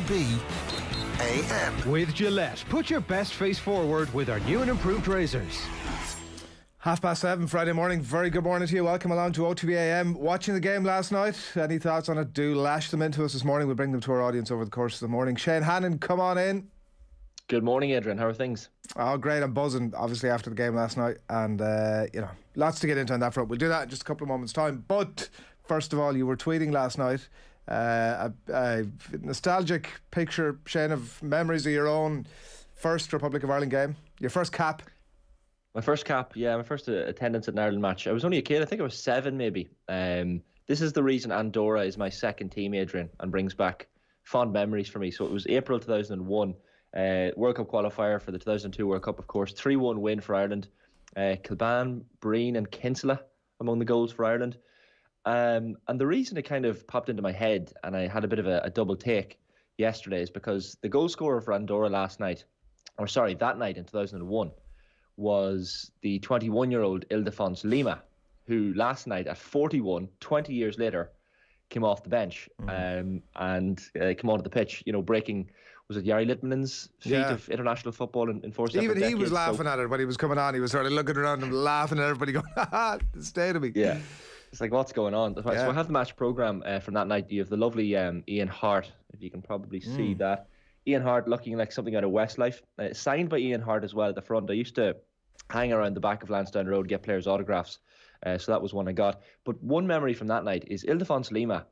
OTB AM. With Gillette, put your best face forward with our new and improved razors. Half past seven Friday morning. Very good morning to you. Welcome along to OTBAM. Watching the game last night. Any thoughts on it? Do lash them into us this morning. We'll bring them to our audience over the course of the morning. Shane Hannon, come on in. Good morning, Adrian. How are things? Oh, great. I'm buzzing, obviously, after the game last night. And, uh, you know, lots to get into on that front. We'll do that in just a couple of moments' time. But, first of all, you were tweeting last night uh, a, a, nostalgic picture, Shane, of memories of your own first Republic of Ireland game, your first cap. My first cap, yeah, my first uh, attendance at an Ireland match. I was only a kid. I think I was seven, maybe. Um, this is the reason Andorra is my second team, Adrian, and brings back fond memories for me. So it was April 2001, uh, World Cup qualifier for the 2002 World Cup, of course. 3 1 win for Ireland. Uh, Kilbane, Breen, and Kinsella among the goals for Ireland. Um, and the reason it kind of popped into my head and I had a bit of a, a double take yesterday is because the goal scorer for Andorra last night, or sorry, that night in 2001, was the 21 year old Ildefons Lima, who last night at 41, 20 years later, came off the bench mm. um, and uh, came onto the pitch, you know, breaking was it Jari Litmanen's feat yeah. of international football in, in four Even he decades, was laughing so. at it when he was coming on. He was sort of looking around and laughing at everybody, going, "Ha ha, stay to me." Yeah, it's like what's going on. So I have the match program uh, from that night. You have the lovely um, Ian Hart, if you can probably see mm. that. Ian Hart looking like something out of Westlife. Uh, signed by Ian Hart as well at the front. I used to hang around the back of Lansdowne Road, get players' autographs. Uh, so that was one I got. But one memory from that night is Ildefons Lima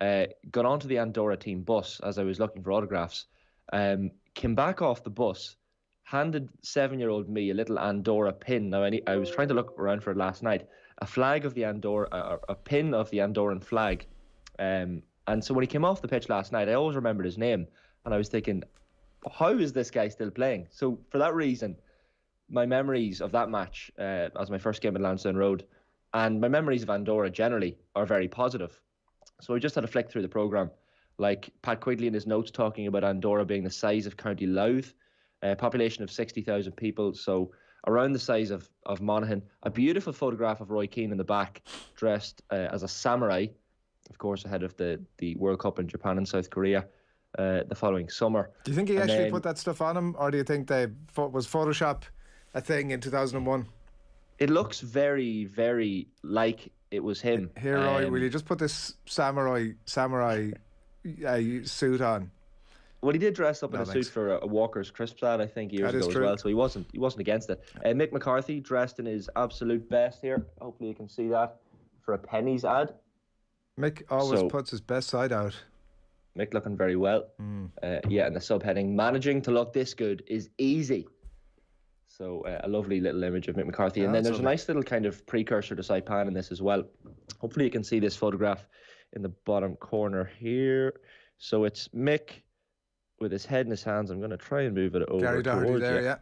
uh, got onto the Andorra team bus as I was looking for autographs, um, came back off the bus, handed seven year old me a little Andorra pin. Now, I, I was trying to look around for it last night a flag of the Andorra, a, a pin of the Andorran flag. Um, and so when he came off the pitch last night, I always remembered his name, and I was thinking, how is this guy still playing? So for that reason, my memories of that match uh, as my first game at Lansdowne Road, and my memories of Andorra generally are very positive. So I just had a flick through the program, like Pat Quigley in his notes talking about Andorra being the size of County Louth, a population of sixty thousand people. So around the size of, of Monaghan. A beautiful photograph of Roy Keane in the back, dressed uh, as a samurai, of course, ahead of the, the World Cup in Japan and South Korea uh, the following summer. Do you think he and actually then, put that stuff on him, or do you think they was Photoshop a thing in 2001? It looks very, very like it was him. Here, Roy, um, will you just put this samurai samurai uh, suit on? Well, he did dress up no, in a thanks. suit for a, a Walker's crisp ad, I think, years ago true. as well. So he wasn't he wasn't against it. Uh, Mick McCarthy dressed in his absolute best here. Hopefully, you can see that for a Penneys ad. Mick always so, puts his best side out. Mick looking very well. Mm. Uh, yeah, and the subheading "Managing to look this good is easy." So uh, a lovely little image of Mick McCarthy, yeah, and then there's lovely. a nice little kind of precursor to Saipan in this as well. Hopefully, you can see this photograph in the bottom corner here. So it's Mick with his head in his hands. I'm going to try and move it over. Gary Doherty there, you. yeah.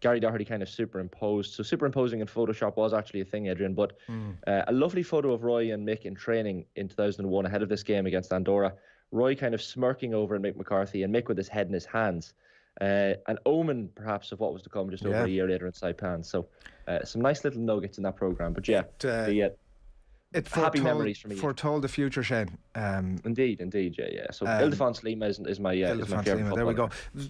Gary Doherty kind of superimposed. So superimposing in Photoshop was actually a thing, Adrian. But mm. uh, a lovely photo of Roy and Mick in training in 2001 ahead of this game against Andorra. Roy kind of smirking over at Mick McCarthy and Mick with his head in his hands. Uh, an omen, perhaps, of what was to come just over yeah. a year later in Saipan. So, uh, some nice little nuggets in that program. But yeah, it, uh, the, it happy foretold, memories for me. Foretold the future, Shane. Um, indeed, indeed, yeah, yeah. So um, Ildefons Lima is, is my uh, is my favorite. Lima, there we go.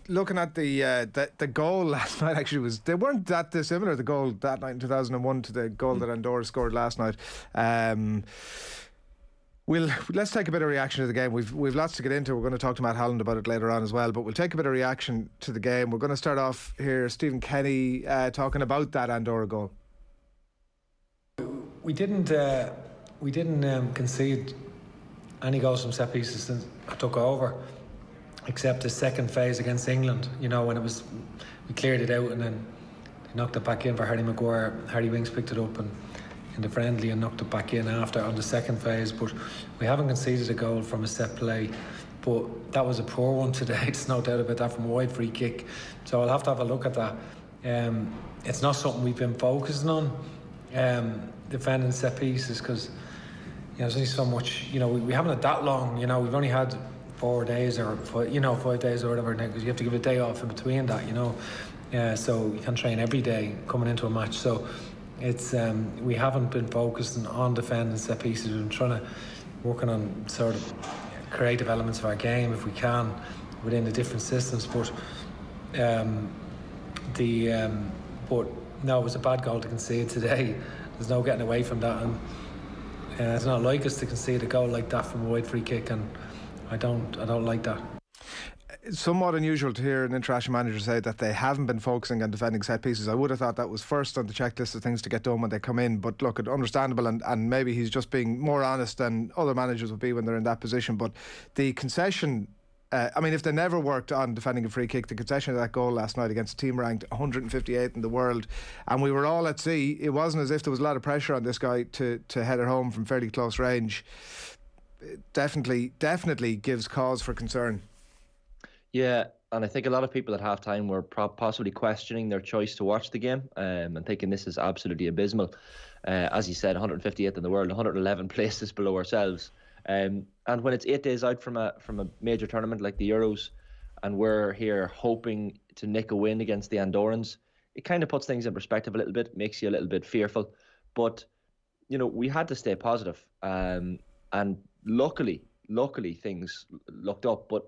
Looking at the, uh, the the goal last night, actually was they weren't that dissimilar. The goal that night in two thousand and one to the goal mm. that Andorra scored last night. Um, We'll let's take a bit of reaction to the game. We've we've lots to get into. We're going to talk to Matt Holland about it later on as well. But we'll take a bit of reaction to the game. We're going to start off here. Stephen Kenny uh, talking about that Andorra goal. We didn't. Uh we didn't um, concede any goals from set pieces since I took over, except the second phase against England. You know when it was we cleared it out and then they knocked it back in for Harry Maguire. Harry Winks picked it up and in the friendly and knocked it back in after on the second phase. But we haven't conceded a goal from a set play. But that was a poor one today. It's no doubt about that from a wide free kick. So I'll have to have a look at that. Um, it's not something we've been focusing on um, defending set pieces because know, there's only so much. You know, we, we haven't had that long. You know, we've only had four days or five, you know five days or whatever because you have to give a day off in between that. You know, yeah. So you can train every day coming into a match. So it's um, we haven't been focusing on defending set pieces. We've been trying to working on sort of creative elements of our game if we can within the different systems. But um, the um, but no, it was a bad goal to concede today. There's no getting away from that, and uh, it's not like us to concede a goal like that from a wide free kick, and I don't I don't like that It's somewhat unusual to hear an international manager say that they haven't been focusing on defending set pieces. I would have thought that was first on the checklist of things to get done when they come in. But look, it's understandable, and, and maybe he's just being more honest than other managers would be when they're in that position. But the concession uh, I mean, if they never worked on defending a free kick, the concession of that goal last night against a team ranked 158 in the world, and we were all at sea. It wasn't as if there was a lot of pressure on this guy to to head it home from fairly close range. It definitely, definitely gives cause for concern. Yeah, and I think a lot of people at halftime were possibly questioning their choice to watch the game um, and thinking this is absolutely abysmal. Uh, as you said, 158th in the world, 111 places below ourselves. Um, and when it's eight days out from a from a major tournament like the Euros, and we're here hoping to nick a win against the Andorrans, it kind of puts things in perspective a little bit, makes you a little bit fearful. But you know, we had to stay positive, um, and luckily, luckily things looked up. But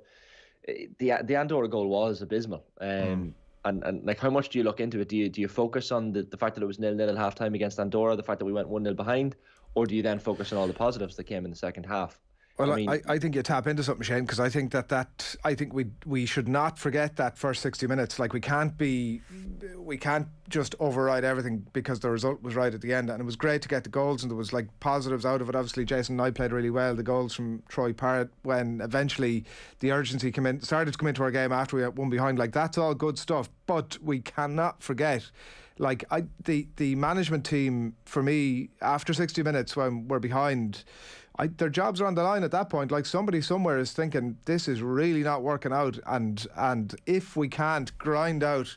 eh, the the Andorra goal was abysmal. Um, mm. And, and like how much do you look into it? Do you do you focus on the, the fact that it was nil nil at halftime against Andorra, the fact that we went one 0 behind, or do you then focus on all the positives that came in the second half? Well, I, mean, I, I, think you tap into something, Shane, because I think that that I think we we should not forget that first sixty minutes. Like we can't be, we can't just override everything because the result was right at the end, and it was great to get the goals, and there was like positives out of it. Obviously, Jason Knight played really well. The goals from Troy Parrott when eventually the urgency came in, started to come into our game after we won behind. Like that's all good stuff, but we cannot forget like I the the management team for me after 60 minutes when we're behind I, their jobs are on the line at that point. Like somebody somewhere is thinking this is really not working out and and if we can't grind out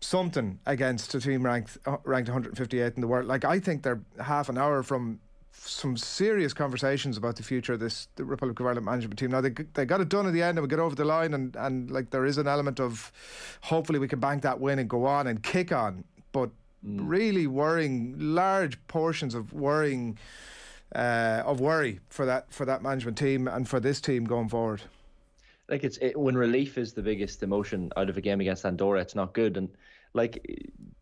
something against a team ranked uh, ranked 158 in the world like I think they're half an hour from some serious conversations about the future of this the Republic of Ireland management team. Now they they got it done at the end and we get over the line and and like there is an element of hopefully we can bank that win and go on and kick on. But mm. really worrying large portions of worrying uh, of worry for that for that management team and for this team going forward. Like it's it, when relief is the biggest emotion out of a game against Andorra, it's not good and like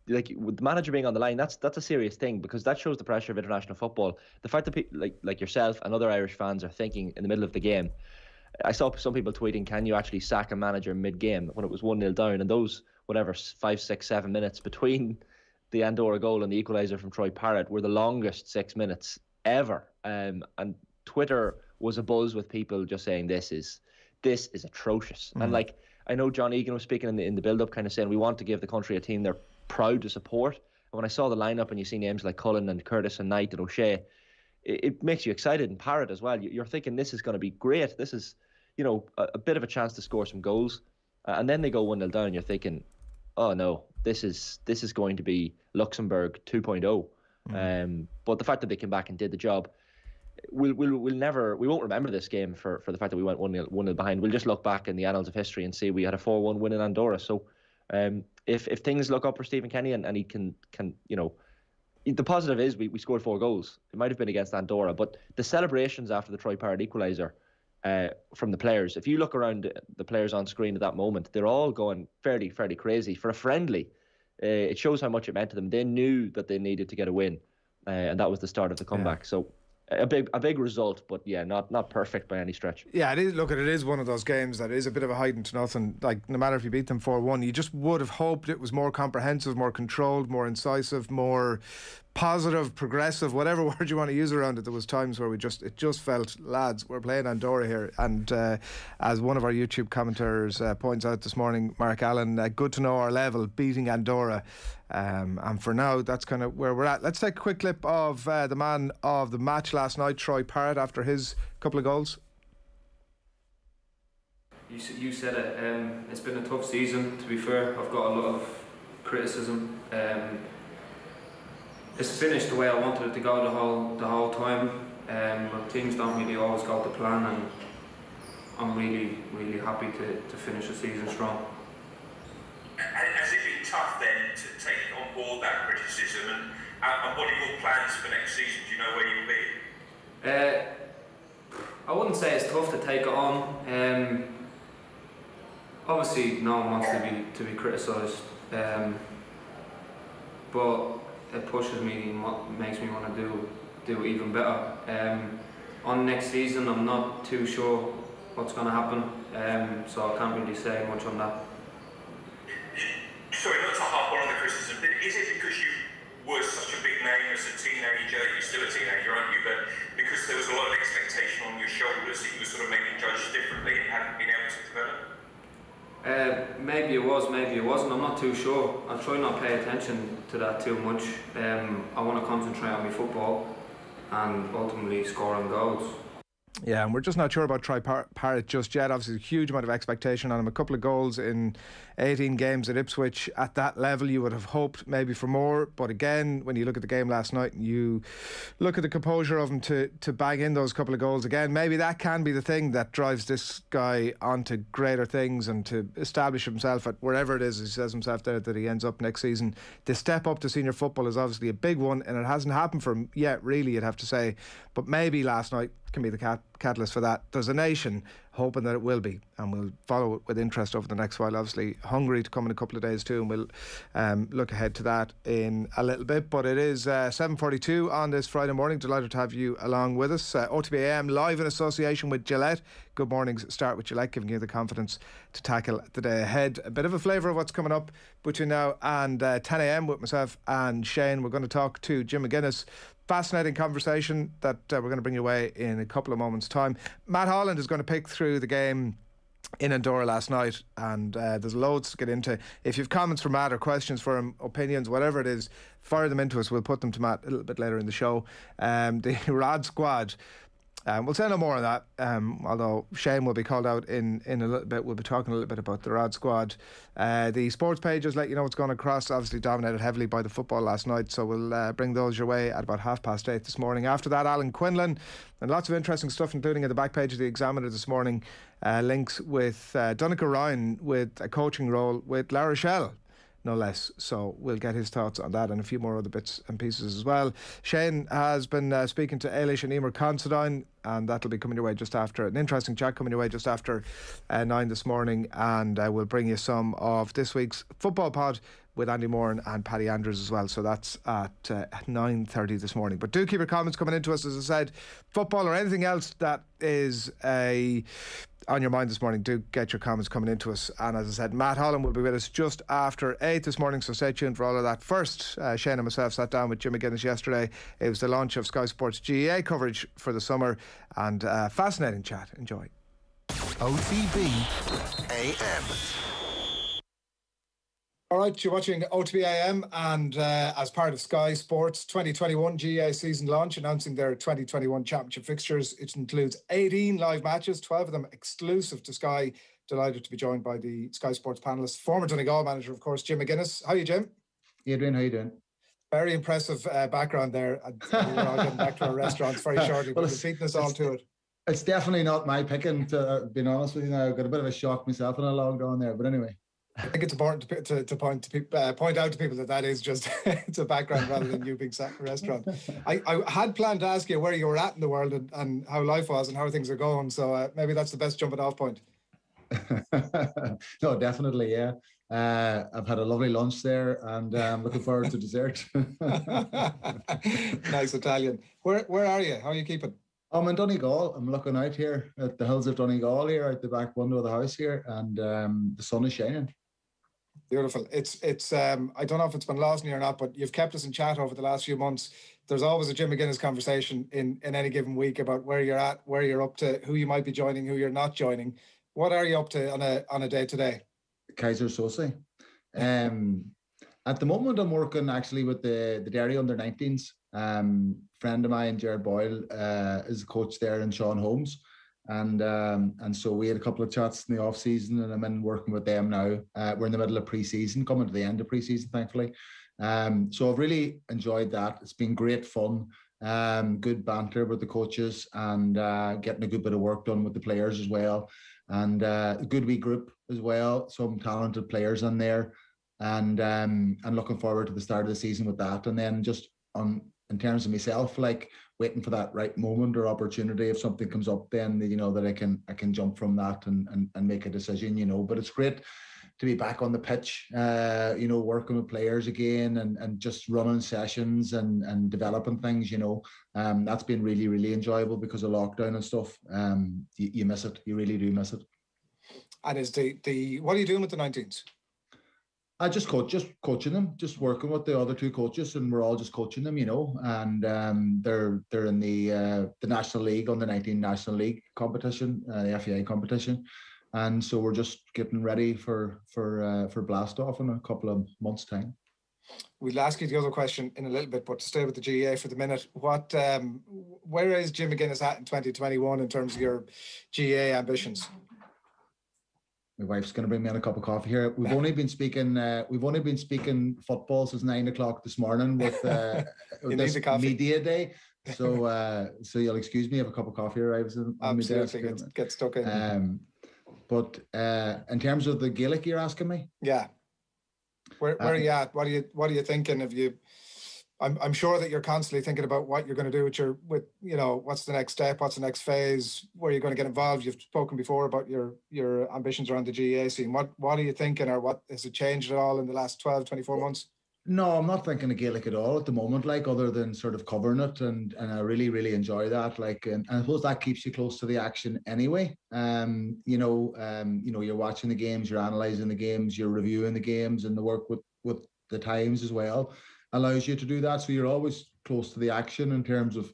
like with the manager being on the line, that's that's a serious thing because that shows the pressure of international football. The fact that people like like yourself and other Irish fans are thinking in the middle of the game. I saw some people tweeting, "Can you actually sack a manager mid-game when it was one 0 down?" And those whatever five, six, seven minutes between the Andorra goal and the equaliser from Troy Parrott were the longest six minutes ever. Um, and Twitter was a buzz with people just saying this is this is atrocious. Mm. And like I know John Egan was speaking in the in the build up, kind of saying we want to give the country a team they're proud to support. And when I saw the lineup and you see names like Cullen and Curtis and Knight and O'Shea, it, it makes you excited and Parrott as well. You're thinking this is going to be great. This is, you know, a, a bit of a chance to score some goals. Uh, and then they go one 0 down. You're thinking, oh no, this is this is going to be Luxembourg 2.0. Mm. Um, but the fact that they came back and did the job, we'll we'll we'll never we won't remember this game for, for the fact that we went one 0 one nil behind. We'll just look back in the annals of history and see we had a four one win in Andorra. So um, if if things look up for Stephen Kenny and, and he can can you know the positive is we, we scored four goals. It might have been against Andorra, but the celebrations after the Troy Parrott equaliser uh, from the players, if you look around the players on screen at that moment, they're all going fairly fairly crazy for a friendly. Uh, it shows how much it meant to them. They knew that they needed to get a win, uh, and that was the start of the comeback. Yeah. So a big a big result, but yeah, not not perfect by any stretch. Yeah, it is. Look, it is one of those games that is a bit of a hiding to nothing. Like no matter if you beat them four one, you just would have hoped it was more comprehensive, more controlled, more incisive, more positive, progressive, whatever word you want to use around it. There was times where we just it just felt, lads, we're playing Andorra here, and uh, as one of our YouTube commenters uh, points out this morning, Mark Allen, uh, good to know our level beating Andorra. Um, and for now, that's kind of where we're at. Let's take a quick clip of uh, the man of the match last night, Troy Parrott, after his couple of goals. You, you said it. Um, it's been a tough season. To be fair, I've got a lot of criticism. Um, it's finished the way I wanted it to go the whole the whole time. Um, but things don't really always go to plan, and I'm really really happy to, to finish the season strong. Has it been tough then to take on board that criticism, and, and what are your plans for next season? Do you know where you'll be? Uh, I wouldn't wouldn't say it's tough to take it on. Um, obviously, no one wants to be to be criticised, um, but it pushes me, and makes me want to do do even better. Um, on next season, I'm not too sure what's going to happen, um, so I can't really say much on that. Sorry, not to harp on the criticism, but is it because you were such a big name as a teenager? You're still a teenager, aren't you? But because there was a lot of expectation on your shoulders that you were sort of maybe judged differently and hadn't been able to develop? Uh, maybe it was, maybe it wasn't. I'm not too sure. I try not pay attention to that too much. Um, I want to concentrate on my football and ultimately scoring goals. Yeah, and we're just not sure about Troy Parrott just yet. Obviously, a huge amount of expectation on him. A couple of goals in 18 games at Ipswich. At that level, you would have hoped maybe for more. But again, when you look at the game last night and you look at the composure of him to, to bang in those couple of goals again, maybe that can be the thing that drives this guy onto greater things and to establish himself at wherever it is, he says himself there, that he ends up next season. The step up to senior football is obviously a big one, and it hasn't happened for him yet, really, you'd have to say. But maybe last night can be the cat- catalyst for that. There's a nation hoping that it will be, and we'll follow it with interest over the next while. Obviously, Hungary to come in a couple of days too, and we'll um, look ahead to that in a little bit. But it is uh, 7:42 on this Friday morning. Delighted to have you along with us. Uh, OTBAM live in association with Gillette. Good mornings. Start with Gillette, giving you the confidence to tackle the day ahead. A bit of a flavour of what's coming up between now and uh, 10 a.m. with myself and Shane. We're going to talk to Jim McGuinness fascinating conversation that uh, we're going to bring you away in a couple of moments' time. Matt Holland is going to pick through the game in Andorra last night, and uh, there's loads to get into. If you've comments for Matt or questions for him, opinions, whatever it is, fire them into us. We'll put them to Matt a little bit later in the show. Um, the Rod squad um, we'll say no more on that. Um, although Shane will be called out in, in a little bit. We'll be talking a little bit about the Rod squad. Uh, the sports pages let you know what's going across. Obviously dominated heavily by the football last night, so we'll uh, bring those your way at about half past eight this morning. After that, Alan Quinlan and lots of interesting stuff, including at the back page of the Examiner this morning. Uh, links with uh, Donnacha Ryan with a coaching role with La Rochelle no less. So we'll get his thoughts on that and a few more other bits and pieces as well. Shane has been uh, speaking to Ailish and Eimear Considine, and that'll be coming your way just after an interesting chat coming your way just after uh, nine this morning. And uh, we'll bring you some of this week's football pod with Andy Moran and Paddy Andrews as well. So that's at uh, 9.30 this morning. But do keep your comments coming into us, as I said. Football or anything else that is a on your mind this morning, do get your comments coming into us. And as I said, Matt Holland will be with us just after 8 this morning, so stay tuned for all of that. First, uh, Shane and myself sat down with Jim McGuinness yesterday. It was the launch of Sky Sports GAA coverage for the summer, and uh, fascinating chat. Enjoy. OTB AM. All right, you're watching OTBAM, and uh, as part of Sky Sports 2021 GAA season launch, announcing their 2021 championship fixtures. It includes 18 live matches, 12 of them exclusive to Sky. Delighted to be joined by the Sky Sports panelists, former Donegal manager, of course, Jim McGuinness. How are you, Jim? Adrian, how are you doing? Very impressive uh, background there. And we're all getting back to our restaurants very shortly. well, we're beating us all to it. It's definitely not my picking, to uh, be honest with you. Now, I've got a bit of a shock myself in a log on there, but anyway. I think it's important to, to, to point to uh, point out to people that that is just it's a background rather than you being sat in a restaurant. I, I had planned to ask you where you were at in the world and, and how life was and how things are going. So uh, maybe that's the best jumping off point. no, definitely, yeah. Uh, I've had a lovely lunch there, and I'm um, looking forward to dessert. nice Italian. Where where are you? How are you keeping? I'm in Donegal. I'm looking out here at the hills of Donegal here, out the back window of the house here, and um, the sun is shining. Beautiful. It's it's um I don't know if it's been lost on you or not, but you've kept us in chat over the last few months. There's always a Jim McGuinness conversation in in any given week about where you're at, where you're up to, who you might be joining, who you're not joining. What are you up to on a on a day to day? Keyser Söze. Um at the moment I'm working actually with the the Derry under 19s. Um friend of mine, Jared Boyle, uh, is a coach there and Sean Holmes and um, and so we had a couple of chats in the off season, and I'm in working with them now. Uh, we're in the middle of pre-season, coming to the end of pre-season, thankfully. Um, so I've really enjoyed that. It's been great fun, um, good banter with the coaches, and uh, getting a good bit of work done with the players as well, and uh, a good wee group as well. Some talented players in there, and um, and looking forward to the start of the season with that. And then just on in terms of myself, like waiting for that right moment or opportunity. If something comes up, then you know that I can I can jump from that and and, and make a decision. You know, but it's great to be back on the pitch, uh, you know, working with players again and, and just running sessions and, and developing things, you know, um, that's been really, really enjoyable because of lockdown and stuff. Um, you, you miss it. You really do miss it. And is the, the, what are you doing with the 19s? I just coach, just coaching them, just working with the other two coaches, and we're all just coaching them, you know. And um, they're they're in the uh, the National League on the nineteen National League competition, uh, the FAI competition, and so we're just getting ready for for uh, for blast off in a couple of months' time. We'll ask you the other question in a little bit, but to stay with the GAA for the minute, what um, where is Jim McGuinness at in 2021 in terms of your GAA ambitions? My wife's going to bring me in a cup of coffee here. We've only been speaking. Uh, we've only been speaking football since nine o'clock this morning with, uh, with this media day. So, uh, so you'll excuse me. Have a cup of coffee arrives. Absolutely, get, get stuck in. Um, but uh, in terms of the Gaelic, you're asking me? Yeah. Where where uh, are you at? What are you what are you thinking? Have you? I'm I'm sure that you're constantly thinking about what you're going to do with your with you know what's the next step, what's the next phase, where you're going to get involved. You've spoken before about your your ambitions around the GAA scene. What what are you thinking, or what has it changed at all in the last 12, 24 months? No, I'm not thinking of Gaelic at all at the moment, like other than sort of covering it and and I really, really enjoy that. Like and, and I suppose that keeps you close to the action anyway. Um, you know, um, you know, you're watching the games, you're analysing the games, you're reviewing the games and the work with with the times as well allows you to do that. So you're always close to the action in terms of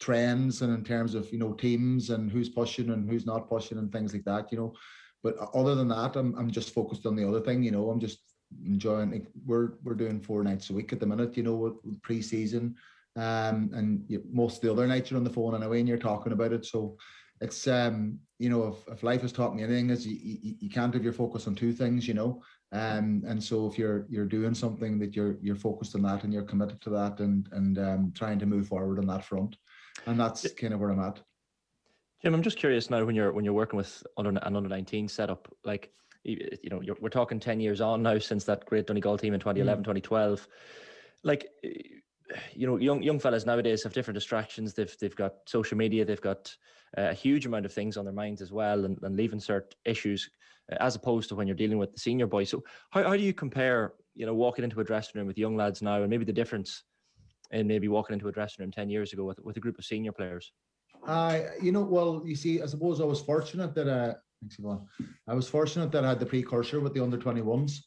trends and in terms of, you know, teams and who's pushing and who's not pushing and things like that, you know. But other than that, I'm I'm just focused on the other thing, you know, I'm just enjoying. We're we're doing four nights a week at the minute. You know, with, pre-season, um, and you, most of the other nights you're on the phone anyway, and you're talking about it. So it's um, you know, if, if life has taught me anything, is you, you, you can't have your focus on two things. You know, um, and so if you're you're doing something that you're you're focused on that and you're committed to that and and um, trying to move forward on that front, and that's kind of where I'm at. Jim, I'm just curious now when you're when you're working with under an under 19 setup, like you know, we're talking 10 years on now since that great Donegal team in 2011, mm. 2012. Like, you know, young young fellas nowadays have different distractions. They've they've got social media. They've got uh, a huge amount of things on their minds as well, and, and leaving cert issues, as opposed to when you're dealing with the senior boys. So, how, how do you compare, you know, walking into a dressing room with young lads now, and maybe the difference in maybe walking into a dressing room ten years ago with with a group of senior players? Uh, you know, well, you see, I suppose I was fortunate that uh, Thanks, Yvonne. I was fortunate that I had the precursor with the under 21s,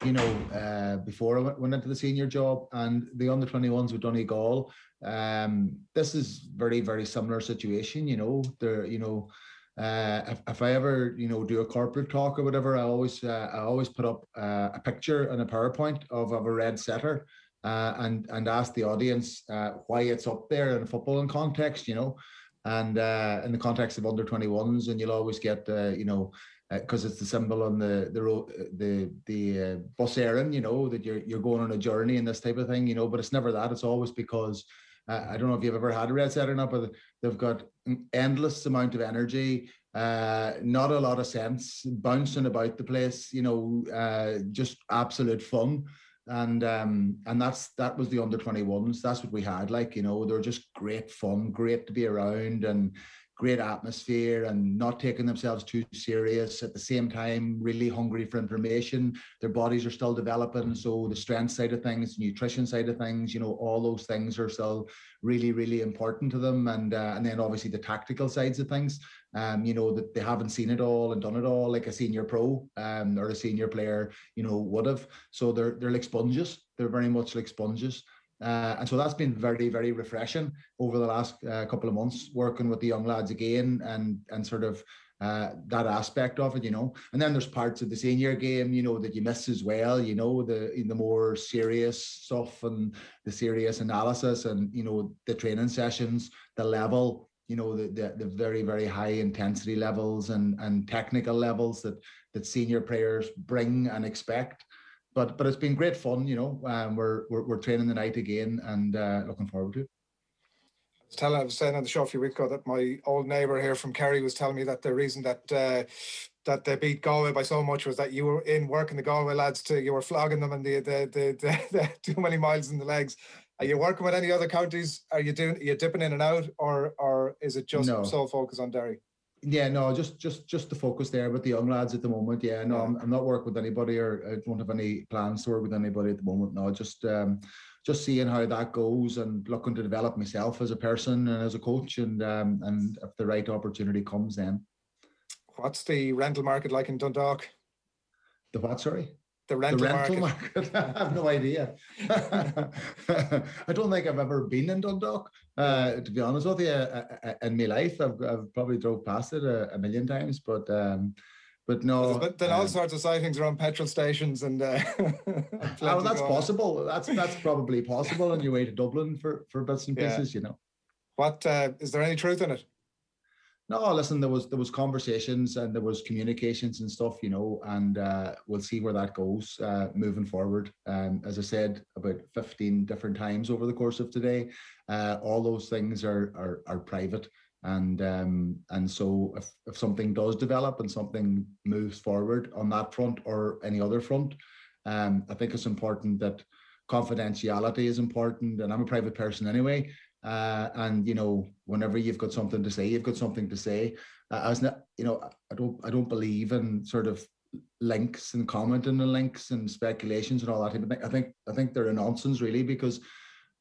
you know, uh, before I went into the senior job and the under 21s with Donegal. Um, this is very, very similar situation, you know, there, you know, uh, if, if I ever, you know, do a corporate talk or whatever, I always, uh, I always put up uh, a picture and a PowerPoint of, of a red setter uh, and, and ask the audience uh, why it's up there in a footballing context, you know, and uh, in the context of under 21s and you'll always get you know because it's the symbol on the the road the the Bus Éireann you know that you're you're going on a journey and this type of thing you know but it's never that. It's always because uh, I don't know if you've ever had a red setter not but they've got an endless amount of energy uh, not a lot of sense bouncing about the place you know uh, just absolute fun. And um and that's that was the under 21s that's what we had like you know they're just great fun great to be around. And great atmosphere and not taking themselves too serious at the same time really hungry for information their bodies are still developing so the strength side of things nutrition side of things you know all those things are still really really important to them and uh, and then obviously the tactical sides of things um, you know, that they haven't seen it all and done it all like a senior pro um, or a senior player, you know, would have. So they're they're like sponges. They're very much like sponges. Uh, and so that's been very, very refreshing over the last uh, couple of months, working with the young lads again and and sort of uh, that aspect of it, you know. And then there's parts of the senior game, you know, that you miss as well, you know, the in the more serious stuff and the serious analysis and you know the training sessions, the level you know the, the, the very very high intensity levels and and technical levels that that senior players bring and expect but but it's been great fun you know um, we're, we're we're training the night again and uh, looking forward to it I was, telling, I was saying on the show a few weeks ago that my old neighbour here from Kerry was telling me that the reason that uh, that they beat Galway by so much was that you were in working the Galway lads to you were flogging them and the the the, the, the too many miles in the legs Are you working with any other counties? Are you doing? Are you dipping in and out, or or is it just No. sole focus on Derry? Yeah, no, just just just the focus there with the young lads at the moment. Yeah, no, Yeah. I'm, I'm not working with anybody, or I don't have any plans to work with anybody at the moment. No, just um, just seeing how that goes and looking to develop myself as a person and as a coach, and um, and if the right opportunity comes, then What's the rental market like in Dundalk? the what? Sorry. The The rental, rental market. market. I have no idea. I don't think I've ever been in Dundalk. Uh, to be honest with you, uh, uh, in my life, I've, I've probably drove past it a, a million times, but um, but no. There's been all um, sorts of sightings around petrol stations and. Uh, Oh, that's going on. possible. That's that's probably possible on your way to Dublin for for bits and Yeah. pieces, you know. What uh, is there any truth in it? No, listen, there was there was conversations and there was communications and stuff, you know, and uh, we'll see where that goes uh, moving forward. Um, as I said, about fifteen different times over the course of today, uh, all those things are are, are private, and um, and so if if something does develop and something moves forward on that front or any other front, um, I think it's important that confidentiality is important, and I'm a private person anyway. Uh, and you know, whenever you've got something to say, you've got something to say. Uh, as you know, I don't, I don't believe in sort of links and commenting on links and speculations and all that. type of thing. I think, I think they're a nonsense really because,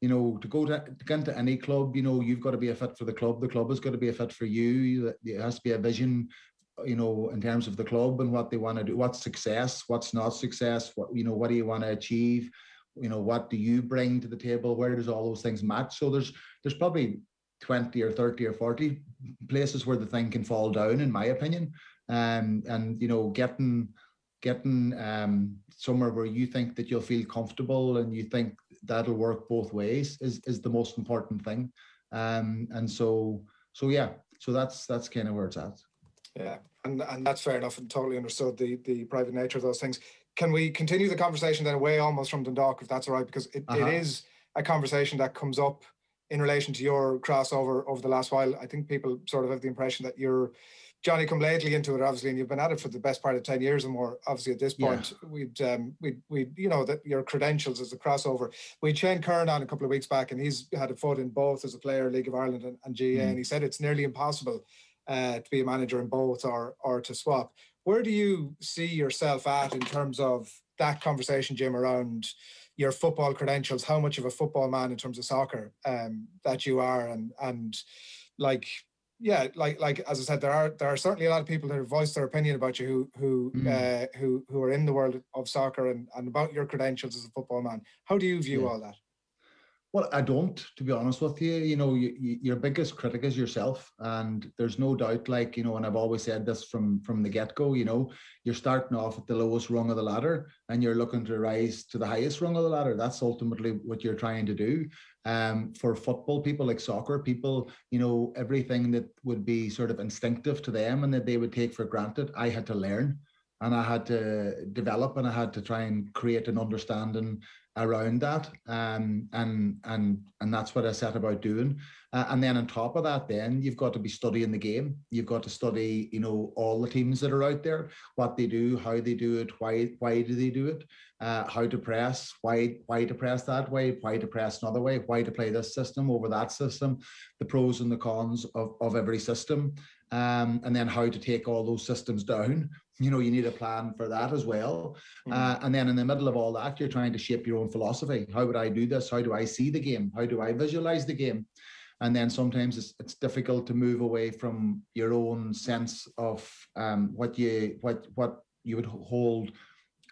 you know, to go to, to get into any club, you know, you've got to be a fit for the club. The club has got to be a fit for you. There has to be a vision, you know, in terms of the club and what they want to do. What's success? What's not success? What you know, what do you want to achieve? You know what do you bring to the table? Where does all those things match? So there's there's probably 20 or 30 or 40 places where the thing can fall down in my opinion. Um, and you know getting getting um, somewhere where you think that you'll feel comfortable and you think that'll work both ways is is the most important thing. Um, and so so yeah so that's that's kind of where it's at. Yeah, and and that's fair enough and totally understood the the private nature of those things. Can we continue the conversation then away almost from Dundalk if that's all right? Because it, Uh-huh. it is a conversation that comes up in relation to your crossover over the last while. I think people sort of have the impression that you're Johnny come lately into it, obviously, and you've been at it for the best part of 10 years or more. Obviously, at this Yeah. point, we'd um we'd we you know that your credentials as a crossover. We had Shane Kern on a couple of weeks back, and he's had a foot in both as a player, League of Ireland and, and GAA, Mm. and he said it's nearly impossible uh, to be a manager in both or or to swap. Where do you see yourself at in terms of that conversation, Jim, around your football credentials? How much of a football man in terms of soccer um, that you are, and and like yeah, like like as I said, there are there are certainly a lot of people that have voiced their opinion about you who who Mm. uh, who who are in the world of soccer and, and about your credentials as a football man. How do you view Yeah. all that? Well, I don't, to be honest with you. You know, you, you, your biggest critic is yourself, and there's no doubt. Like you know, and I've always said this from from the get go. You know, you're starting off at the lowest rung of the ladder, and you're looking to rise to the highest rung of the ladder. That's ultimately what you're trying to do. Um, for football people like soccer people, you know, everything that would be sort of instinctive to them and that they would take for granted, I had to learn and I had to develop and I had to try and create an understanding around that um, and and and that's what I set about doing. Uh, and then on top of that then you've got to be studying the game. You've got to study you know all the teams that are out there what they do how they do it why why do they do it uh, how to press why why to press that way why to press another way why to play this system over that system the pros and the cons of, of every system um, and then how to take all those systems down you know you need a plan for that as well uh, and then in the middle of all that, you're trying to shape your own philosophy. How would I do this? How do I see the game? How do I visualize the game? And then sometimes it's, it's difficult to move away from your own sense of um, what you what what you would hold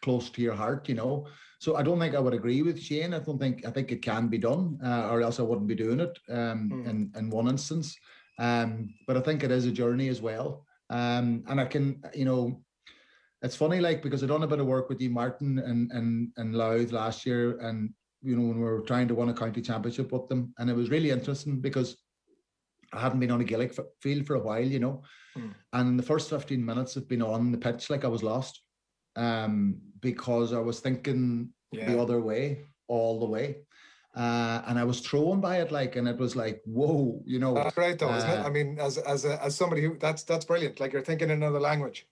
close to your heart. You know. So I don't think I would agree with Shane. I don't think I think it can be done, uh, or else I wouldn't be doing it. Um, Mm. in in one instance, um, but I think it is a journey as well. Um, and I can you know it's funny, like because I done a bit of work with you, Martin, and and and Louth last year, and you know when we were trying to win a county championship with them, and it was really interesting because I hadn't been on a Gaelic field for a while, you know, Hmm. and the first fifteen minutes have been on the pitch like I was lost, um, because I was thinking the other way all the way, uh, and I was thrown by it like, and it was like whoa, you know, that's great though, isn't it? uh, I mean, as as a, as somebody who that's that's brilliant. Like you're thinking another language.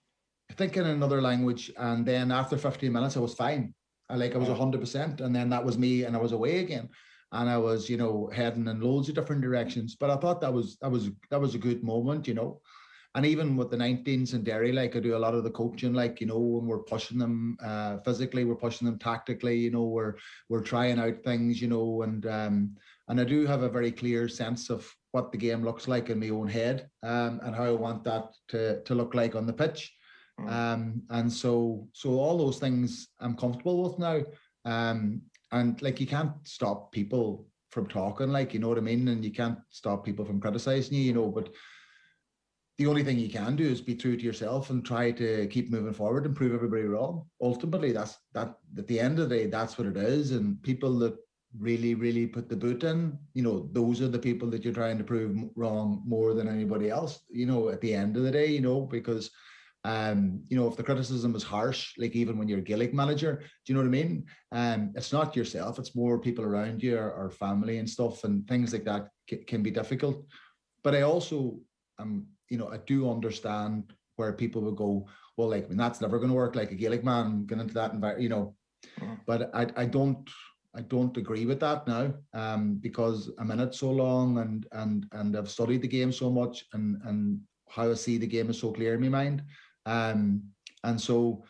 Thinking another language and then after 15 minutes i was fine i like i was Yeah. 100% and then that was me and i was away again and I was, you know, heading in loads of different directions. But I thought that was that was that was a good moment, you know. And even with the 19s and Derry, like I do a lot of the coaching, like you know, when we're pushing them uh, physically, we're pushing them tactically, you know, we're we're trying out things, you know, and um, and I do have a very clear sense of what the game looks like in my own head um, and how I want that to to look like on the pitch. Mm. Um, and so so all those things I'm comfortable with now. Um, and like you can't stop people from talking, like you know what I mean, and you can't stop people from criticizing you, you know. But the only thing you can do is be true to yourself and try to keep moving forward and prove everybody wrong. Ultimately, that's that. At the end of the day, that's what it is. And people that really, really put the boot in, you know, those are the people that you're trying to prove wrong more than anybody else. You know, at the end of the day, you know, because um, you know, if the criticism is harsh, like even when you're a Gaelic manager, do you know what I mean? Um, it's not yourself, it's more people around you or, or family and stuff and things like that c- can be difficult. But I also, um, you know, I do understand where people would go, well, like, I mean, that's never going to work. Like a Gaelic man going into that environment, you know. Mm. But I, I don't, I don't agree with that now, um, because I'm in it so long and and and I've studied the game so much and and how I see the game is so clear in my mind. Um, and so,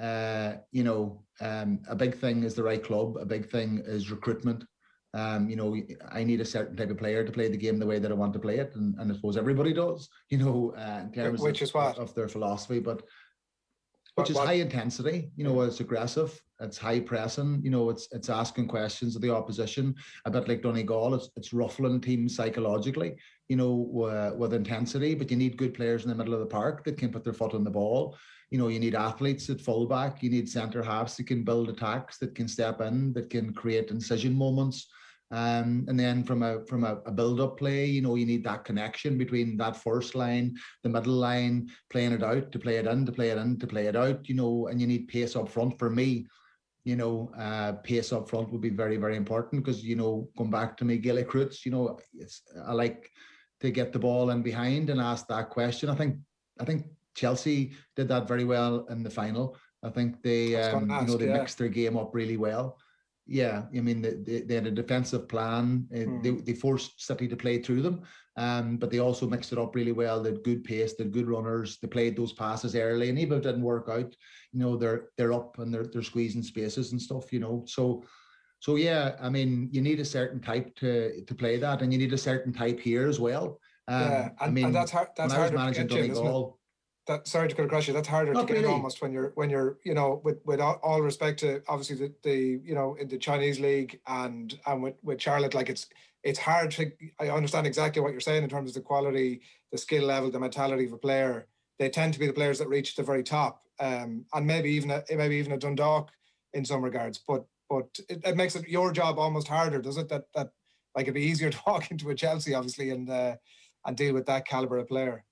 uh, you know, um, a big thing is the right club. A big thing is recruitment. Um, you know, I need a certain type of player to play the game the way that I want to play it, and, and I suppose everybody does. You know, uh, in terms which of, is what? of their philosophy, but which is what? high intensity. You know, it's aggressive. It's high pressing. You know, it's it's asking questions of the opposition. A bit like Donegal, it's it's ruffling teams psychologically. You know, uh, with intensity. But you need good players in the middle of the park that can put their foot on the ball. You know, you need athletes at fullback. You need centre halves that can build attacks, that can step in, that can create incision moments. Um, and then from a from a, a build-up play, you know, you need that connection between that first line, the middle line, playing it out, to play it in, to play it in, to play it out, you know, and you need pace up front. For me, you know, uh, pace up front would be very, very important because, you know, going back to me, Gaelic roots, you know, it's I like to get the ball in behind and ask that question. I think I think Chelsea did that very well in the final. I think they, um, ask, you know, they yeah. mixed their game up really well. Yeah, I mean, they, they had a defensive plan. Mm. They, they forced City to play through them, um, but they also mixed it up really well. They had good pace, they had good runners. They played those passes early, and even if it didn't work out, you know, they're they're up and they're they're squeezing spaces and stuff. You know, so so yeah, I mean, you need a certain type to to play that, and you need a certain type here as well. Um, yeah, and, I mean, and that's hard. That's I was managing Donegal, that sorry to cut across you. That's harder Not to get really. almost when you're when you're you know with with all, all respect to obviously the, the you know in the Chinese league and and with, with Charlotte like it's it's hard to I understand exactly what you're saying in terms of the quality, the skill level, the mentality of a player. They tend to be the players that reach the very top, um, and maybe even a, maybe even a Dundalk in some regards. But but it, it makes it your job almost harder, does it? That that like it'd be easier to walk into a Chelsea obviously and uh, and deal with that caliber of player.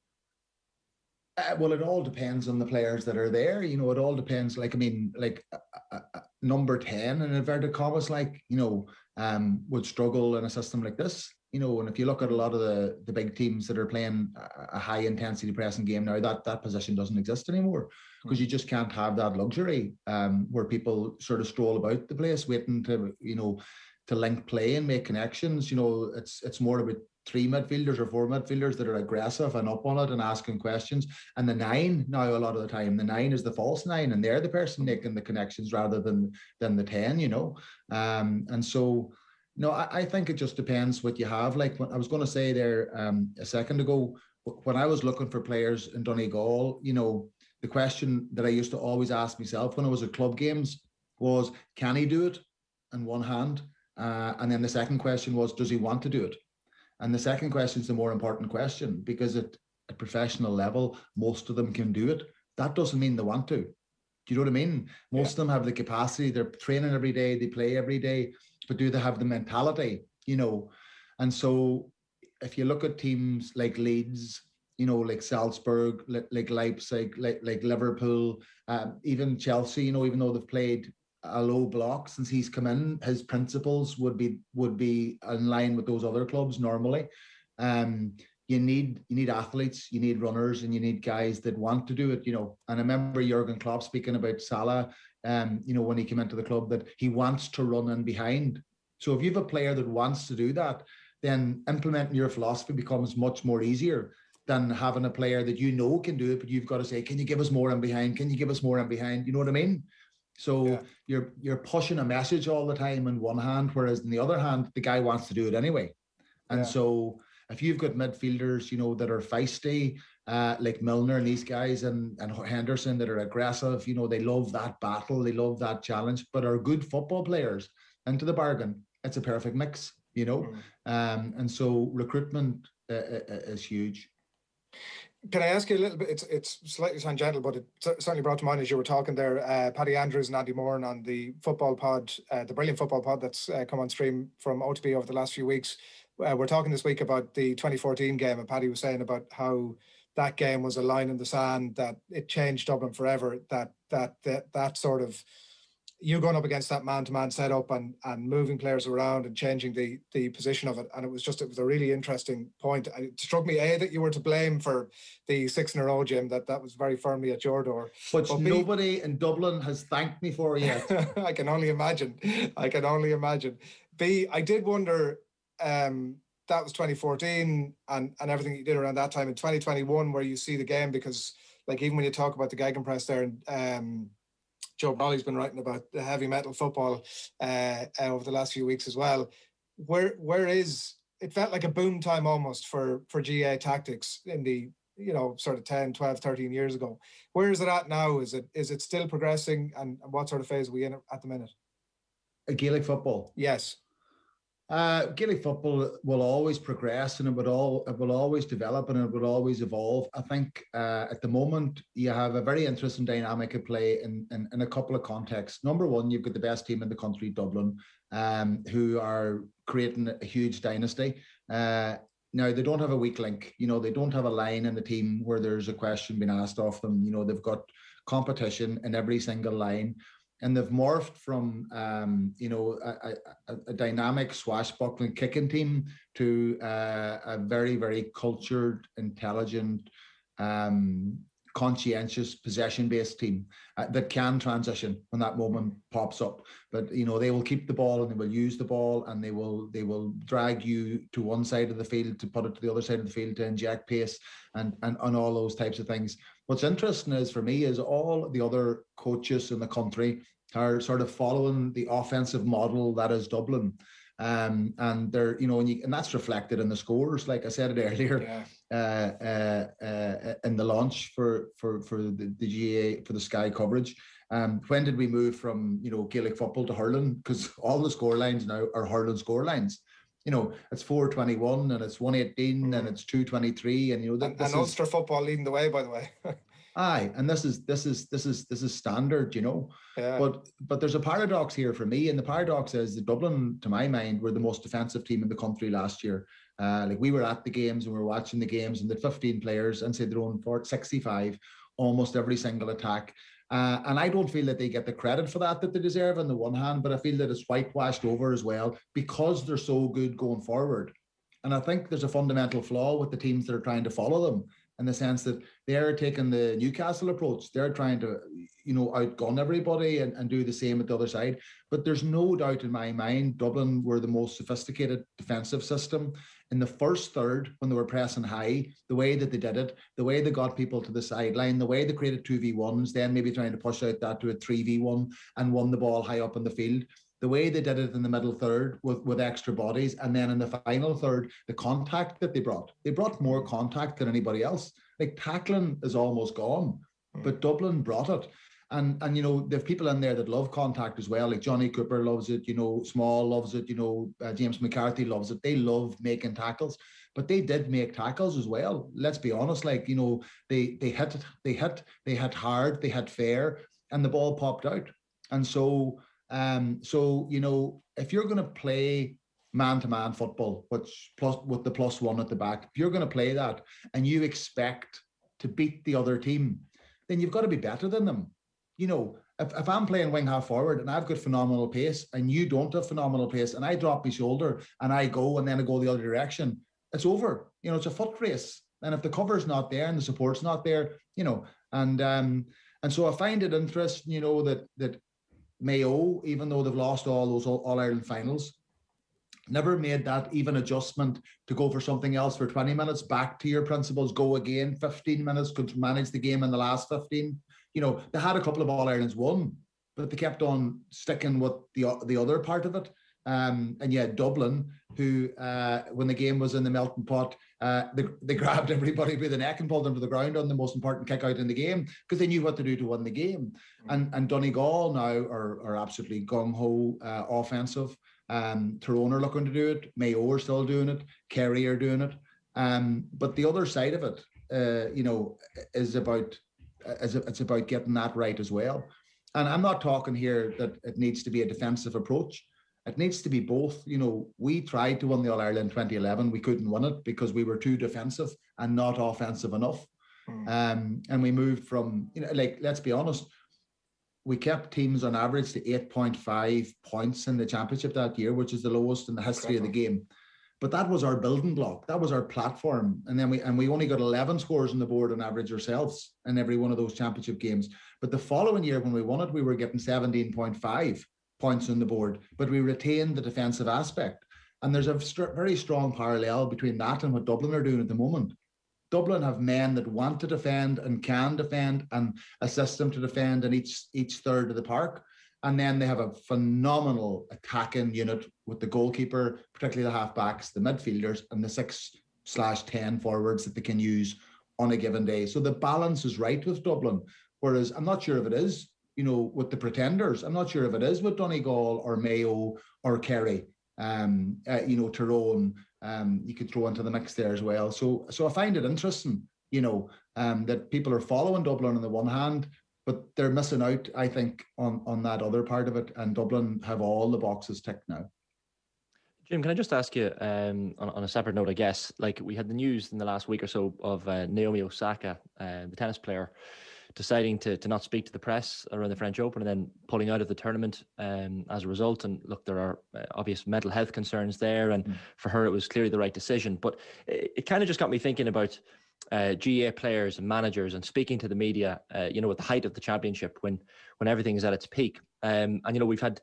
Uh, well, it all depends on the players that are there. You know, it all depends. Like, I mean, like uh, uh, uh, number 10 in inverted commas, like, you know, um, would struggle in a system like this. You know, and if you look at a lot of the, the big teams that are playing a, a high intensity pressing game now, that, that position doesn't exist anymore because you just can't have that luxury um, where people sort of stroll about the place waiting to, you know, to link play and make connections. You know, it's it's more about three midfielders or four midfielders that are aggressive and up on it and asking questions. And the nine now a lot of the time, the nine is the false nine, and they're the person making the connections rather than than the ten, you know. Um, and so no, I, I think it just depends what you have. Like I was going to say there um, a second ago, when I was looking for players in Donegal, you know, the question that I used to always ask myself when I was at club games was, can he do it? In one hand, uh, and then the second question was, does he want to do it? And the second question is the more important question because at a professional level, most of them can do it. That doesn't mean they want to. Do you know what I mean? Most yeah. of them have the capacity, they're training every day, they play every day, but do they have the mentality? You know, and so if you look at teams like Leeds, you know, like Salzburg, like, like Leipzig, like like Liverpool, um, even Chelsea, you know, even though they've played a low block since he's come in. His principles would be would be in line with those other clubs normally. Um, you need you need athletes, you need runners, and you need guys that want to do it. You know, and I remember Jurgen Klopp speaking about Salah. Um, you know, when he came into the club, that he wants to run in behind. So if you have a player that wants to do that, then implementing your philosophy becomes much more easier than having a player that you know can do it, but you've got to say, can you give us more in behind? Can you give us more in behind? You know what I mean? So yeah. you're you're pushing a message all the time in one hand, whereas in the other hand, the guy wants to do it anyway. And yeah. so if you've got midfielders, you know, that are feisty, uh, like Milner and these guys and, and Henderson that are aggressive, you know, they love that battle, they love that challenge, but are good football players into the bargain. It's a perfect mix, you know. Mm. Um, and so recruitment uh, uh, uh is huge. Can I ask you a little bit? It's it's slightly tangential, but it certainly brought to mind as you were talking there. Uh, Paddy Andrews and Andy Moran on the football pod, uh, the brilliant football pod that's uh, come on stream from OTB over the last few weeks. Uh, we're talking this week about the 2014 game, and Paddy was saying about how that game was a line in the sand that it changed Dublin forever. That that that that sort of you going up against that man-to-man setup and and moving players around and changing the the position of it. And it was just it was a really interesting point. It struck me a that you were to blame for the six in a row jim that that was very firmly at your door. Which but nobody B, in dublin has thanked me for yet. I can only imagine. I can only imagine. B i did wonder um that was 2014 and and everything you did around that time in 2021 where you see the game because like even when you talk about the gegenpress there and um Joe Brolly's been writing about the heavy metal football uh, uh, over the last few weeks as well. Where where is it felt like a boom time almost for for GAA tactics in the you know sort of 10 12 13 years ago. Where is it at now? Is it is it still progressing? And what sort of phase are we in at the minute? A gaelic football. Yes uh, Gaelic football will always progress and it will all it will always develop and it will always evolve. I think uh, at the moment you have a very interesting dynamic at play in, in, in a couple of contexts. Number one, you've got the best team in the country, Dublin, um, who are creating a huge dynasty. Uh, now they don't have a weak link. You know they don't have a line in the team where there's a question being asked of them. You know they've got competition in every single line and they've morphed from um, you know a, a, a, dynamic swashbuckling kicking team to uh, a very very cultured, intelligent, um, conscientious, possession-based team uh, that can transition when that moment pops up. But you know they will keep the ball and they will use the ball and they will they will drag you to one side of the field to put it to the other side of the field to inject pace and and, and all those types of things. What's interesting is for me is all the other coaches in the country are sort of following the offensive model that is Dublin. Um, and they're, you know, and, you, and that's reflected in the scores. Like I said it earlier, yeah. uh, uh, uh, in the launch for for for the, the GAA for the Sky coverage. Um, when did we move from you know Gaelic football to hurling? Because all the score lines now are hurling score lines. You know, it's four twenty one and it's one eighteen mm. and it's two twenty three, and you know, that, and, and Ulster football leading the way, by the way. Aye, and this is this is this is this is standard, you know. Yeah. But but there's a paradox here for me, and the paradox is that Dublin, to my mind, were the most defensive team in the country last year. Uh, like we were at the games and we were watching the games, and the 15 players and inside their own fort, 65, almost every single attack. Uh, and I don't feel that they get the credit for that that they deserve on the one hand, but I feel that it's whitewashed over as well because they're so good going forward. And I think there's a fundamental flaw with the teams that are trying to follow them in the sense that they're taking the Newcastle approach. They're trying to, you know, outgun everybody and, and do the same at the other side. But there's no doubt in my mind, Dublin were the most sophisticated defensive system. In the first third, when they were pressing high, the way that they did it, the way they got people to the sideline, the way they created 2v1s, then maybe trying to push out that to a 3v1 and won the ball high up in the field the way they did it in the middle third with, with extra bodies, and then in the final third, the contact that they brought. They brought more contact than anybody else. Like tackling is almost gone, hmm. but Dublin brought it. And and you know, there's people in there that love contact as well. Like Johnny Cooper loves it, you know, Small loves it, you know, uh, James McCarthy loves it. They love making tackles but they did make tackles as well. Let's be honest, like you know, they they hit they hit they hit hard, they hit fair, and the ball popped out. And so um, so you know, if you're going to play man-to-man football, which plus with the plus one at the back, if you're going to play that and you expect to beat the other team, then you've got to be better than them. You know, if, if I'm playing wing half forward and I've got phenomenal pace and you don't have phenomenal pace and I drop my shoulder and I go and then I go the other direction, it's over. You know, it's a foot race. And if the cover's not there and the support's not there, you know, and um, and so I find it interesting, you know, that that Mayo, even though they've lost all those All Ireland finals, never made that even adjustment to go for something else for 20 minutes back to your principles go again 15 minutes could manage the game in the last 15 you know they had a couple of all irelands won but they kept on sticking with the the other part of it um, and yeah, Dublin, who uh, when the game was in the melting pot, uh, they, they grabbed everybody by the neck and pulled them to the ground on the most important kick out in the game because they knew what to do to win the game. Mm. And and Donegal now are, are absolutely gung ho uh, offensive. Um, Tyrone are looking to do it. Mayo are still doing it. Kerry are doing it. Um, but the other side of it, uh, you know, is about is it's about getting that right as well. And I'm not talking here that it needs to be a defensive approach. It needs to be both. You know, we tried to win the All Ireland 2011. We couldn't win it because we were too defensive and not offensive enough. Mm. Um, and we moved from, you know, like, let's be honest, we kept teams on average to 8.5 points in the championship that year, which is the lowest in the history of the game. But that was our building block. That was our platform. And then we and we only got 11 scores on the board on average ourselves in every one of those championship games. But the following year, when we won it, we were getting 17.5 points on the board, but we retained the defensive aspect. And there's a st- very strong parallel between that and what Dublin are doing at the moment. Dublin have men that want to defend and can defend and a system to defend in each each third of the park. And then they have a phenomenal attacking unit with the goalkeeper, particularly the halfbacks, the midfielders, and the six slash ten forwards that they can use on a given day. So the balance is right with Dublin. Whereas I'm not sure if it is, you know, with the pretenders. I'm not sure if it is with Donegal or Mayo or Kerry. Um, uh, you know, Tyrone um, you could throw into the mix there as well. So, so I find it interesting, you know, um, that people are following Dublin on the one hand, but they're missing out, I think, on on that other part of it. And Dublin have all the boxes ticked now. Jim, can I just ask you um, on, on, a separate note? I guess like we had the news in the last week or so of uh, Naomi Osaka, uh, the tennis player, deciding to, to not speak to the press around the French Open and then pulling out of the tournament um, as a result. And look, there are uh, obvious mental health concerns there. And mm. for her, it was clearly the right decision. But it, it kind of just got me thinking about uh, GAA players and managers and speaking to the media, uh, you know, at the height of the championship when when everything is at its peak. Um, and, you know, we've had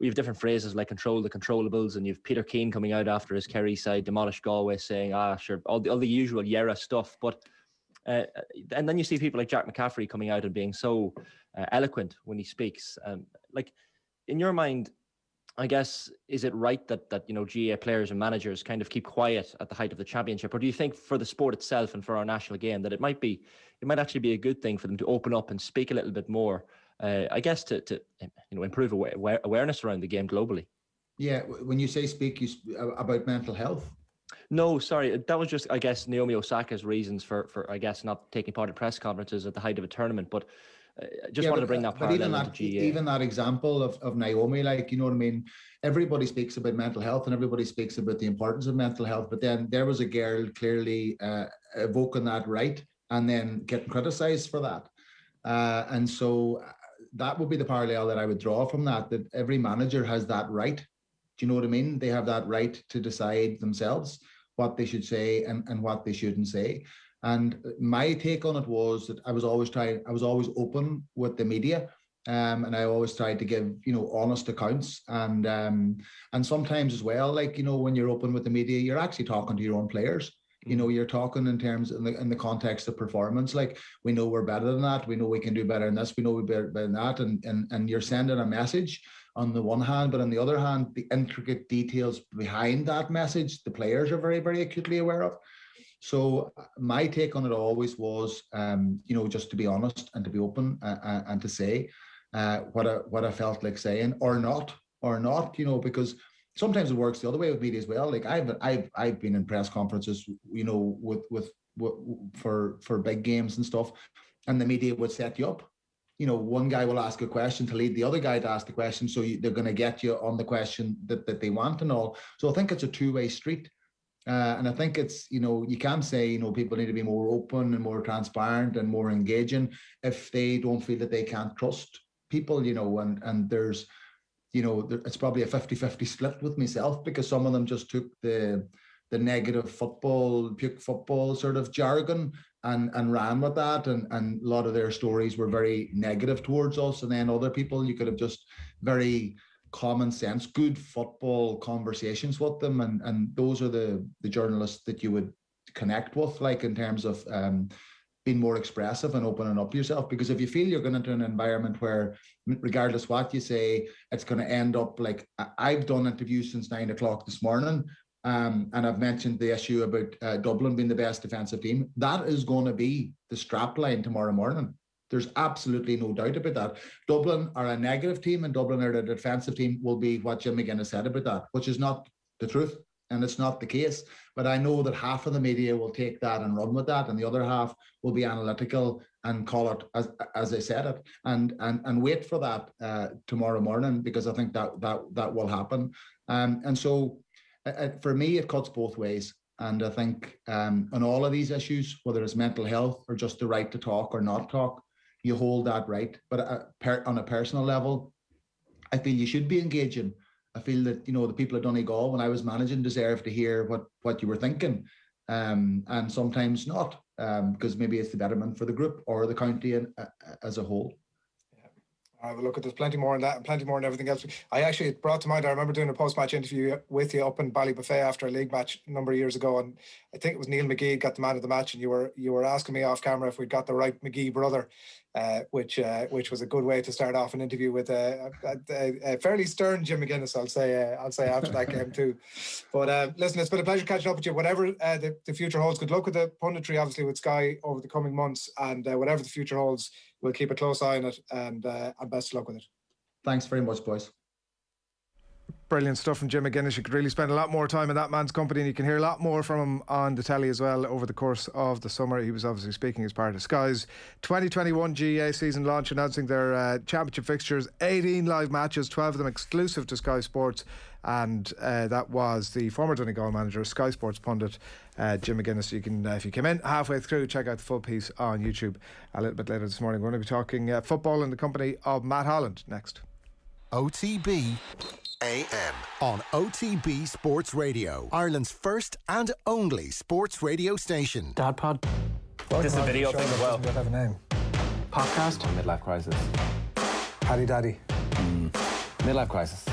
we have different phrases like control the controllables, and you've Peter Keane coming out after his Kerry side demolished Galway saying, ah, sure, all the, all the usual Yera stuff. But uh, and then you see people like Jack McCaffrey coming out and being so uh, eloquent when he speaks. Um, like, in your mind, I guess is it right that that you know GAA players and managers kind of keep quiet at the height of the championship, or do you think for the sport itself and for our national game that it might be it might actually be a good thing for them to open up and speak a little bit more? Uh, I guess to to you know improve aware, awareness around the game globally. Yeah, when you say speak, you sp- about mental health. No, sorry. That was just, I guess, Naomi Osaka's reasons for, for I guess, not taking part in press conferences at the height of a tournament. But uh, just yeah, wanted but, to bring that but even that, even that example of, of Naomi, like, you know what I mean? Everybody speaks about mental health and everybody speaks about the importance of mental health. But then there was a girl clearly uh, evoking that right and then getting criticized for that. Uh, and so uh, that would be the parallel that I would draw from that, that every manager has that right. Do you know what I mean? They have that right to decide themselves what they should say and, and what they shouldn't say. And my take on it was that I was always trying, I was always open with the media. Um, and I always tried to give, you know, honest accounts, and um, and sometimes as well, like you know, when you're open with the media, you're actually talking to your own players. You know, mm-hmm. you're talking in terms in the in the context of performance. Like we know we're better than that. We know we can do better than this. We know we're better than that. And and and you're sending a message on the one hand, but on the other hand, the intricate details behind that message, the players are very, very acutely aware of. So uh, my take on it always was, um, you know, just to be honest and to be open uh, uh, and to say uh, what I what I felt like saying or not or not, you know, because sometimes it works the other way with media as well. Like I've I've I've been in press conferences, you know, with with, with for for big games and stuff, and the media would set you up you know, one guy will ask a question to lead the other guy to ask the question. So you, they're going to get you on the question that, that they want and all. So I think it's a two way street. Uh, and I think it's, you know, you can say, you know, people need to be more open and more transparent and more engaging if they don't feel that they can't trust people, you know, and, and there's, you know, there, it's probably a 50 50 split with myself because some of them just took the, the negative football, puke football sort of jargon and and ran with that and and a lot of their stories were very negative towards us and then other people you could have just very common sense, good football conversations with them, and and those are the the journalists that you would connect with, like in terms of um, being more expressive and opening up yourself. Because if you feel you're going into an environment where, regardless what you say, it's going to end up like I've done interviews since nine o'clock this morning. Um, and I've mentioned the issue about uh, Dublin being the best defensive team. That is going to be the strap line tomorrow morning. There's absolutely no doubt about that. Dublin are a negative team, and Dublin are a defensive team. Will be what Jim McGuinness said about that, which is not the truth, and it's not the case. But I know that half of the media will take that and run with that, and the other half will be analytical and call it as as I said it, and and and wait for that uh, tomorrow morning because I think that that that will happen. Um, and so, for me, it cuts both ways. And I think um, on all of these issues, whether it's mental health or just the right to talk or not talk, you hold that right. But uh, per, on a personal level, I feel you should be engaging. I feel that you know the people at Donegal when I was managing deserve to hear what what you were thinking, um, and sometimes not um, because maybe it's the betterment for the group or the county in, uh, as a whole. Have a look at there's plenty more in that and plenty more in everything else. I actually brought to mind. I remember doing a post-match interview with you up in Ballybofey after a league match a number of years ago, and I think it was Neil McGee got the man of the match, and you were you were asking me off camera if we'd got the right McGee brother, uh, which uh, which was a good way to start off an interview with a, a, a fairly stern Jim McGuinness. I'll say uh, I'll say after that game too. But uh, listen, it's been a pleasure catching up with you. Whatever uh, the, the future holds, good luck with the punditry, obviously with Sky over the coming months, and uh, whatever the future holds, we'll keep a close eye on it, and uh, and best of luck with it. Thanks very much, boys. Brilliant stuff from Jim McGuinness. You could really spend a lot more time in that man's company, and you can hear a lot more from him on the telly as well over the course of the summer. He was obviously speaking as part of Sky's 2021 GAA season launch, announcing their uh, championship fixtures 18 live matches, 12 of them exclusive to Sky Sports. And uh, that was the former Donegal manager, Sky Sports pundit, uh, Jim McGuinness. You can, uh, if you came in halfway through, check out the full piece on YouTube a little bit later this morning. We're going to be talking uh, football in the company of Matt Holland next. OTB AM on OTB Sports Radio, Ireland's first and only sports radio station. Dad Pod. This is a video thing as well. Does have a name? Podcast. Midlife crisis. Paddy Daddy. Mm. Midlife crisis.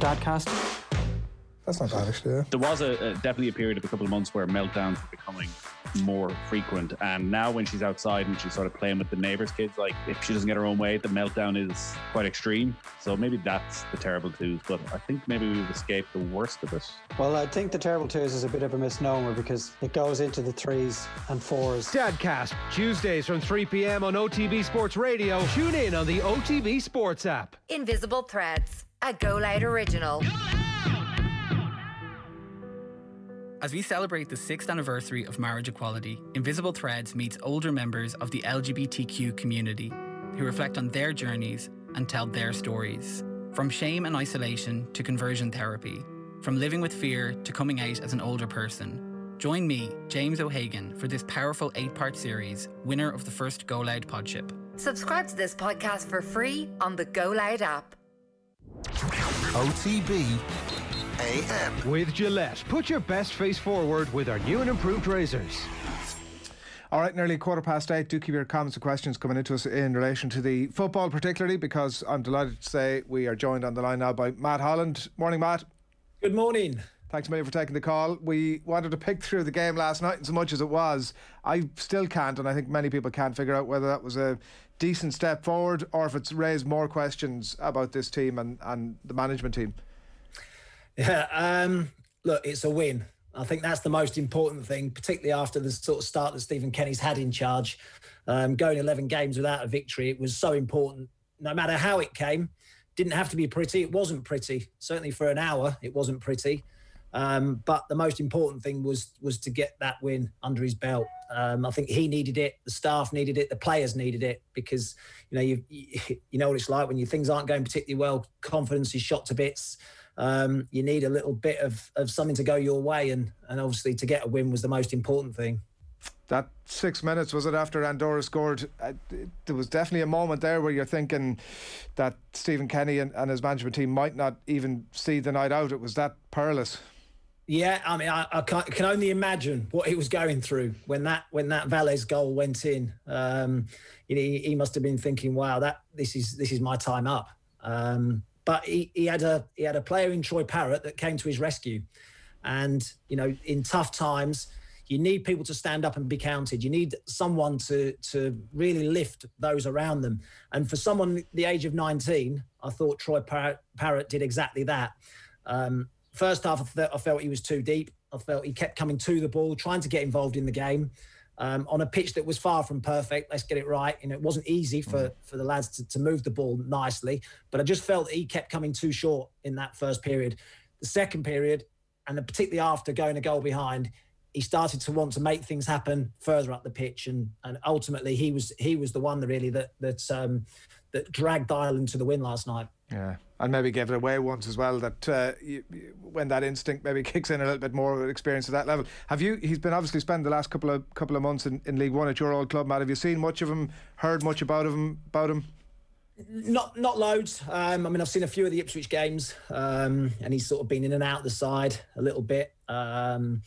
Dadcast. That's not bad, actually. Yeah. There was a, a, definitely a period of a couple of months where meltdowns were becoming more frequent, and now when she's outside and she's sort of playing with the neighbors' kids, like if she doesn't get her own way, the meltdown is quite extreme. So maybe that's the terrible twos, but I think maybe we've escaped the worst of it. Well, I think the terrible twos is a bit of a misnomer because it goes into the threes and fours. Dadcast Tuesdays from 3 p.m. on OTB Sports Radio. Tune in on the OTB Sports app. Invisible Threads, a Go Loud original. As we celebrate the sixth anniversary of marriage equality, Invisible Threads meets older members of the LGBTQ community who reflect on their journeys and tell their stories. From shame and isolation to conversion therapy, from living with fear to coming out as an older person. Join me, James O'Hagan, for this powerful eight part series, winner of the first Go Loud Podship. Subscribe to this podcast for free on the Go Loud app. OTB AM. With Gillette, put your best face forward with our new and improved razors. All right, nearly quarter past eight. Do keep your comments and questions coming into us in relation to the football, particularly because I'm delighted to say we are joined on the line now by Matt Holland. Morning, Matt. Good morning. Thanks, May, for taking the call. We wanted to pick through the game last night, and so much as it was, I still can't, and I think many people can't figure out whether that was a decent step forward or if it's raised more questions about this team and, and the management team. Yeah, um, look, it's a win. I think that's the most important thing, particularly after the sort of start that Stephen Kenny's had in charge. Um, going 11 games without a victory, it was so important. No matter how it came, didn't have to be pretty. It wasn't pretty. Certainly for an hour, it wasn't pretty. Um, but the most important thing was was to get that win under his belt. Um, I think he needed it, the staff needed it, the players needed it because you know you you know what it's like when your things aren't going particularly well. Confidence is shot to bits um, you need a little bit of, of something to go your way. And, and obviously, to get a win was the most important thing. That six minutes was it after Andorra scored? Uh, there was definitely a moment there where you're thinking that Stephen Kenny and, and his management team might not even see the night out. It was that perilous. Yeah, I mean, I, I can only imagine what he was going through when that when that Vales goal went in. Um, you know, he, he, must have been thinking, "Wow, that this is this is my time up." Um, but he, he had a he had a player in Troy Parrott that came to his rescue, and you know, in tough times, you need people to stand up and be counted. You need someone to to really lift those around them. And for someone the age of 19, I thought Troy Parrott, Parrott did exactly that. Um, First half, I, th- I felt he was too deep. I felt he kept coming to the ball, trying to get involved in the game. Um, on a pitch that was far from perfect. Let's get it right. You know, it wasn't easy for, mm. for the lads to, to move the ball nicely, but I just felt he kept coming too short in that first period. The second period, and particularly after going a goal behind, he started to want to make things happen further up the pitch, and and ultimately he was he was the one that really that that um, that dragged Ireland to the win last night. Yeah, and maybe gave it away once as well. That uh, you, when that instinct maybe kicks in a little bit more experience at that level. Have you? He's been obviously spent the last couple of couple of months in, in League One at your old club, Matt. Have you seen much of him? Heard much about of him? About him? Not not loads. Um, I mean, I've seen a few of the Ipswich games, um, and he's sort of been in and out the side a little bit. Um,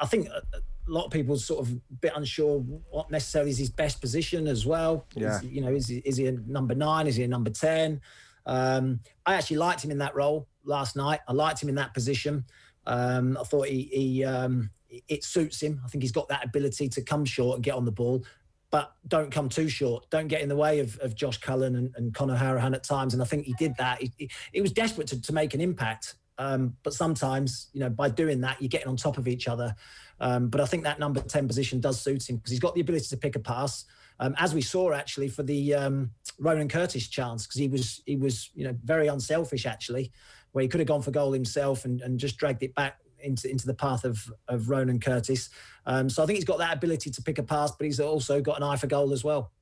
I think a, lot of people sort of a bit unsure what necessarily is his best position as well. Yeah. Is, you know, is he, is he a number nine? Is he a number ten? Um, I actually liked him in that role last night. I liked him in that position. Um, I thought he, he um, it suits him. I think he's got that ability to come short and get on the ball, but don't come too short. Don't get in the way of, of Josh Cullen and, and Conor Hourihane at times. And I think he did that. He, he, he was desperate to, to make an impact. Um, but sometimes, you know, by doing that, you're getting on top of each other. Um, but I think that number 10 position does suit him because he's got the ability to pick a pass um, as we saw actually for the um, Ronan Curtis chance, because he was he was you know very unselfish actually, where he could have gone for goal himself and, and just dragged it back into into the path of of Ronan Curtis. Um, so I think he's got that ability to pick a pass, but he's also got an eye for goal as well.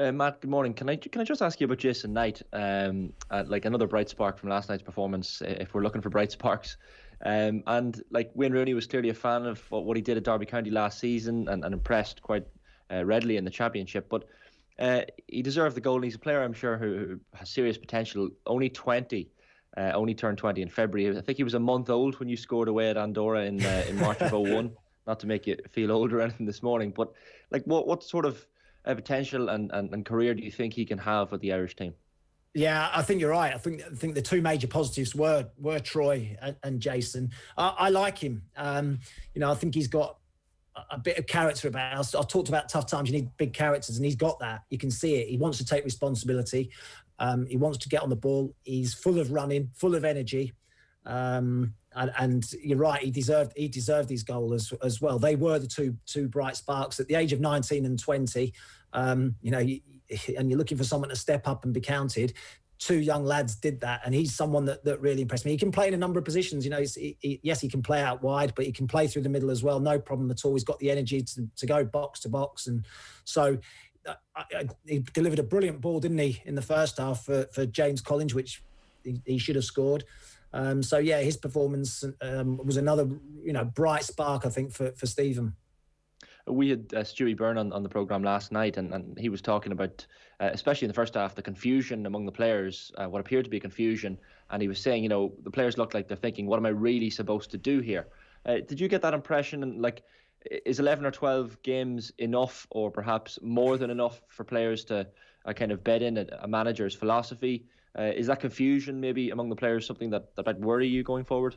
Uh, Matt, good morning. Can I can I just ask you about Jason Knight? Um, uh, like another bright spark from last night's performance. If we're looking for bright sparks, um, and like Wayne Rooney was clearly a fan of what he did at Derby County last season and, and impressed quite uh, readily in the championship. But uh, he deserved the goal. And he's a player, I'm sure, who, who has serious potential. Only 20, uh, only turned 20 in February. I think he was a month old when you scored away at Andorra in uh, in March of 01. Not to make you feel old or anything this morning, but like what what sort of uh, potential and, and, and career do you think he can have with the Irish team? Yeah, I think you're right. I think I think the two major positives were were Troy and, and Jason. I, I, like him. Um, you know, I think he's got a bit of character about. Us. I talked about tough times. You need big characters, and he's got that. You can see it. He wants to take responsibility. Um, he wants to get on the ball. He's full of running, full of energy. Um, and, and, you're right. He deserved he deserved his goal as as well. They were the two two bright sparks at the age of 19 and 20. Um, you know, and you're looking for someone to step up and be counted two young lads did that, and he's someone that, that really impressed me. He can play in a number of positions. You know, he, he, yes, he can play out wide, but he can play through the middle as well. No problem at all. He's got the energy to, to go box to box, and so uh, I, he delivered a brilliant ball, didn't he, in the first half for, for James Collins, which he, he should have scored. Um, so yeah, his performance um, was another you know bright spark, I think, for for Stephen we had uh, Stuey Byrne on, on the program last night, and, and he was talking about, uh, especially in the first half, the confusion among the players, uh, what appeared to be confusion. And he was saying, you know, the players look like they're thinking, what am I really supposed to do here? Uh, did you get that impression? And like, is 11 or 12 games enough, or perhaps more than enough for players to uh, kind of bed in a, a manager's philosophy? Uh, is that confusion maybe among the players something that, that might worry you going forward?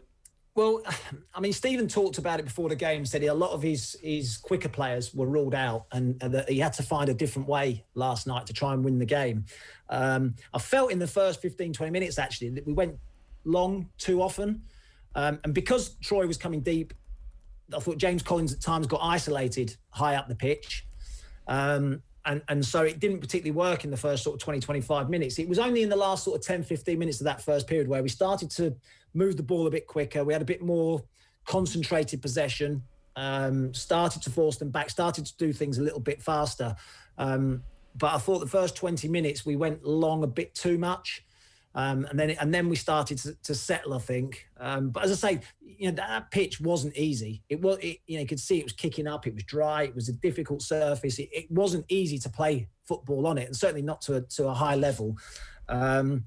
Well, I mean, Stephen talked about it before the game. Said a lot of his his quicker players were ruled out, and, and that he had to find a different way last night to try and win the game. Um, I felt in the first 15, 20 minutes actually that we went long too often, um, and because Troy was coming deep, I thought James Collins at times got isolated high up the pitch. Um, and and so it didn't particularly work in the first sort of 20 25 minutes. It was only in the last sort of 10 15 minutes of that first period where we started to move the ball a bit quicker. We had a bit more concentrated possession um, started to force them back started to do things a little bit faster. Um, but i thought the first 20 minutes we went long a bit too much um, and then and then we started to, to settle, I think. Um, but as I say, you know that, that pitch wasn't easy. It was, it, you know, you could see it was kicking up. It was dry. It was a difficult surface. It, it wasn't easy to play football on it, and certainly not to a, to a high level. Um,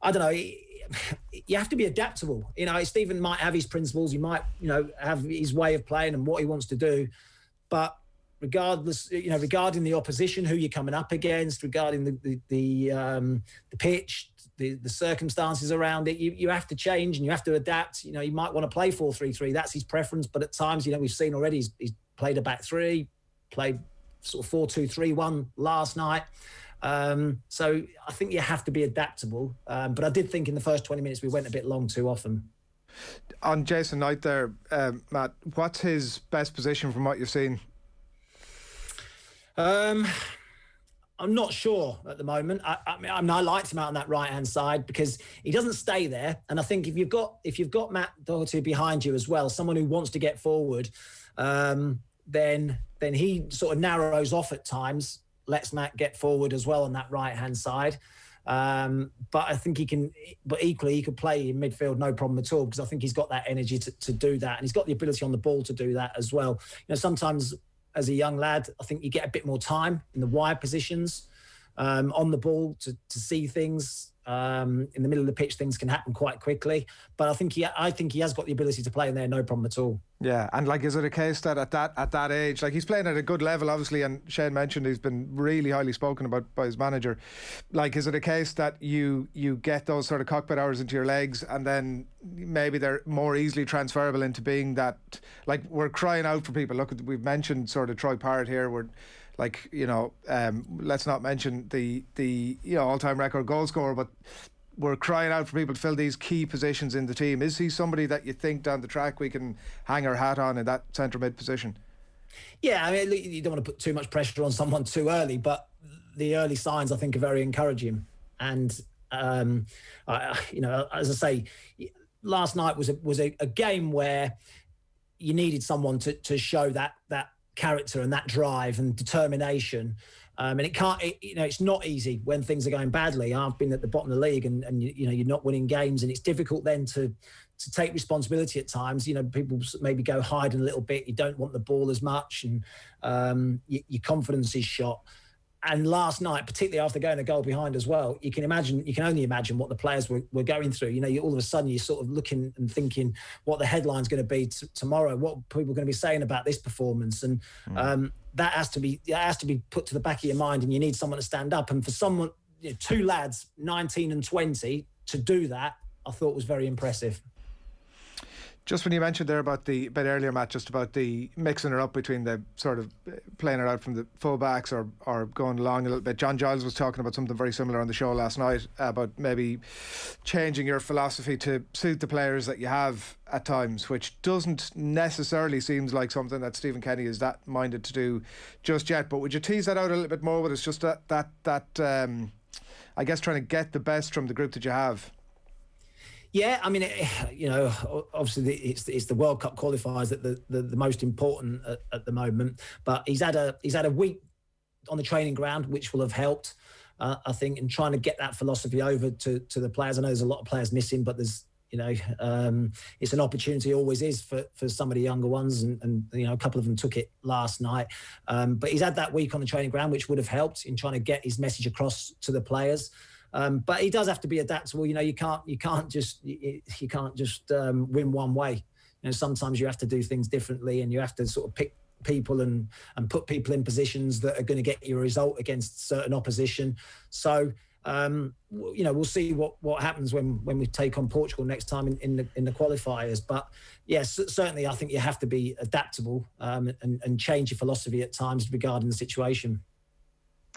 I don't know. You have to be adaptable. You know, Stephen might have his principles. He might, you know, have his way of playing and what he wants to do. But regardless, you know, regarding the opposition, who you're coming up against, regarding the the the, um, the pitch, the, the circumstances around it, you, you have to change and you have to adapt. You know, you might want to play 4 3 3. That's his preference. But at times, you know, we've seen already he's, he's played a back three, played sort of 4 2 3 1 last night. Um, so I think you have to be adaptable. Um, but I did think in the first 20 minutes we went a bit long too often. On Jason Knight there, um, Matt, what's his best position from what you've seen? Um, I'm not sure at the moment. I, I, mean, I, mean, I liked him out on that right hand side because he doesn't stay there. And I think if you've got if you've got Matt Doherty behind you as well, someone who wants to get forward, um, then then he sort of narrows off at times, lets Matt get forward as well on that right hand side. Um, but I think he can, but equally he could play in midfield no problem at all because I think he's got that energy to, to do that and he's got the ability on the ball to do that as well. You know, sometimes as a young lad, I think you get a bit more time in the wide positions um, on the ball to, to see things. Um, in the middle of the pitch, things can happen quite quickly. But I think he, I think he has got the ability to play in there, no problem at all. Yeah, and like, is it a case that at that at that age, like he's playing at a good level, obviously, and Shane mentioned he's been really highly spoken about by his manager. Like, is it a case that you you get those sort of cockpit hours into your legs, and then maybe they're more easily transferable into being that? Like, we're crying out for people. Look, we've mentioned sort of Troy Parrott here. We're like you know, um, let's not mention the the you know all time record goal scorer, but we're crying out for people to fill these key positions in the team. Is he somebody that you think down the track we can hang our hat on in that centre mid position? Yeah, I mean, you don't want to put too much pressure on someone too early, but the early signs I think are very encouraging. And um, I, you know, as I say, last night was a, was a, a game where you needed someone to to show that that character and that drive and determination. Um, and it can't, it, you know, it's not easy when things are going badly. I've been at the bottom of the league, and, and you, you know, you're not winning games, and it's difficult then to to take responsibility at times. You know, people maybe go hiding a little bit. You don't want the ball as much, and um, your confidence is shot and last night, particularly after going a goal behind as well, you can imagine, you can only imagine what the players were, were going through. You know, you, all of a sudden you're sort of looking and thinking what the headline's going to be t- tomorrow, what people are going to be saying about this performance, and mm. um, that has to be that has to be put to the back of your mind, and you need someone to stand up. And for someone, you know, two lads, 19 and 20, to do that, I thought was very impressive. Just when you mentioned there about the bit earlier, Matt, just about the mixing it up between the sort of uh, playing it out from the fullbacks or or going along a little bit. John Giles was talking about something very similar on the show last night about maybe changing your philosophy to suit the players that you have at times, which doesn't necessarily seems like something that Stephen Kenny is that minded to do just yet. But would you tease that out a little bit more? But it's just that that that um, I guess trying to get the best from the group that you have. Yeah, I mean, it, you know, obviously it's it's the World Cup qualifiers that the, the, the most important at, at, the moment. But he's had a he's had a week on the training ground, which will have helped, uh, I think, in trying to get that philosophy over to to the players. I know there's a lot of players missing, but there's you know, um, it's an opportunity, always is for, for some of the younger ones, and, and you know, a couple of them took it last night. Um, but he's had that week on the training ground, which would have helped in trying to get his message across to the players. Um, but he does have to be adaptable. You know, you can't you can't just you, you can't just um, win one way. You know, sometimes you have to do things differently, and you have to sort of pick people and and put people in positions that are going to get you a result against certain opposition. So. Um, you know, we'll see what, what happens when, when we take on Portugal next time in, in the in the qualifiers. But yes, certainly, I think you have to be adaptable um, and, and change your philosophy at times regarding the situation.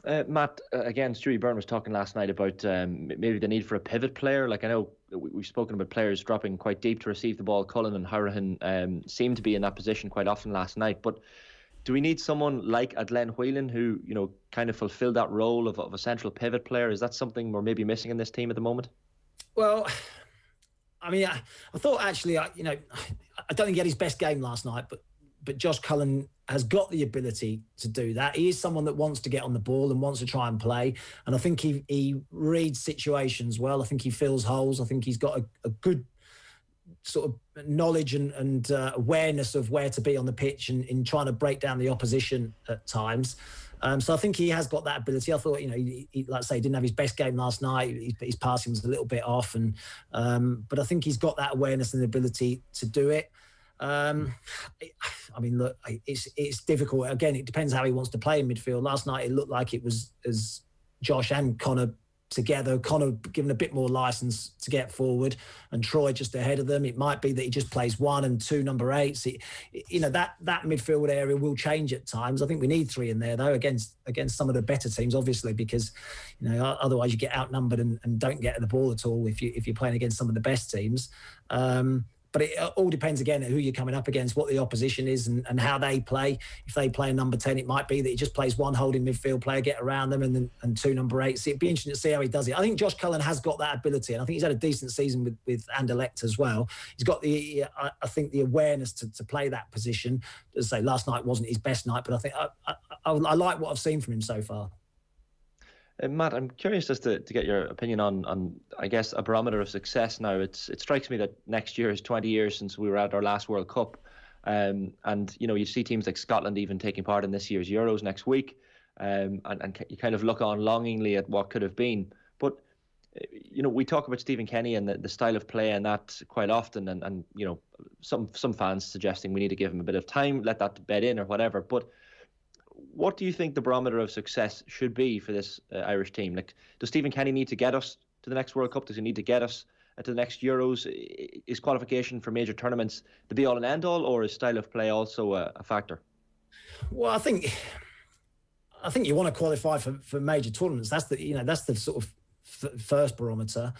Uh, Matt, uh, again, Stuey Byrne was talking last night about um, maybe the need for a pivot player. Like I know we've spoken about players dropping quite deep to receive the ball. Cullen and Hourihane um, seemed to be in that position quite often last night. But do we need someone like a Glenn Whelan who, you know, kind of fulfilled that role of, of a central pivot player? Is that something we're maybe missing in this team at the moment? Well, I mean, I, I thought actually, I, you know, I don't think he had his best game last night, but but Josh Cullen has got the ability to do that. He is someone that wants to get on the ball and wants to try and play. And I think he he reads situations well. I think he fills holes. I think he's got a, a good sort of knowledge and, and uh, awareness of where to be on the pitch and in trying to break down the opposition at times. Um, so I think he has got that ability. I thought, you know, he, he, like I say, he didn't have his best game last night. His, his passing was a little bit off, and um, but I think he's got that awareness and the ability to do it. Um, I mean, look, it's it's difficult. Again, it depends how he wants to play in midfield. Last night, it looked like it was as Josh and Conor together. Conor given a bit more license to get forward, and Troy just ahead of them. It might be that he just plays one and two number eights. You know that that midfield area will change at times. I think we need three in there though against against some of the better teams, obviously, because you know otherwise you get outnumbered and, and don't get the ball at all if you if you're playing against some of the best teams. Um, but it uh, all depends again who you're coming up against, what the opposition is, and, and how they play. If they play a number 10, it might be that he just plays one holding midfield player, get around them, and then and two number eights. It'd be interesting to see how he does it. I think Josh Cullen has got that ability, and I think he's had a decent season with, with Anderlecht as well. He's got the, I, I think, the awareness to, to play that position. As I say, last night wasn't his best night, but I think I, I, I like what I've seen from him so far. Uh, Matt, I'm curious just to, to get your opinion on on I guess a barometer of success. Now, it's it strikes me that next year is 20 years since we were at our last World Cup, um, and you know you see teams like Scotland even taking part in this year's Euros next week, um, and and you kind of look on longingly at what could have been. But uh, you know we talk about Stephen Kenny and the, the style of play and that quite often, and and you know some some fans suggesting we need to give him a bit of time, let that bed in or whatever, but what do you think the barometer of success should be for this uh, Irish team? Like, does Stephen Kenny need to get us to the next World Cup? Does he need to get us uh, to the next Euros? Is qualification for major tournaments the be all and end all, or is style of play also a, a factor? Well, I think I think you want to qualify for, for major tournaments. That's the you know that's the sort of f- first barometer.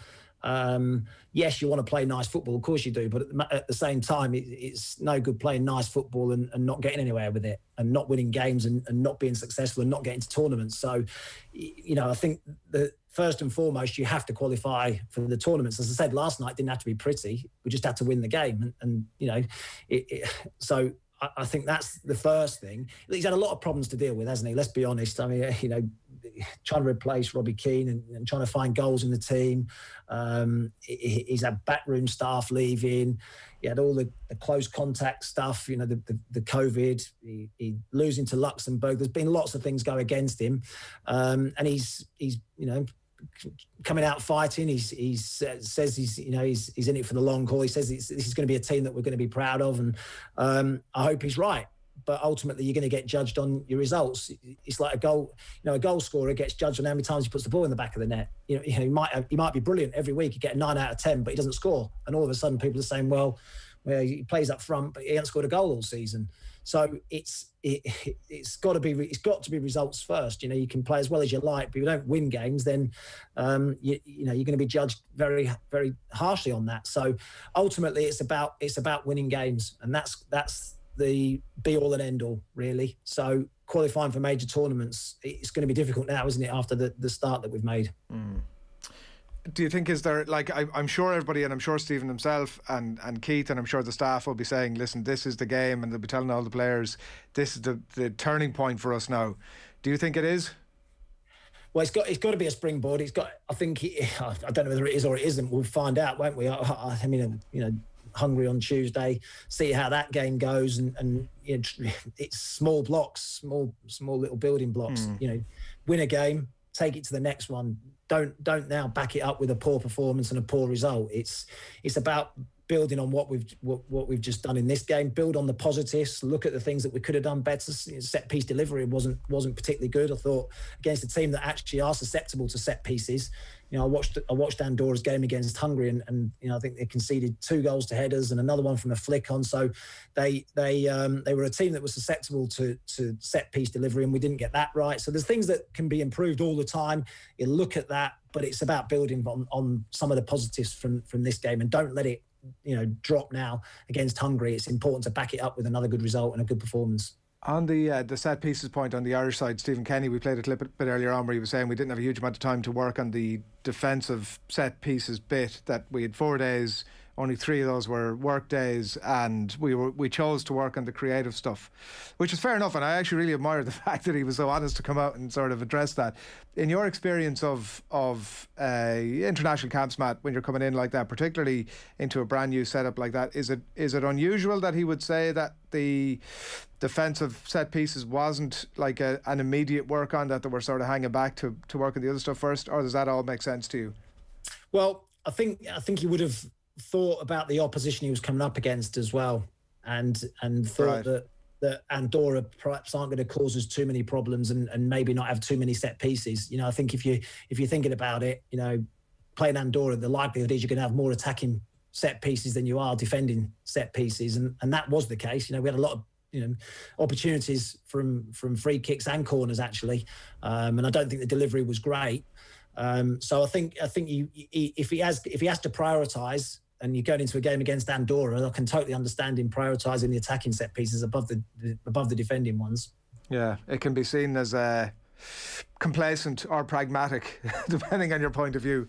Um, yes, you want to play nice football, of course you do, but at the, at the same time, it, it's no good playing nice football and, and, not getting anywhere with it, and not winning games and, and, not being successful and not getting to tournaments. So, you know, I think that first and foremost, you have to qualify for the tournaments. As I said last night, didn't have to be pretty. We just had to win the game, and, and you know, it, it, so I think that's the first thing. He's had a lot of problems to deal with, hasn't he? Let's be honest. I mean, you know, trying to replace Robbie Keane and, and trying to find goals in the team. Um, he, he's had backroom staff leaving. He had all the, the close contact stuff, you know, the, the, the COVID, he, he, losing to Luxembourg. There's been lots of things go against him. Um, and he's, he's, you know, coming out fighting. He's he's uh, says he's you know he's he's in it for the long haul. He says this is going to be a team that we're going to be proud of, and um, I hope he's right but ultimately you're going to get judged on your results. It's like a goal, you know, a goal scorer gets judged on how many times he puts the ball in the back of the net. You know, you know he might have, he might be brilliant every week, he get a nine out of ten, but he doesn't score, and all of a sudden people are saying, well, well he plays up front, but he hasn't scored a goal all season. So it's it, it's got to be it's got to be results first. You know, you can play as well as you like, but if you don't win games, then um, you, you know you're going to be judged very very harshly on that. So ultimately, it's about it's about winning games, and that's that's the be all and end all, really. So qualifying for major tournaments, it's going to be difficult now, isn't it? After the, the start that we've made. Mm. Do you think is there like I, am sure everybody and I'm sure Stephen himself and and Keith and I'm sure the staff will be saying, listen, this is the game, and they'll be telling all the players, this is the the turning point for us now. Do you think it is? Well, it's got it's got to be a springboard. It's got. I think. he, I don't know whether it is or it isn't. We'll find out, won't we? I, I mean, you know, Hungary on Tuesday. See how that game goes, and, and you know, it's small blocks, small small little building blocks. Mm. You know, win a game, take it to the next one. Don't don't now back it up with a poor performance and a poor result. It's it's about building on what we've what, what, we've just done in this game. Build on the positives. Look at the things that we could have done better. Set piece delivery wasn't wasn't particularly good. I thought against a team that actually are susceptible to set pieces you know, I watched I watched Andorra's game against Hungary, and, and you know, I think they conceded two goals to headers and another one from a flick on. So they they um, they were a team that was susceptible to to set piece delivery, and we didn't get that right. So there's things that can be improved all the time. You look at that, but it's about building on, on some of the positives from from this game, and don't let it you know drop now against Hungary. It's important to back it up with another good result and a good performance. On the uh, the set pieces point on the Irish side, Stephen Kenny, we played a clip a bit earlier on where he was saying we didn't have a huge amount of time to work on the defensive set pieces bit. That we had four days only three of those were work days, and we were we chose to work on the creative stuff, which is fair enough. And I actually really admire the fact that he was so honest to come out and sort of address that. In your experience of of uh, international camps, Matt, when you're coming in like that, particularly into a brand new setup like that, is it is it unusual that he would say that the defensive set pieces wasn't like a, an immediate work on that they were sort of hanging back to to work on the other stuff first, or does that all make sense to you? Well, I think I think he would have thought about the opposition he was coming up against as well, and and thought right. that that Andorra perhaps aren't going to cause us too many problems and, and maybe not have too many set pieces. You know, I think if you if you're thinking about it, you know, playing Andorra, the likelihood is you're going to have more attacking set pieces than you are defending set pieces, and and that was the case. You know, we had a lot of you know opportunities from from free kicks and corners actually, um, and I don't think the delivery was great. Um, so I think I think you, he, if he has if he has to prioritise and you're going into a game against Andorra, I can totally understand him prioritising the attacking set pieces above the, above the defending ones. Yeah, it can be seen as uh, complacent or pragmatic, depending on your point of view.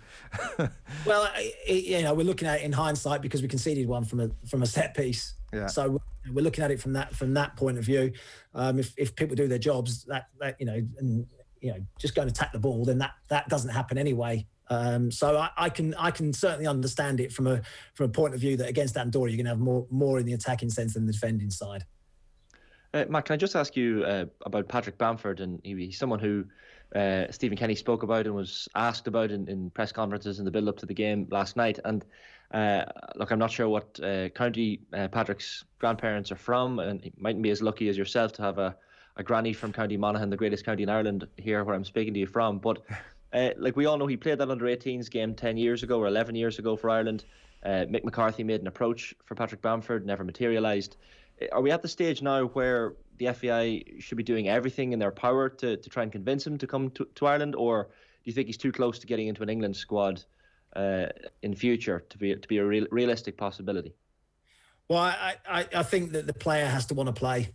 well, it, you know, we're looking at it in hindsight because we conceded one from a from a set piece. Yeah. So we're looking at it from that from that point of view. Um, if if people do their jobs, that that you know, and you know just go and attack the ball, then that that doesn't happen anyway. Um, so I, I, can I can certainly understand it from a from a point of view that against Andorra you're going to have more more in the attacking sense than the defending side. Uh, Matt, can I just ask you uh, about Patrick Bamford? And he, he's someone who uh, Stephen Kenny spoke about and was asked about in, in press conferences in the build up to the game last night. And uh, look, I'm not sure what uh, county uh, Patrick's grandparents are from, and he mightn't be as lucky as yourself to have a a granny from County Monaghan, the greatest county in Ireland, here where I'm speaking to you from. But uh, like we all know, he played that under 18s game 10 years ago or 11 years ago for Ireland. Uh, Mick McCarthy made an approach for Patrick Bamford, never materialised. Uh, are we at the stage now where the FAI should be doing everything in their power to, to try and convince him to come to, to Ireland, or do you think he's too close to getting into an England squad uh, in future to be to be a real, realistic possibility? Well, I, I, I think that the player has to want to play.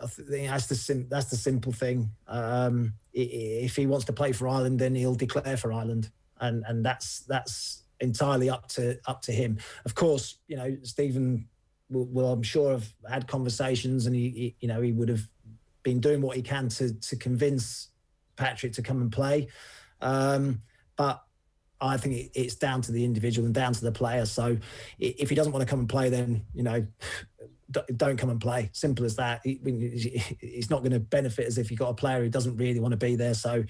That's the sim- that's the simple thing. Um, if he wants to play for Ireland, then he'll declare for Ireland, and and that's that's entirely up to up to him. Of course, you know Stephen will, will I'm sure have had conversations, and he, he, you know he would have been doing what he can to to convince Patrick to come and play. Um, but I think it's down to the individual and down to the player. So if he doesn't want to come and play, then you know don't come and play. Simple as that. It's not going to benefit as if you've got a player who doesn't really want to be there. So,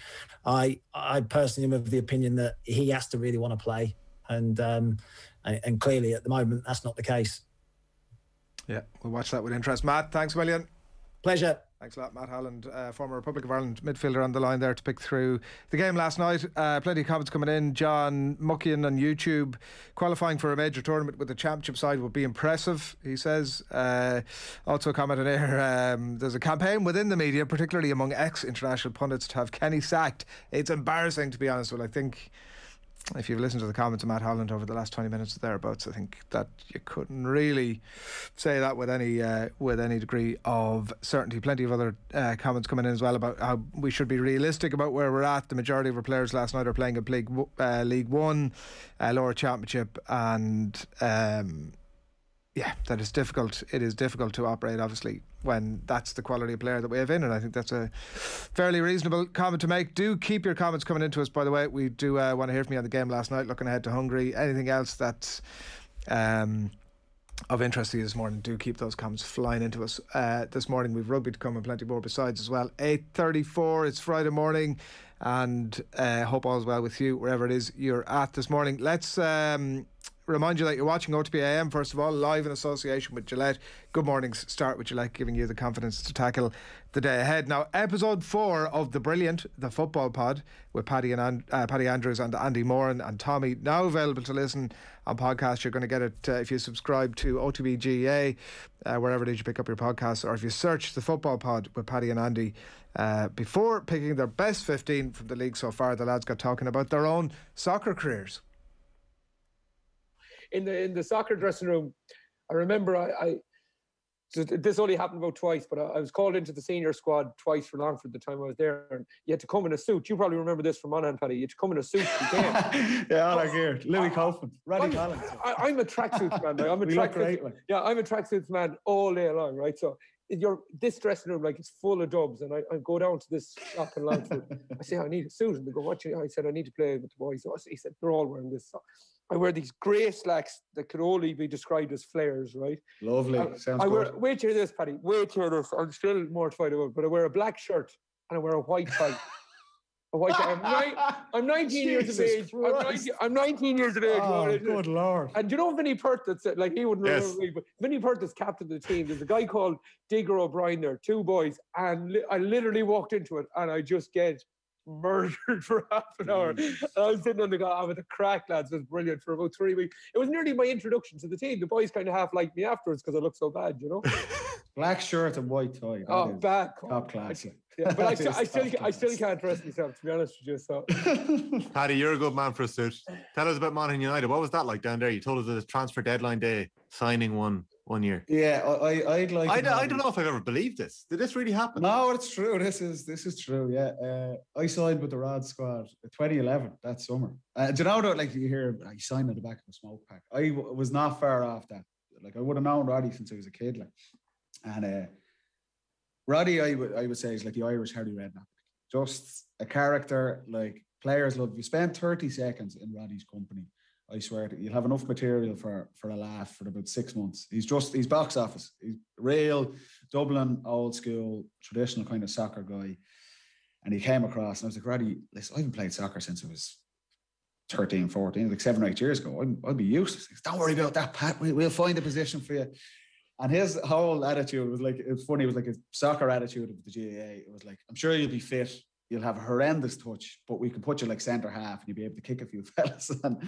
I I personally am of the opinion that he has to really want to play, and um, and, and clearly at the moment that's not the case. Yeah, we'll watch that with interest. Matt, thanks a million. Pleasure. Thanks a lot, Matt Holland, uh, former Republic of Ireland midfielder on the line there to pick through the game last night. Uh, plenty of comments coming in. John Muckian on YouTube, qualifying for a major tournament with the championship side would be impressive, he says. Uh, also commenting here, um, there's a campaign within the media, particularly among ex-international pundits, to have Kenny sacked. It's embarrassing, to be honest, but I think if you've listened to the comments of Matt Holland over the last 20 minutes or thereabouts, I think that you couldn't really say that with any uh, with any degree of certainty. Plenty of other uh, comments coming in as well about how we should be realistic about where we're at. The majority of our players last night are playing in League, uh, League One, uh, lower championship, and um, yeah, that is difficult. It is difficult to operate, obviously, when that's the quality of player that we have in, and I think that's a fairly reasonable comment to make. Do keep your comments coming into us, by the way. We do uh, want to hear from you on the game last night, looking ahead to Hungary. Anything else that's um, of interest to you this morning? Do keep those comments flying into us. Uh, this morning we've rugby to come and plenty more besides as well. Eight thirty-four. It's Friday morning, and uh, hope all's well with you wherever it is you're at this morning. Let's. Um, remind you that you're watching OTB AM, first of all, live in association with Gillette. Good mornings start with Gillette, giving you the confidence to tackle the day ahead. Now, episode four of The Brilliant, the football pod, with Paddy, and uh, Paddy Andrews and Andy Moran and, Tommy, now available to listen on podcast. You're going to get it uh, if you subscribe to OTB GAA, uh, wherever it is you pick up your podcast, or if you search the football pod with Paddy and Andy. Uh, before picking their best 15 from the league so far, the lads got talking about their own soccer careers in the in the soccer dressing room, I remember I, I so this only happened about twice, but I, I, was called into the senior squad twice for Longford the time I was there, and you had to come in a suit. You probably remember this from Monaghan, Paddy. You had to come in a suit. yeah, all like here. Louis Kaufman, Roddy Collins. I, am a tracksuits man. Like, I'm a tracksuits. Yeah, I'm a tracksuits man all day long, right? So you're this dressing room like it's full of dubs, and I, I go down to this shop in Longford. I say I need a suit, and they go, "What?" You? I said I need to play with the boys. So he said they're all wearing this. So I wear these grey slacks that could only be described as flares, right? Lovely. I, Sounds I wear, good. Wait till this, Paddy. Wait till this. I'm still mortified about it, but I wear a black shirt and I wear a white tie. a white tie. I'm, ni- I'm 19 years of age. I'm 19, I'm 19, years of age. Oh, good lord. And do you know Vinny Perth that's like he wouldn't Yes. remember me, but Vinny Perth is captain of the team. There's a guy called Digger O'Brien there, two boys, and li- I literally walked into it and I just get murdered for half an hour. And I was sitting on the guy with oh, a crack, lads. It was brilliant for about three weeks. It was nearly my introduction to the team. The boys kind of half liked me afterwards because I looked so bad, you know. Black shirt and white tie. That Oh, is bad. Top class. Yeah, but I, That still, I still, I still can't dress myself to be honest with you. So Paddy, you're a good man for a suit. Tell us about Monaghan United. What was that like down there? You told us it was transfer deadline day, signing one one year. Yeah, I, I, I'd like. I, I don't know if I've ever believed this. Did this really happen? No, it's true. This is this is true. Yeah, uh, I signed with the Rod squad 2011 that summer. Uh, do you know that? Like you hear, I signed at the back of a smoke pack. I w- was not far off that. Like I would have known Roddy since I was a kid. Like, and uh, Roddy, I would I would say is like the Irish Harry Redknapp. Just a character. Like players love. You spend 30 seconds in Roddy's company. I swear to you, you'll have enough material for for a laugh for about six months. He's just he's box office. He's real Dublin old school traditional kind of soccer guy. And he came across and I was like, Roddy, listen, I haven't played soccer since I was 13, 14, like seven or eight years ago. I'm, I'll be useless. Goes, Don't worry about that, Pat. We, we'll find a position for you. And his whole attitude was like, it's funny, it was like his soccer attitude of the GAA. It was like, I'm sure you'll be fit. You'll have a horrendous touch, but we can put you like centre half and you'll be able to kick a few fellas. And,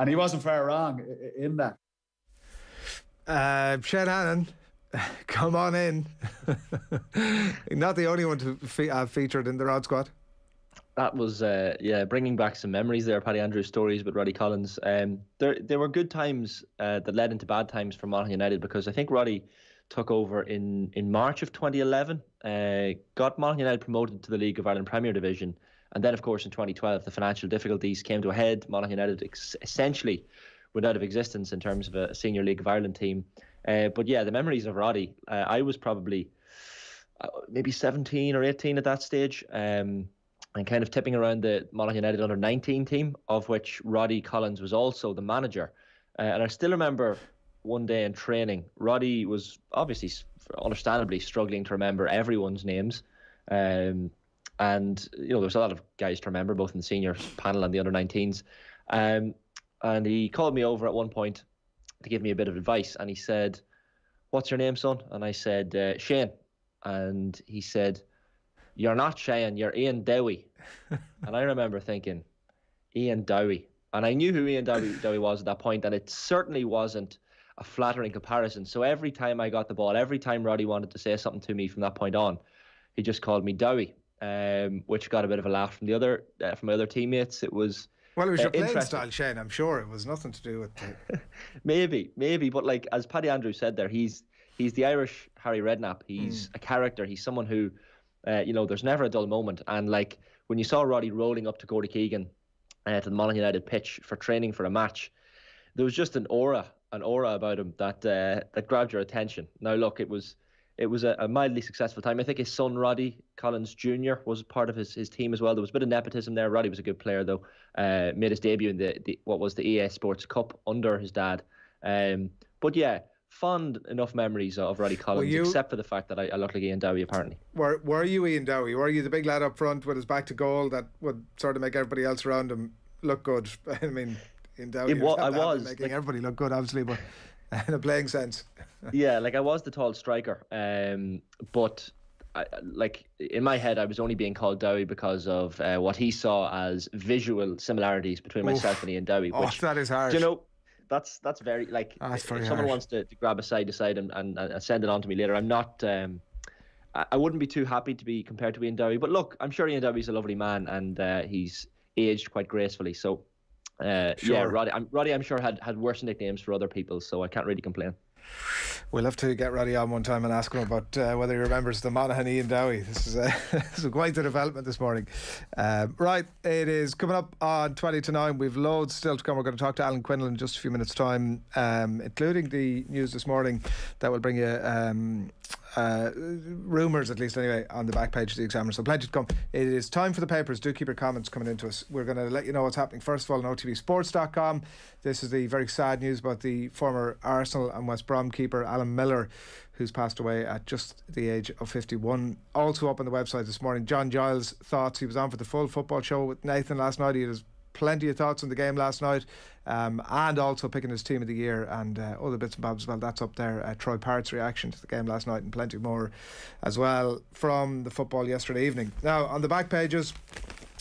and he wasn't far wrong i- i- in that. Uh, Shed Hannon, come on in. Not the only one to fe- have featured in the Rod Squad. That was uh, yeah, bringing back some memories there. Paddy Andrews stories with Roddy Collins. Um, there there were good times uh, that led into bad times for Monaghan United because I think Roddy took over in in March of 2011. Uh, got Monaghan United promoted to the League of Ireland Premier Division, and then of course in 2012 the financial difficulties came to a head. Monaghan United ex- essentially went out of existence in terms of a senior League of Ireland team. Uh, but yeah, the memories of Roddy. Uh, I was probably uh, maybe 17 or 18 at that stage. Um, and kind of tipping around the Monaghan United under 19 team, of which Roddy Collins was also the manager. Uh, and I still remember one day in training, Roddy was obviously, understandably, struggling to remember everyone's names. Um, and, you know, there's a lot of guys to remember, both in the senior panel and the under 19s. Um, and he called me over at one point to give me a bit of advice. And he said, What's your name, son? And I said, uh, Shane. And he said, You're not Shane, you're Ian Dowie. and I remember thinking, Ian Dowie. And I knew who Ian Dowie, Dowie was at that point, and it certainly wasn't a flattering comparison. So every time I got the ball, every time Roddy wanted to say something to me from that point on, he just called me Dowie, um, which got a bit of a laugh from the other uh, from my other teammates. It was Well, it was uh, your playing style, Shane. I'm sure it was nothing to do with. The, Maybe, maybe, but like as Paddy Andrews said there, he's he's the Irish Harry Redknapp. He's a character. He's someone who, uh, you know, there's never a dull moment. And like when you saw Roddy rolling up to Gortakeegan uh, to the Monaghan United pitch for training for a match, there was just an aura, an aura about him that uh, that grabbed your attention. Now look, it was it was a, a mildly successful time. I think his son Roddy Collins Jr. was part of his, his team as well. There was a bit of nepotism there. Roddy was a good player though. Uh, made his debut in the, the what was the EA Sports Cup under his dad. Um, but yeah, fond enough memories of Roddy Collins, you- except for the fact that I, I look like Ian Dowie apparently. were Were you Ian Dowie? Were you the big lad up front with his back to goal that would sort of make everybody else around him look good? I mean, Ian Dowie. It wa- was I was, making like- everybody look good, obviously, but in a playing sense. yeah, like I was the tall striker, um, but I, like in my head, I was only being called Dowie because of uh, what he saw as visual similarities between Oof. myself and Ian Dowie. Oh, Which, that is harsh. do you know, that's that's very like That's if someone harsh. wants to, to grab a side to side and, and, and send it on to me later, I'm not. Um, I I wouldn't be too happy to be compared to Ian Dowie, but look, I'm sure Ian Dowie's a lovely man and uh, he's aged quite gracefully. So, uh, yeah, Roddy, I'm, Roddy, I'm sure had had worse nicknames for other people, so I can't really complain. We'll have to get Roddy on one time and ask him about uh, whether he remembers the Monaghan Ian Dowie. This is, uh, this is quite the development this morning. Um, right, it is coming up on 20 to 9. We've loads still to come. We're going to talk to Alan Quinlan in just a few minutes' time, um, including the news this morning that will bring you um, uh, rumours, at least anyway, on the back page of the Examiner. So plenty to come. It is time for the papers. Do keep your comments coming into us. We're going to let you know what's happening first of all on OTBSports.com. This is the very sad news about the former Arsenal and West Brom keeper Alan Miller, who's passed away at just the age of 51. Also up on the website this morning, John Giles' thoughts. He was on for the full football show with Nathan last night. He had his plenty of thoughts on the game last night, um, and also picking his team of the year and uh, other bits and bobs as well. That's up there. Uh, Troy Parrott's reaction to the game last night, and plenty more as well from the football yesterday evening. Now, on the back pages,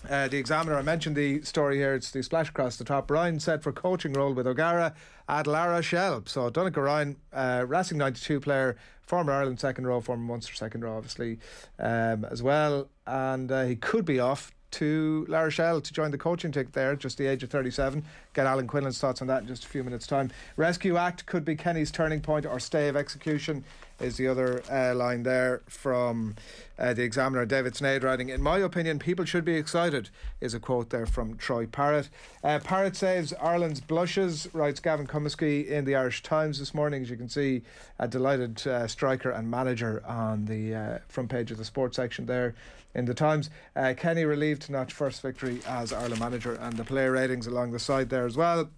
uh, the Examiner, I mentioned the story here. It's the splash across the top. Ryan said for coaching role with O'Gara at La Rochelle. So Donnacha Ryan, uh, Racing 92 player, former Ireland second row, former Munster second row, obviously, um, as well. And uh, he could be off to La Rochelle to join the coaching ticket there, just the age of 37. Get Alan Quinlan's thoughts on that in just a few minutes' time. Rescue Act could be Kenny's turning point or stay of execution is the other uh, line there from uh, the Examiner, David Sneyd writing. In my opinion, people should be excited, is a quote there from Troy Parrott. Uh, Parrott saves Ireland's blushes, writes Gavin Cummiskey in the Irish Times this morning. As you can see, a delighted uh, striker and manager on the uh, front page of the sports section there in the Times. Uh, Kenny relieved to notch first victory as Ireland manager, and the player ratings along the side there as well.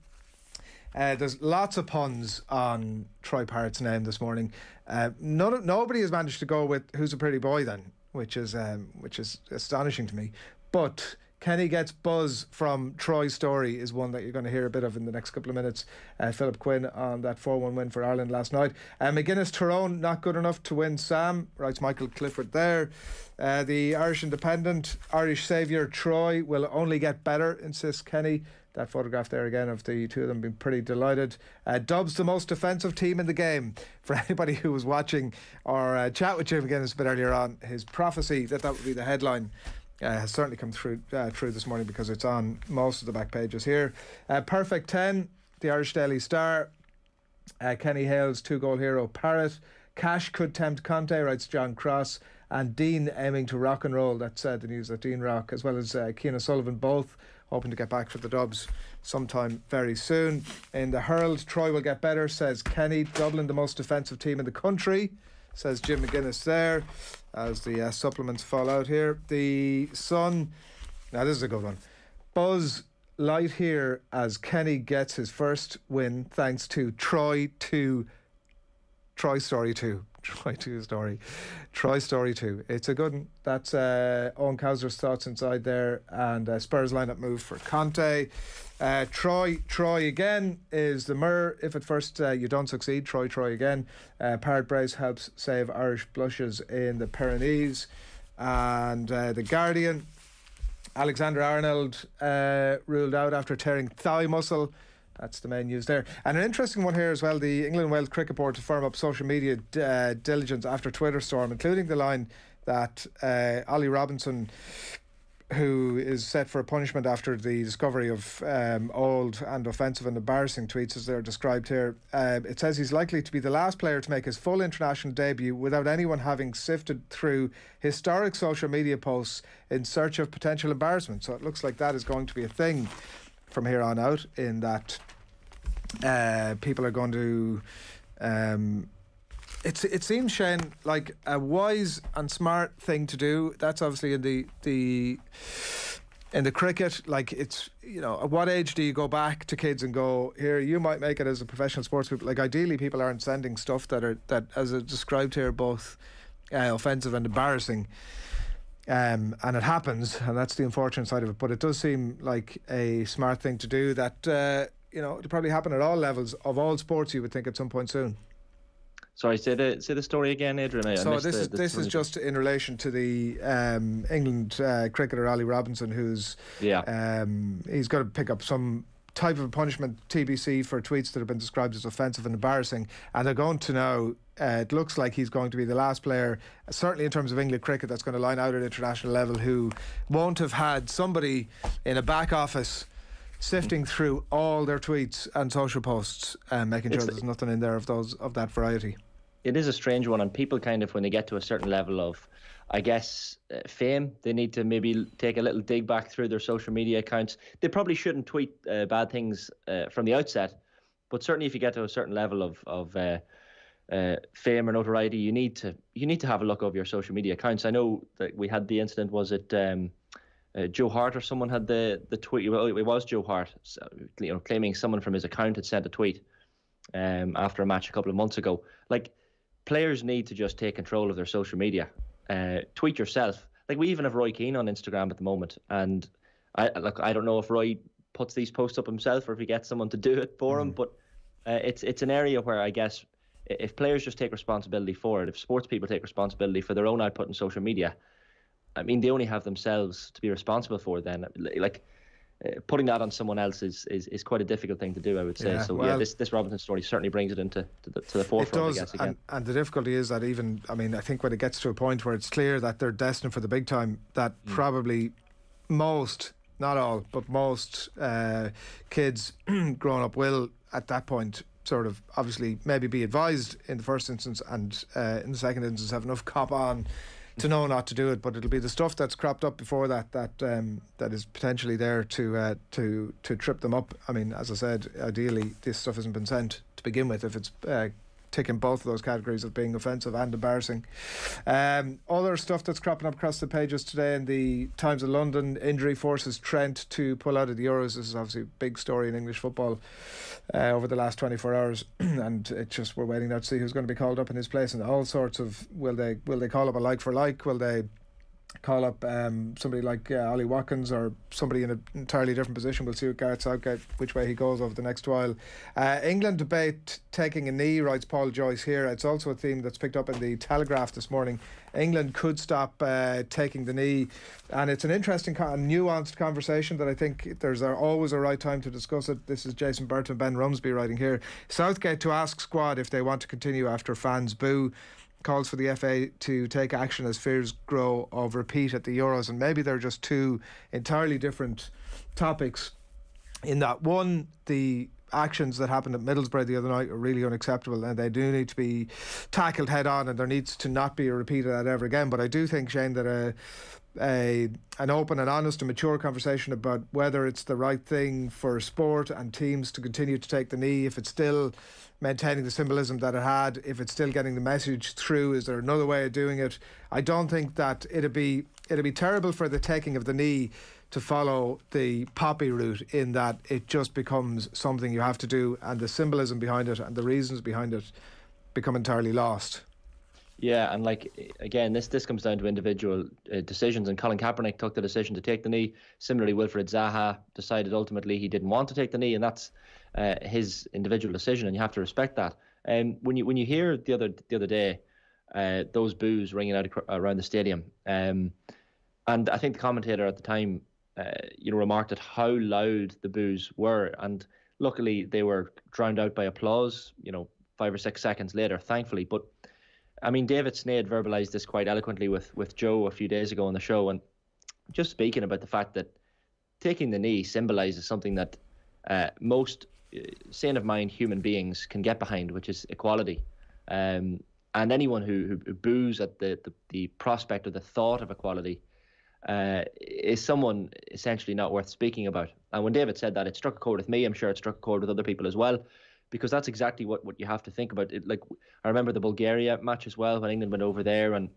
Uh, there's lots of puns on Troy Parrott's name this morning. Uh, none, nobody has managed to go with "Who's a Pretty Boy" then, which is um, which is astonishing to me. But Kenny gets buzz from Troy's story is one that you're going to hear a bit of in the next couple of minutes. Uh, Philip Quinn on that 4 1 win for Ireland last night. Uh, McGuinness Tyrone not good enough to win Sam, writes Michael Clifford there. Uh, the Irish Independent, Irish saviour Troy will only get better, insists Kenny. That photograph there again of the two of them being pretty delighted. Uh, Dubs the most defensive team in the game. For anybody who was watching or uh, chat with Jim McGuinness a bit earlier on, his prophecy that that would be the headline uh, has certainly come through uh, through this morning because it's on most of the back pages here. Uh, perfect 10, the Irish Daily Star. Uh, Kenny hails two goal hero, Parrott. Cash could tempt Conte, writes John Cross. And Dean aiming to rock and roll. That's uh, the news that Dean Rock, as well as uh, Cian O'Sullivan, both hoping to get back for the Dubs sometime very soon. In the Herald, Troy will get better, says Kenny. Dublin, the most defensive team in the country, says Jim McGuinness there, as the uh, supplements fall out here. The Sun, now this is a good one. Buzz light here as Kenny gets his first win thanks to Troy 2. Troy Story 2. Troy 2 story. try Story 2. It's a good one. That's uh, Owen Cowser's thoughts inside there. And uh, Spurs lineup move for Conte. Uh, Troy, Troy again is the Mur. If at first uh, you don't succeed, Troy, Troy again. Uh, Parrott Brace helps save Irish blushes in the Pyrenees. And uh, The Guardian, Alexander Arnold uh, ruled out after tearing thigh muscle. That's the main news there. And an interesting one here as well the England Wales Cricket Board to firm up social media uh, diligence after Twitter storm, including the line that uh, Ollie Robinson who is set for a punishment after the discovery of um, old and offensive and embarrassing tweets, as they're described here. Uh, it says he's likely to be the last player to make his full international debut without anyone having sifted through historic social media posts in search of potential embarrassment. So it looks like that is going to be a thing from here on out, in that uh, people are going to. Um, it's it seems Shane like a wise and smart thing to do. That's obviously in the the in the cricket. Like it's you know at what age do you go back to kids and go here? You might make it as a professional sports people. Like ideally, people aren't sending stuff that are that as described here both uh, offensive and embarrassing. Um, and it happens, and that's the unfortunate side of it. But it does seem like a smart thing to do. That uh, you know, it'll probably happen at all levels of all sports. You would think at some point soon. Sorry, say the say the story again, Adrian. I so this the, is this is just in relation to the um, England uh, cricketer Ollie Robinson, who's yeah, um, he's got to pick up some type of punishment TBC for tweets that have been described as offensive and embarrassing, and they're going to now. Uh, it looks like he's going to be the last player, certainly in terms of England cricket, that's going to line out at international level who won't have had somebody in a back office sifting through all their tweets and social posts and making sure It's- there's nothing in there of those of that variety. it is a strange one, and people kind of when they get to a certain level of, I guess, uh, fame, they need to maybe take a little dig back through their social media accounts. They probably shouldn't tweet uh, bad things uh, from the outset, but certainly if you get to a certain level of of uh, fame or notoriety, you need to you need to have a look over your social media accounts. I know that we had the incident. Was it? Um, uh, Joe Hart or someone had the the tweet. Well, it was Joe Hart, so, you know, claiming someone from his account had sent a tweet um, after a match a couple of months ago. Like players need to just take control of their social media. Uh, tweet yourself. Like we even have Roy Keane on Instagram at the moment, and I like I don't know if Roy puts these posts up himself or if he gets someone to do it for him. But uh, it's it's an area where I guess if players just take responsibility for it, if sports people take responsibility for their own output in social media, I mean they only have themselves to be responsible for. Then like. Uh, putting that on someone else is, is, is quite a difficult thing to do, I would say. Yeah, so yeah, this this Robinson story certainly brings it into to the, to the It forefront, does, I guess. Again. and, and the difficulty is that even, I mean, I think when it gets to a point where it's clear that they're destined for the big time, that Mm. probably most, not all, but most uh, kids growing up will at that point sort of obviously maybe be advised in the first instance and uh, in the second instance have enough cop on to know not to do it but it'll be the stuff that's cropped up before that that um, that is potentially there to uh, to to trip them up. I mean as I said ideally this stuff hasn't been sent to begin with if it's uh, ticking both of those categories of being offensive and embarrassing. Um, other stuff that's cropping up across the pages today in the Times of London injury forces Trent to pull out of the Euros. This is obviously a big story in English football uh, over the last 24 hours, and it just we're waiting now to see who's going to be called up in his place and all sorts of will they will they call up a like for like? Will they call up um, somebody like uh, Ollie Watkins or somebody in an entirely different position. We'll see what Gareth Southgate, which way he goes over the next while. Uh, England debate taking a knee, writes Paul Joyce here. It's also a theme that's picked up in the Telegraph this morning. England could stop uh, taking the knee, and it's an interesting, nuanced conversation that I think there's always a right time to discuss it. This is Jason Burton, Ben Rumsby writing here. Southgate to ask squad if they want to continue after fans boo calls for the FA to take action as fears grow of repeat at the Euros, and maybe they're just two entirely different topics. In that one, the actions that happened at Middlesbrough the other night are really unacceptable, and they do need to be tackled head on, and there needs to not be a repeat of that ever again. But I do think Shane that a a an open and honest and mature conversation about whether it's the right thing for sport and teams to continue to take the knee if it's still maintaining the symbolism that it had if it's still getting the message through is there another way of doing it I don't think that it'd be it'd be terrible for the taking of the knee to follow the poppy route in that it just becomes something you have to do and the symbolism behind it and the reasons behind it become entirely lost Yeah, and like again, this this comes down to individual uh, decisions. And Colin Kaepernick took the decision to take the knee. Similarly, Wilfred Zaha decided ultimately he didn't want to take the knee, and that's uh, his individual decision, and you have to respect that. Um, when you when you hear the other the other day, uh, those boos ringing out around the stadium, um, and I think the commentator at the time, uh, you know, remarked at how loud the boos were, and luckily they were drowned out by applause. You know, five or six seconds later, thankfully, but. I mean, David Sneyd verbalised this quite eloquently with, with Joe a few days ago on the show, and just speaking about the fact that taking the knee symbolises something that uh, most sane of mind human beings can get behind, which is equality. Um, and anyone who, who, who boos at the, the, the prospect or the thought of equality uh, is someone essentially not worth speaking about. And when David said that, it struck a chord with me. I'm sure it struck a chord with other people as well because that's exactly what, what you have to think about. It, like I remember the Bulgaria match as well when England went over there and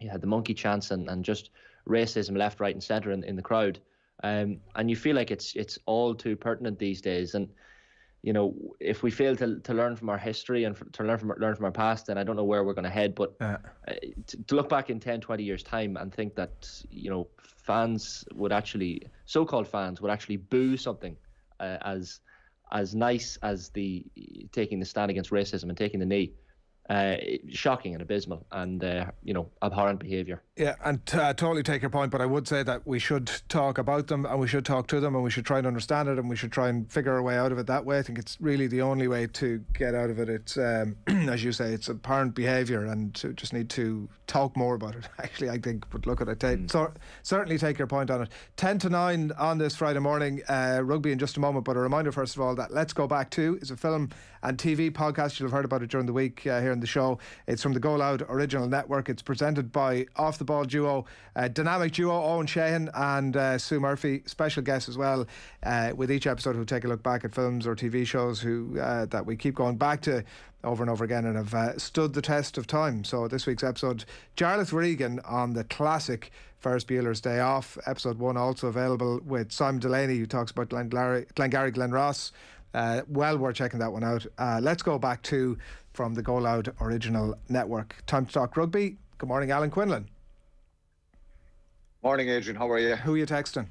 you had the monkey chance and, and just racism left, right, and centre in, in the crowd. Um, and you feel like it's it's all too pertinent these days. And you know, if we fail to, to learn from our history and to learn from learn from our past, then I don't know where we're going to head. But uh, to, to look back in 10, 20 years' time and think that you know fans would actually, so-called fans would actually boo something uh, as as nice as the taking the stand against racism and taking the knee, uh, shocking and abysmal and uh, you know abhorrent behaviour. Yeah, and uh, totally take your point, but I would say that we should talk about them and we should talk to them and we should try and understand it and we should try and figure a way out of it that way. I think it's really the only way to get out of it. It's um, as you say, it's apparent behaviour and to just need to talk more about it. Actually, I think, but look at it. Take, mm. so, certainly take your point on it. Ten to nine on this Friday morning, uh, rugby in just a moment. But a reminder first of all that Let's Go Back to is a film and TV podcast. You'll have heard about it during the week uh, here in the show. It's from the Go Loud original network. It's presented by Off the Ball duo, uh, dynamic duo Owen Sheehan and uh, Sue Murphy. Special guests as well uh, with each episode who take a look back at films or TV shows who uh, that we keep going back to over and over again and have uh, stood the test of time. So this week's episode, Jarlath Regan on the classic Ferris Bueller's Day Off. Episode one also available with Simon Delaney who talks about Glengarry, Glengarry Glen Ross. Uh, well worth checking that one out. Uh, let's go back to from the Go Loud original network. Time to talk rugby. Good morning, Alan Quinlan. Morning, Adrian. How are you? Who are you texting?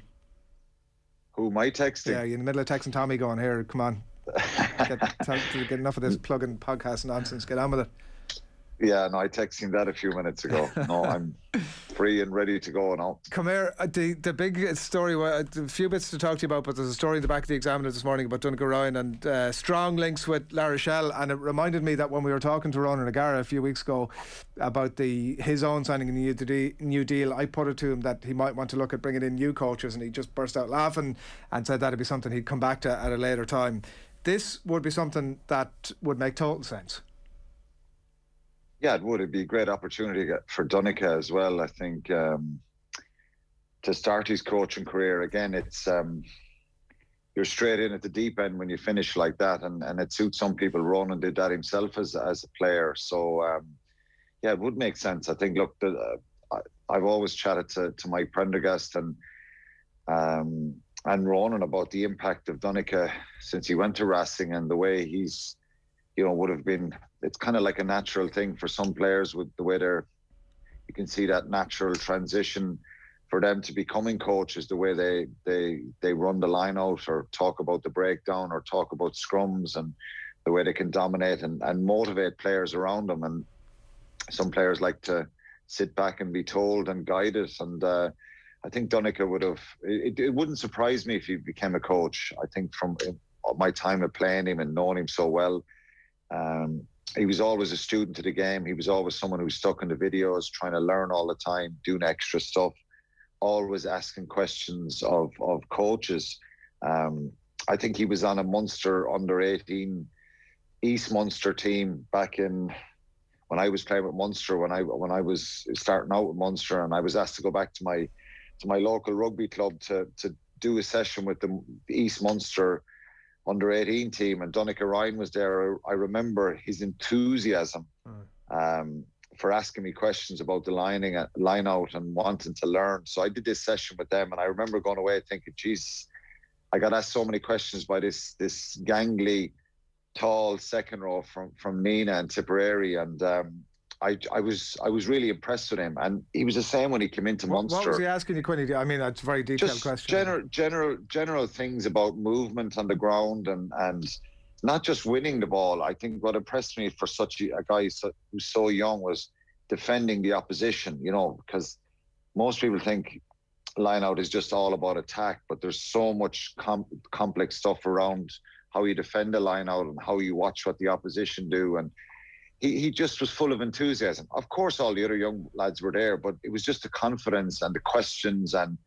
Who am I texting? Yeah, you're in the middle of texting Tommy going, here, come on. get, get enough of this plug-in podcast nonsense. Get on with it. Yeah, no, I texted him that a few minutes ago. No, I'm free and ready to go now. Come here. Uh, the the big story, a few bits to talk to you about, but there's a story in the back of the Examiner this morning about Donnacha Ryan and uh, strong links with La Rochelle. And it reminded me that when we were talking to Ronan O'Gara a few weeks ago about the his own signing a new, new deal, I put it to him that he might want to look at bringing in new coaches, and he just burst out laughing and said that'd be something he'd come back to at a later time. This would be something that would make total sense yeah, it would. It'd be a great opportunity for Donnacha as well. I think um, to start his coaching career again, it's um, you're straight in at the deep end when you finish like that, and, and it suits some people. Ronan did that himself as as a player, so um, yeah, it would make sense. I think. Look, the, uh, I, have always chatted to to Mike Prendergast and um, and Ronan about the impact of Donnacha since he went to Racing and the way he's you know would have been it's kind of like a natural thing for some players with the way they're you can see that natural transition for them to becoming coaches the way they they they run the line out or talk about the breakdown or talk about scrums and the way they can dominate and, and motivate players around them. And some players like to sit back and be told and guided and uh, I think Donnacha would have it, it wouldn't surprise me if he became a coach. I think from my time of playing him and knowing him so well um, he was always a student of the game. He was always someone who was stuck in the videos, trying to learn all the time, doing extra stuff, always asking questions of of coaches. Um, I think he was on a Munster under 18 East Munster team back in when I was playing with Munster when I when I was starting out with Munster and I was asked to go back to my to my local rugby club to to do a session with the East Munster under 18 team, and Donnacha Ryan was there. I remember his enthusiasm mm. um, for asking me questions about the lining, uh, line out, and wanting to learn. So I did this session with them, and I remember going away thinking, "Geez, I got asked so many questions by this this gangly, tall second row from from Nenagh and Tipperary, and um, I, I was I was really impressed with him, and he was the same when he came into what, Munster. What was he asking you, Quinny? I mean, that's a very detailed Just question. General, general, general things about movement on the ground and and not just winning the ball. I think what impressed me for such a, a guy so, who's so young was defending the opposition. You know, because most people think line out is just all about attack, but there's so much com- complex stuff around how you defend a line out and how you watch what the opposition do and he, he just was full of enthusiasm. Of course, all the other young lads were there, but it was just the confidence and the questions and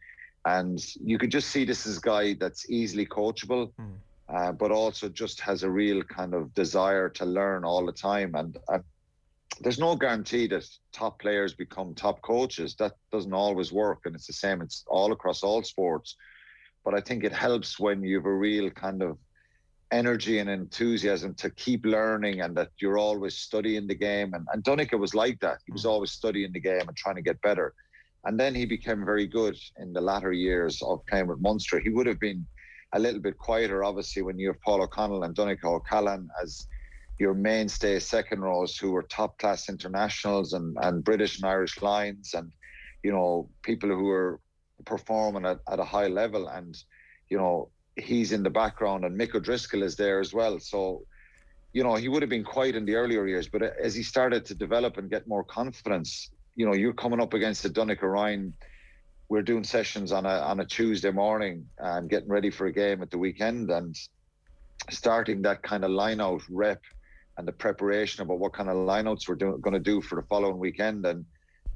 and you could just see this is a guy that's easily coachable, mm. uh, but also just has a real kind of desire to learn all the time. And, and there's no guarantee that top players become top coaches. That doesn't always work, and it's the same. It's all across all sports. But I think it helps when you have a real kind of energy and enthusiasm to keep learning and that you're always studying the game. And, and Donnacha was like that. He was mm. always studying the game and trying to get better. And then he became very good in the latter years of playing with Munster. He would have been a little bit quieter, obviously, when you have Paul O'Connell and Donnacha O'Callaghan as your mainstay second rows who were top class internationals and, and British and Irish Lions and, you know, people who were performing at, at a high level. And, you know, he's in the background, and Mick O'Driscoll is there as well. So you know, he would have been quiet in the earlier years, but as he started to develop and get more confidence, you know, you're coming up against the Donnacha Ryan. We're doing sessions on a on a Tuesday morning and getting ready for a game at the weekend and starting that kind of line out rep and the preparation about what kind of lineouts we're doing, going to do for the following weekend. And,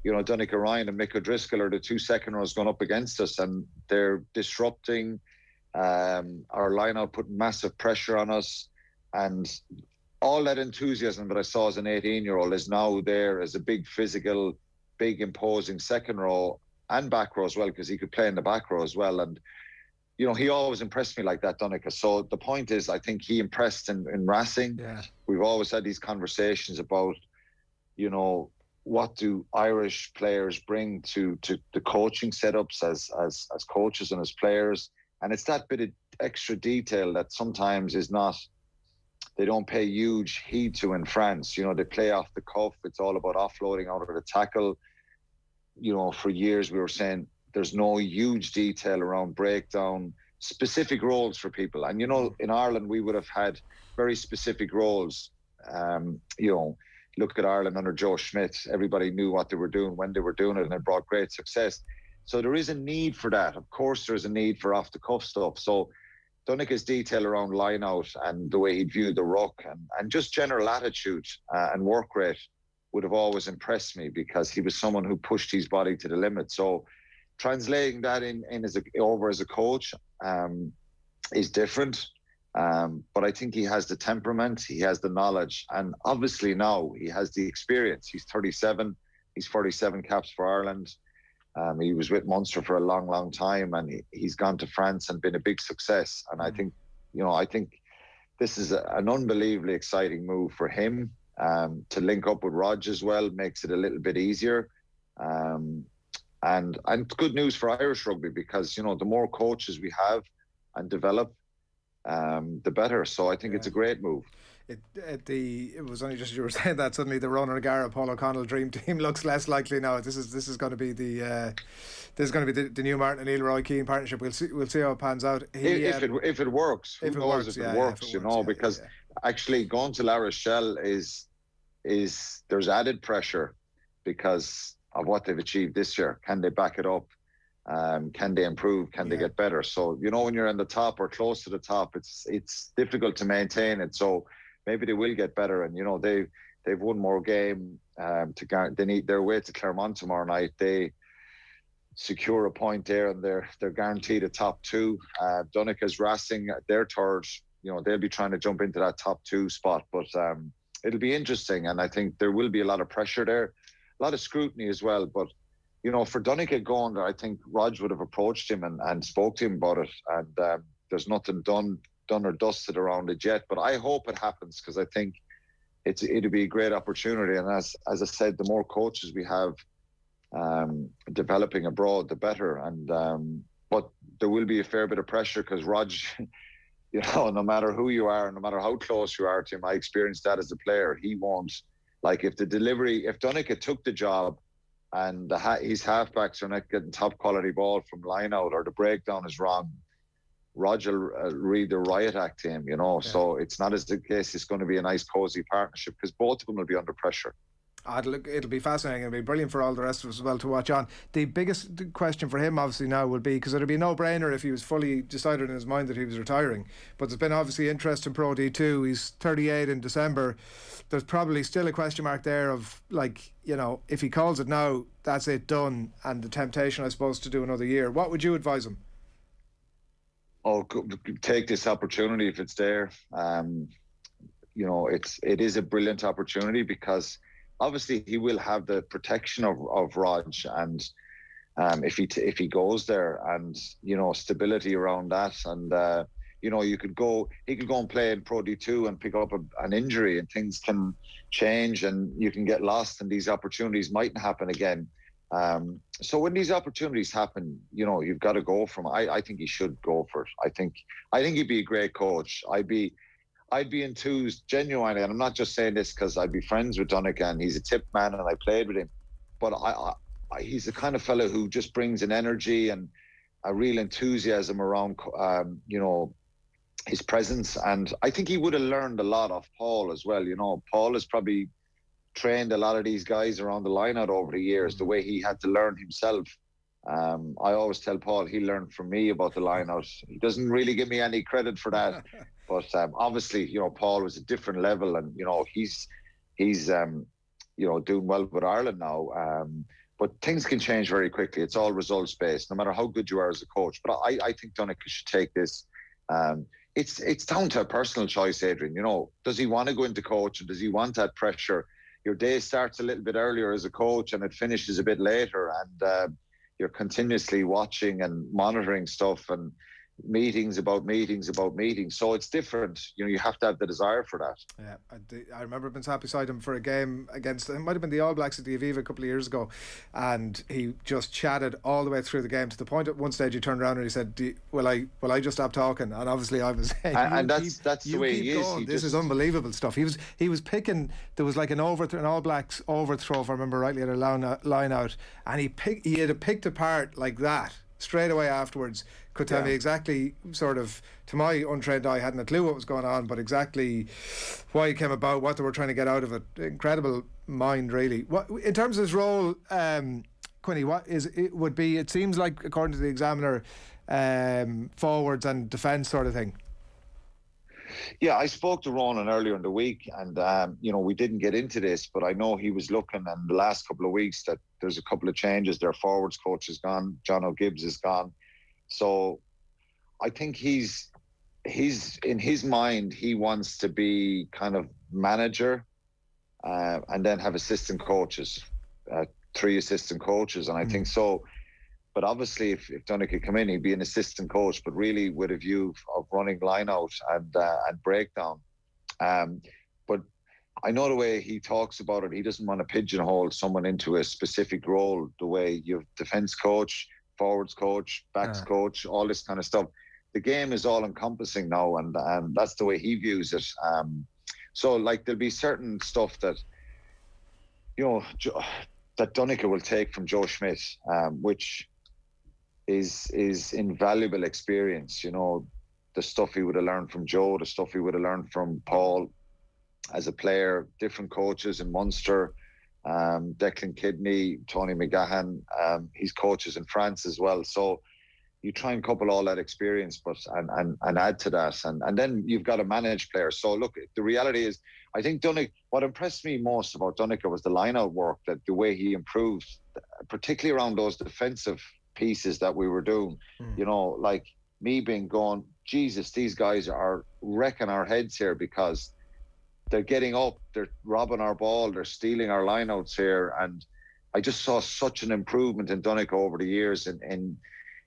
you know, Donnacha Ryan and Mick O'Driscoll are the two second rows going up against us and they're disrupting um, our lineout, put massive pressure on us. And all that enthusiasm that I saw as an 18 year old is now there as a big physical, big imposing second row and back row as well, because he could play in the back row as well. And, you know, he always impressed me like that, Donnacha. So the point is, I think he impressed in, in Racing. Yeah. We've always had these conversations about, you know, what do Irish players bring to to the coaching setups as as as coaches and as players, and it's that bit of extra detail that sometimes is not. They don't pay huge heed to in France. You know, they play off the cuff. It's all about offloading out of the tackle. You know, for years we were saying there's no huge detail around breakdown, specific roles for people. And you know, in Ireland we would have had very specific roles. Um, you know, look at Ireland under Joe Schmidt. Everybody knew what they were doing when they were doing it, and it brought great success. So there is a need for that. Of course, there's a need for off the cuff stuff. So Donnacha's detail around line out and the way he'd view the ruck and, and just general attitude uh, and work rate would have always impressed me because he was someone who pushed his body to the limit. So translating that in, in as a, over as a coach um, is different. Um, but I think he has the temperament, he has the knowledge, and obviously now he has the experience. He's 37, he's 47 caps for Ireland. Um, he was with Munster for a long, long time, and he, he's gone to France and been a big success. And I think, you know, I think this is a, an unbelievably exciting move for him um, to link up with Rog as well. Makes it a little bit easier. Um, and and good news for Irish rugby because you know the more coaches we have and develop, um, the better. So I think yeah. it's a great move. It, it, the it was only just you were saying that suddenly the Ronan O'Gara Paul O'Connell dream team looks less likely now. This is this is going to be the uh, this is going to be the, the new Martin O'Neill Roy Keane partnership. We'll see we'll see how it pans out. He, if, um, it if it works, if it works, if it yeah, works, yeah, if it you know, yeah, because actually going to La Rochelle is is there's added pressure because of what they've achieved this year. Can they back it up? Um, can they improve? Can yeah. they get better? So you know when you're in the top or close to the top, it's it's difficult to maintain it. So maybe they will get better. And you know they they've won more game um, to they need their way to Clermont tomorrow night. They secure a point there and they're they're guaranteed a top two. Uh, Donnacha's Racing their third. You know they'll be trying to jump into that top two spot, but um, it'll be interesting. And I think there will be a lot of pressure there a lot of scrutiny as well. But you know, for Donnacha going I think Rog would have approached him and, and spoke to him about it. And um, there's nothing done done or dusted around it yet. But I hope it happens because I think it's it'll be a great opportunity. And as as I said, the more coaches we have um, developing abroad, the better. And um, but there will be a fair bit of pressure because Rog. You know, no matter who you are, no matter how close you are to him, I experienced that as a player. He won't like if the delivery, if Donnacha took the job and the ha- his halfbacks are not getting top quality ball from line out or the breakdown is wrong, Roger uh, read the riot act to him, you know. Yeah. So it's not as the case it's going to be a nice cozy partnership because both of them will be under pressure. Oh, it'll, it'll be fascinating. It'll be brilliant for all the rest of us as well to watch on. The biggest question for him, obviously, now would be because it'd be no brainer if he was fully decided in his mind that he was retiring. But there's been obviously interest in Pro D2. He's 38 in December. There's probably still a question mark there of, like, you know, if he calls it now, that's it done. And the temptation, I suppose, to do another year. What would you advise him? Oh, take this opportunity if it's there. Um, you know, it's it is a brilliant opportunity because obviously he will have the protection of, of Rog and um, if he t- if he goes there and you know stability around that and uh, you know you could go he could go and play in Pro D2 and pick up a, an injury and things can change and you can get lost and these opportunities mightn't happen again. Um, so when these opportunities happen, you know you've got to go from. I, I think he should go for it. I think I think he'd be a great coach. I'd be I'd be enthused genuinely, and I'm not just saying this because I'd be friends with and he's a tip man and I played with him, but I, I, he's the kind of fellow who just brings an energy and a real enthusiasm around, um, you know, his presence, and I think he would have learned a lot of Paul as well. You know, Paul is probably trained a lot of these guys around the line out over the years, the way he had to learn himself. Um, I always tell Paul he learned from me about the line out. He doesn't really give me any credit for that, but um, obviously, you know, Paul was a different level, and you know, he's he's um, you know doing well with Ireland now. Um, but things can change very quickly. It's all results based, no matter how good you are as a coach. But I, I think Donnacha should take this. Um, it's it's down to a personal choice, Adrian. You know, does he want to go into coaching? Does he want that pressure? Your day starts a little bit earlier as a coach, and it finishes a bit later, and uh, you're continuously watching and monitoring stuff and meetings about meetings about meetings. So it's different. You know, you have to have the desire for that. Yeah, I, I remember being sat beside him for a game against it might have been the All Blacks at the Aviva a couple of years ago, and he just chatted all the way through the game to the point at one stage he turned around and he said, you, "Will I will I just stop talking?" And obviously I was saying, and, and that's keep, that's the way he is. He this just... is unbelievable stuff. He was he was picking. There was like an overthrow, an All Blacks overthrow, if I remember rightly, at a line, line out, and he picked he had picked apart like that straight away afterwards could tell yeah. me exactly sort of to my untrained eye hadn't a clue what was going on but exactly why it came about what they were trying to get out of it. Incredible mind really. What in terms of his role um, Quinny what is it would be it seems like according to the examiner um, forwards and defence sort of thing yeah, I spoke to Ronan earlier in the week, and um, you know we didn't get into this, but I know he was looking in the last couple of weeks that there's a couple of changes. Their forwards coach is gone, John O'Gibbs is gone, so I think he's he's in his mind he wants to be kind of manager uh, and then have assistant coaches, uh, three assistant coaches, and I mm. think so. But obviously, if, if Donnacha could come in, he'd be an assistant coach, but really with a view of running line out and uh, and breakdown. Um, but I know the way he talks about it. He doesn't want to pigeonhole someone into a specific role. The way you have defense coach, forwards coach, backs yeah. coach, all this kind of stuff. The game is all encompassing now, and and that's the way he views it. Um, so like there'll be certain stuff that you know that Donnacha will take from Joe Schmidt, um, which is is invaluable experience. You know, the stuff he would have learned from Joe, the stuff he would have learned from Paul as a player, different coaches in Munster, um, Declan Kidney, Tony McGahan, um, he's coaches in France as well. So you try and couple all that experience, but and and, and add to that, and and then you've got to manage players. So look, the reality is, I think Donnacha. What impressed me most about Donnacha was the line-out work, that the way he improved, particularly around those defensive pieces that we were doing. Mm. You know, like me being going, Jesus, these guys are wrecking our heads here because they're getting up, they're robbing our ball, they're stealing our lineouts here, and I just saw such an improvement in Donnacha over the years in in,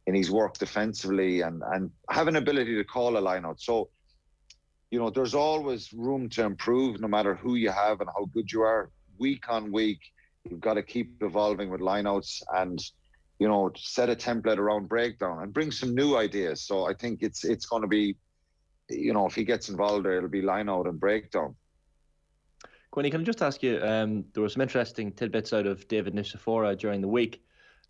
in his work defensively and and have an ability to call a lineout. So, you know, there's always room to improve, no matter who you have and how good you are. Week on week, you've got to keep evolving with lineouts and you know set a template around breakdown and bring some new ideas. So I think it's it's going to be, you know, if he gets involved there, it'll be lineout and breakdown. Quinny, can I just ask you? Um, there were some interesting tidbits out of David Nucifora during the week,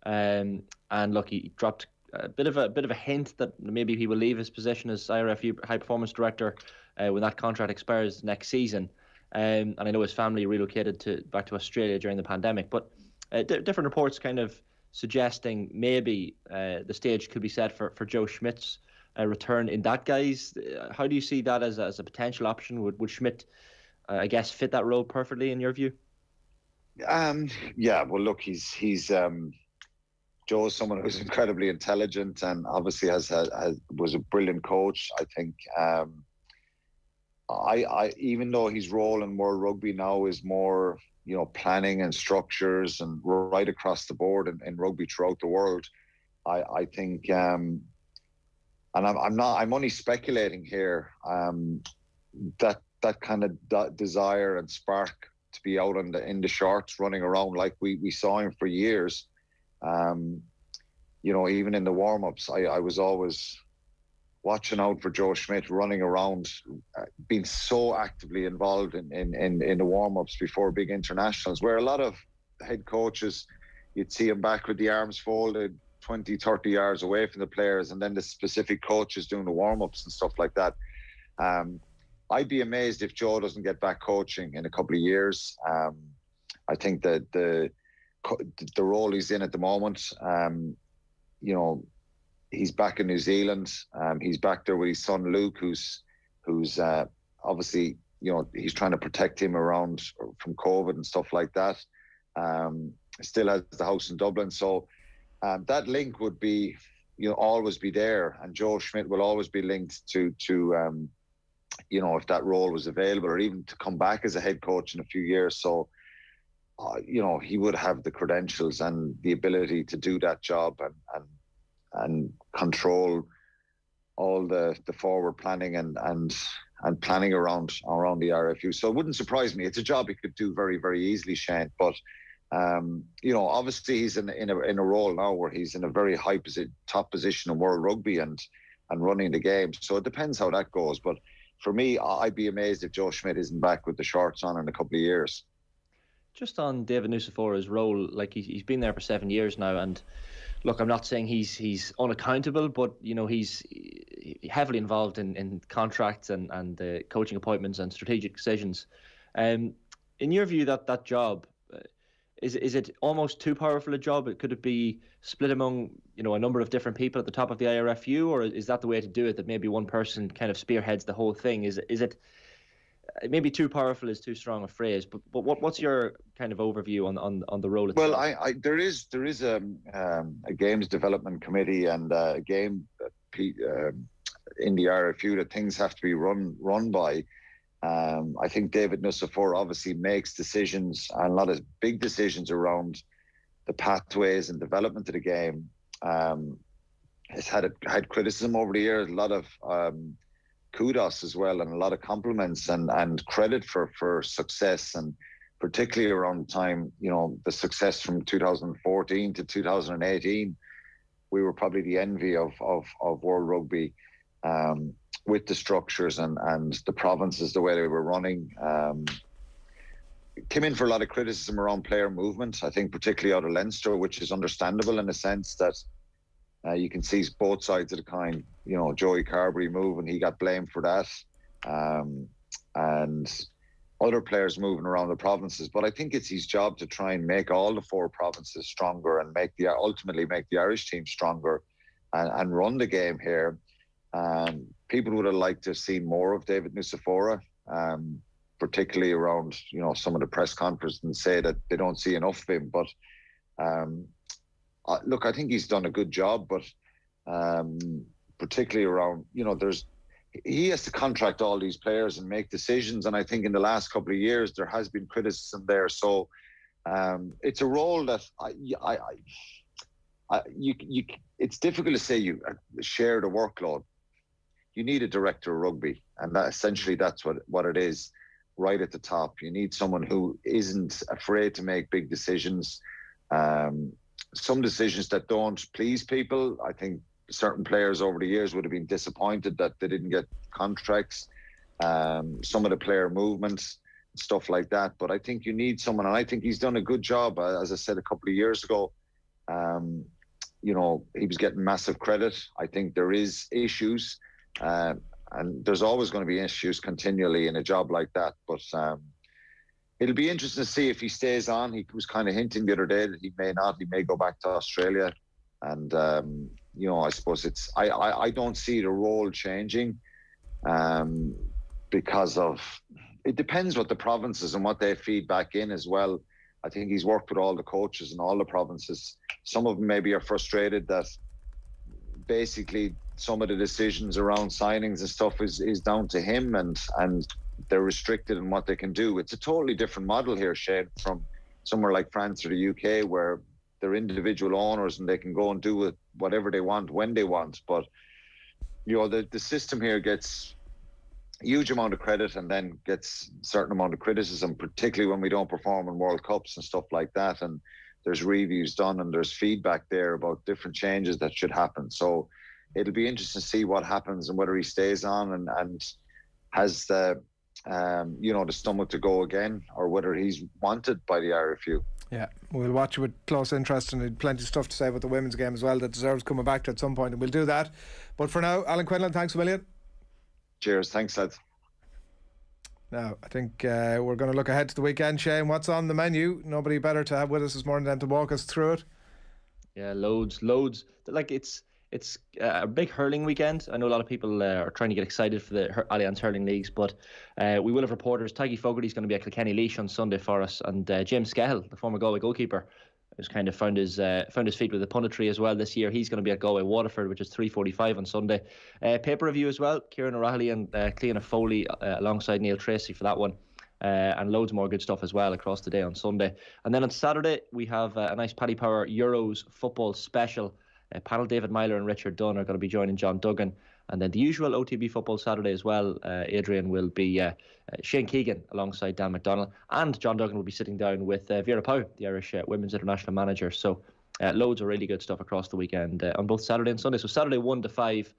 um, and look, he dropped a bit of a bit of a hint that maybe he will leave his position as IRFU high performance director uh, when that contract expires next season. Um, and I know his family relocated to back to Australia during the pandemic, but uh, d- different reports kind of suggesting maybe uh, the stage could be set for, for Joe Schmidt's uh, return in that guise. Uh, how do you see that as a, as a potential option? Would would Schmidt uh, I guess, fit that role perfectly in your view? Um, yeah, well, look, he's he's um, Joe is someone who's incredibly intelligent and obviously has, has, has was a brilliant coach. I think. Um, I, I even though his role in World Rugby now is more you know planning and structures and right across the board in, in rugby throughout the world, I I think um, and I'm, I'm not I'm only speculating here um, that that kind of d- desire and spark to be out on the in the shorts running around like we we saw him for years. Um, you know, even in the warm ups, I, I was always watching out for Joe Schmidt running around, uh, being so actively involved in, in, in, in the warm ups before big internationals, where a lot of head coaches, you'd see him back with the arms folded 20, 30 yards away from the players, and then the specific coaches doing the warm ups and stuff like that. Um, I'd be amazed if Joe doesn't get back coaching in a couple of years. Um, I think that the the role he's in at the moment, um, you know, he's back in New Zealand. Um, he's back there with his son Luke, who's who's uh, obviously you know he's trying to protect him around from COVID and stuff like that. Um, still has the house in Dublin, so um, that link would be you know always be there, and Joe Schmidt will always be linked to to um, you know if that role was available, or even to come back as a head coach in a few years. So. Uh, you know, he would have the credentials and the ability to do that job and, and and control all the the forward planning and and and planning around around the RFU. So it wouldn't surprise me. It's a job he could do very very easily, Shane. But um, you know, obviously he's in in a in a role now where he's in a very high position, top position in world rugby and and running the game. So it depends how that goes. But for me, I'd be amazed if Joe Schmidt isn't back with the shorts on in a couple of years. Just on David Nucifora's role, like he's been there for seven years now, and look, I'm not saying he's he's unaccountable, but you know he's heavily involved in, in contracts and and uh, coaching appointments and strategic decisions. Um, in your view, that that job uh, is is it almost too powerful a job? It could it be split among you know a number of different people at the top of the IRFU, or is that the way to do it? That maybe one person kind of spearheads the whole thing. Is is it maybe too powerful is too strong a phrase, but but what, what's your kind of overview on on, on the role itself? Well, I, I there is there is a um, a games development committee and a game uh, in the RFU that things have to be run run by. Um, I think David Nucifora obviously makes decisions and a lot of big decisions around the pathways and development of the game. Um, has had a, had criticism over the years, a lot of um, kudos as well and a lot of compliments and, and credit for, for success and particularly around the time, you know, the success from 2014 to 2018, we were probably the envy of, of, of world rugby um, with the structures and, and the provinces, the way they were running. Um, came in for a lot of criticism around player movement, I think particularly out of Leinster, which is understandable in the sense that uh, you can see both sides of the coin. You know, Joey Carbery moving, he got blamed for that. Um, and other players moving around the provinces. But I think it's his job to try and make all the four provinces stronger and make the ultimately make the Irish team stronger and, and run the game here. Um, people would have liked to seen more of David Nucifora, um, particularly around you know some of the press conferences and say that they don't see enough of him. But um, uh, look, I think he's done a good job, but um, particularly around, you know, there's he has to contract all these players and make decisions. And I think in the last couple of years there has been criticism there. So um, it's a role that I, I, I, I, you, you, it's difficult to say you uh, share the workload. You need a director of rugby, and that essentially that's what what it is, right at the top. You need someone who isn't afraid to make big decisions. Um, some decisions that don't please people. I think certain players over the years would have been disappointed that they didn't get contracts. Um, some of the player movements, stuff like that. But I think you need someone, and I think he's done a good job. Uh, as I said a couple of years ago, um, you know, he was getting massive credit. I think there is issues, uh, and there's always going to be issues continually in a job like that. But um, it'll be interesting to see if he stays on. He was kind of hinting the other day that he may not. He may go back to Australia, and um, you know, I suppose it's. I, I, I don't see the role changing, um, because of it depends what the provinces and what they feed back in as well. I think he's worked with all the coaches in all the provinces. Some of them maybe are frustrated that basically some of the decisions around signings and stuff is, is down to him and and they're restricted in what they can do. It's a totally different model here, Shane, from somewhere like France or the UK, where they're individual owners and they can go and do it whatever they want when they want. But you know, the the system here gets huge amount of credit and then gets certain amount of criticism, particularly when we don't perform in World Cups and stuff like that. And there's reviews done and there's feedback there about different changes that should happen. So it'll be interesting to see what happens and whether he stays on and and has the um, you know, the stomach to go again, or whether he's wanted by the RFU. Yeah, we'll watch it with close interest and plenty of stuff to say about the women's game as well that deserves coming back to at some point, and we'll do that. But for now, Alan Quinlan, thanks a million. Cheers. Thanks, lads. Now, I think uh, we're going to look ahead to the weekend. Shane, what's on the menu? Nobody better to have with us this morning than to walk us through it. Yeah, loads, loads. Like it's it's uh, a big hurling weekend. I know a lot of people uh, are trying to get excited for the Allianz Hurling Leagues, but uh, we will have reporters. Tadhg Fogarty's going to be at Kilkenny Laois on Sunday for us, and uh, James Skehill, the former Galway goalkeeper, who's kind of found his uh, found his feet with the punditry as well this year. He's going to be at Galway Waterford, which is 3:45 on Sunday. Paper review as well. Kieran O'Reilly and uh, Cliona Foley alongside Neil Tracy for that one. Uh, and loads more good stuff as well across the day on Sunday. And then on Saturday, we have uh, a nice Paddy Power Euros football special. Uh, panel David Myler and Richard Dunne are going to be joining John Duggan. And then the usual OTB football Saturday as well. Uh, Adrian will be uh, uh, Shane Keegan alongside Dan McDonnell. And John Duggan will be sitting down with Vera Pauw, the Irish women's international manager. So loads of really good stuff across the weekend on both Saturday and Sunday. So Saturday 1 to 5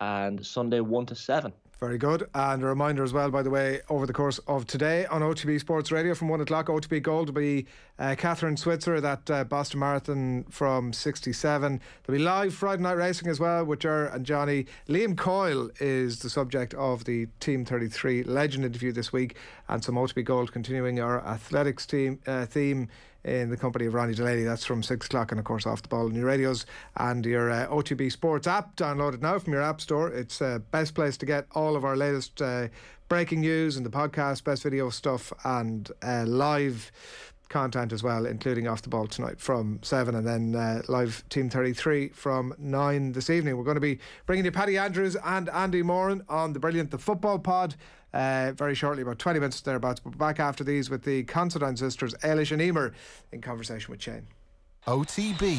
and Sunday 1 to 7. Very good. And a reminder as well, by the way, over the course of today on OTB Sports Radio from 1 o'clock, OTB Gold will be uh, Kathrine Switzer, that uh, Boston Marathon from 67. There'll be live Friday night racing as well with Ger and Johnny. Liam Coyle is the subject of the Team 33 Legend interview this week, and some OTB Gold continuing our athletics team uh, theme in the company of Ronnie Delany. That's from six o'clock, and of course, off the ball on your radios and your uh, OTB Sports app. Download it now from your app store. It's the uh, best place to get all of our latest uh, breaking news and the podcast, best video stuff, and uh, live content as well, including off the ball tonight from seven, and then uh, live Team Thirty Three from nine this evening. We're going to be bringing you Paddy Andrews and Andy Moran on the brilliant The Football Pod uh, very shortly, about 20 minutes thereabouts. But back after these with the Considine sisters, Ailish and Eimear, in conversation with Shane. OTB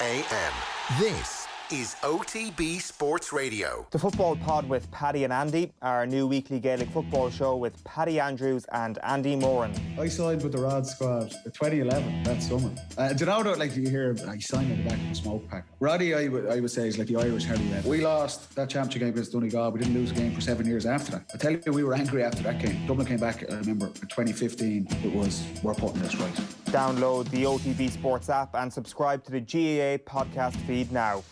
AM. This is OTB Sports Radio. The Football Pod with Paddy and Andy, our new weekly Gaelic football show with Paddy Andrews and Andy Moran. I signed with the Rod squad in 2011, that summer. Uh, do you know, like you hear, I signed in the back of the smoke pack. Roddy, I, w- I would say, is like the Irish Harry Redknapp. We lost that championship game against Donegal. We didn't lose a game for seven years after that. I tell you, we were angry after that game. Dublin came back, I remember, in 2015, it was, we're putting this right. Download the OTB Sports app and subscribe to the GAA podcast feed now.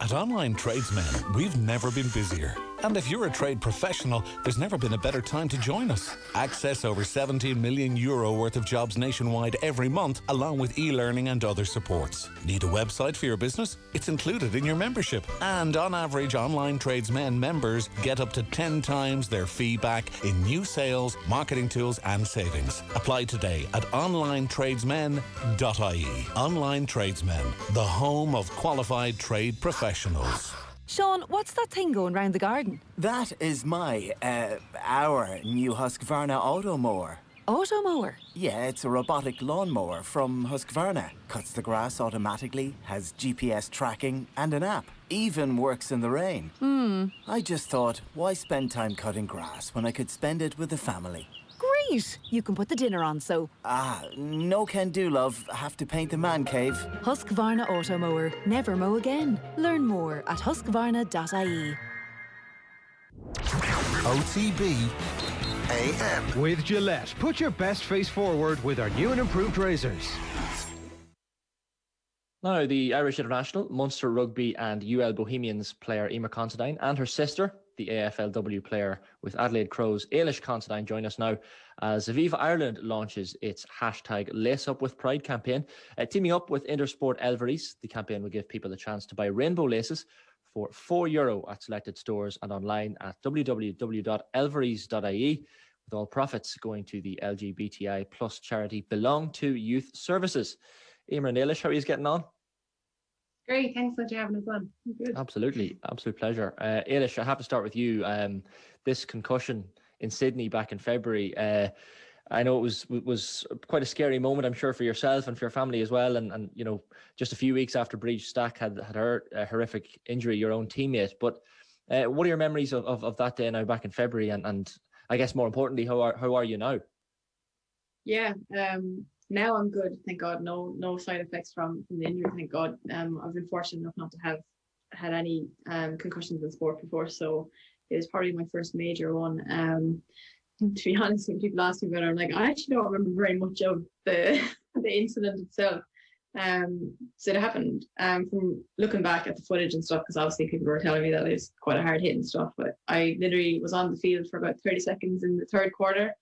At Online Tradesmen, we've never been busier. And if you're a trade professional, there's never been a better time to join us. Access over 17 million euro worth of jobs nationwide every month, along with e learning and other supports. Need a website for your business? It's included in your membership. And on average, online tradesmen members get up to 10 times their fee back in new sales, marketing tools, and savings. Apply today at onlinetradesmen.ie. Online Tradesmen, the home of qualified trade professionals. Sean, what's that thing going round the garden? That is my, uh, our new Husqvarna auto mower. Auto mower? Yeah, it's a robotic lawnmower from Husqvarna. Cuts the grass automatically, has GPS tracking and an app. Even works in the rain. Hmm. I just thought, why spend time cutting grass when I could spend it with the family? Great! You can put the dinner on, so. Ah, no can do, love. Have to paint the man cave. Husqvarna Automower. Never mow again. Learn more at husqvarna.ie. OTB AM. With Gillette, put your best face forward with our new and improved razors. Now, the Irish international, Munster Rugby and UL Bohemians player Eimear Considine and her sister, the AFLW player with Adelaide Crows, Ailish Considine, join us now as Aviva Ireland launches its hashtag Lace Up with Pride campaign. Uh, teaming up with Intersport Elveris, the campaign will give people the chance to buy rainbow laces for €4 Euro at selected stores and online at www.elveris.ie with all profits going to the LGBTI plus charity Belong to Youth Services. Eimear and Ailish, how are you getting on? Great, thanks for having us on. Good. Absolutely, absolute pleasure. Uh, Ailish, I have to start with you. Um, this concussion in Sydney back in February. Uh, I know it was was quite a scary moment, I'm sure, for yourself and for your family as well. And and you know, just a few weeks after Bríd Stack had had her a horrific injury, your own teammate. But uh, what are your memories of, of, of that day now back in February? And and I guess more importantly, how are how are you now? Yeah, um, now I'm good, thank God. No no side effects from from the injury, thank God. Um, I've been fortunate enough not to have had any um, concussions in sport before, so it was probably my first major one. Um, to be honest, when people ask me about it, I'm like, I actually don't remember very much of the the incident itself. Um, so it happened. Um, from looking back at the footage and stuff, because obviously people were telling me that it was quite a hard hit and stuff, but I literally was on the field for about 30 seconds in the third quarter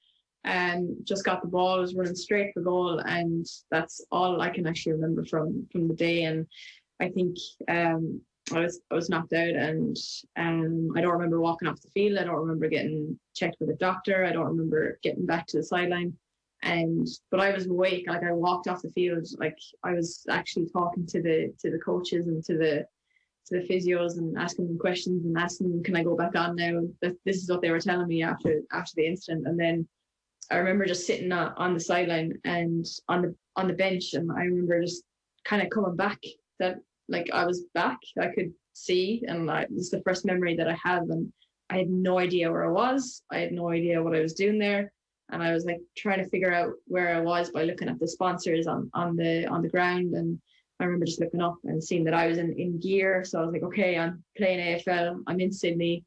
and just got the ball, was running straight for goal, and that's all I can actually remember from from the day. And I think um, I was I was knocked out, and um, I don't remember walking off the field. I don't remember getting checked with a doctor. I don't remember getting back to the sideline. And but I was awake. Like I walked off the field. Like I was actually talking to the to the coaches and to the to the physios and asking them questions and asking them, can I go back on now? This is what they were telling me after after the incident. And then I remember just sitting on, on the sideline and on the on the bench, and I remember just kind of coming back that like I was back. I could see, and this is the first memory that I have, and I had no idea where I was. I had no idea what I was doing there, and I was like trying to figure out where I was by looking at the sponsors on on the on the ground, and I remember just looking up and seeing that I was in in gear. So I was like, okay, I'm playing AFL. I'm in Sydney.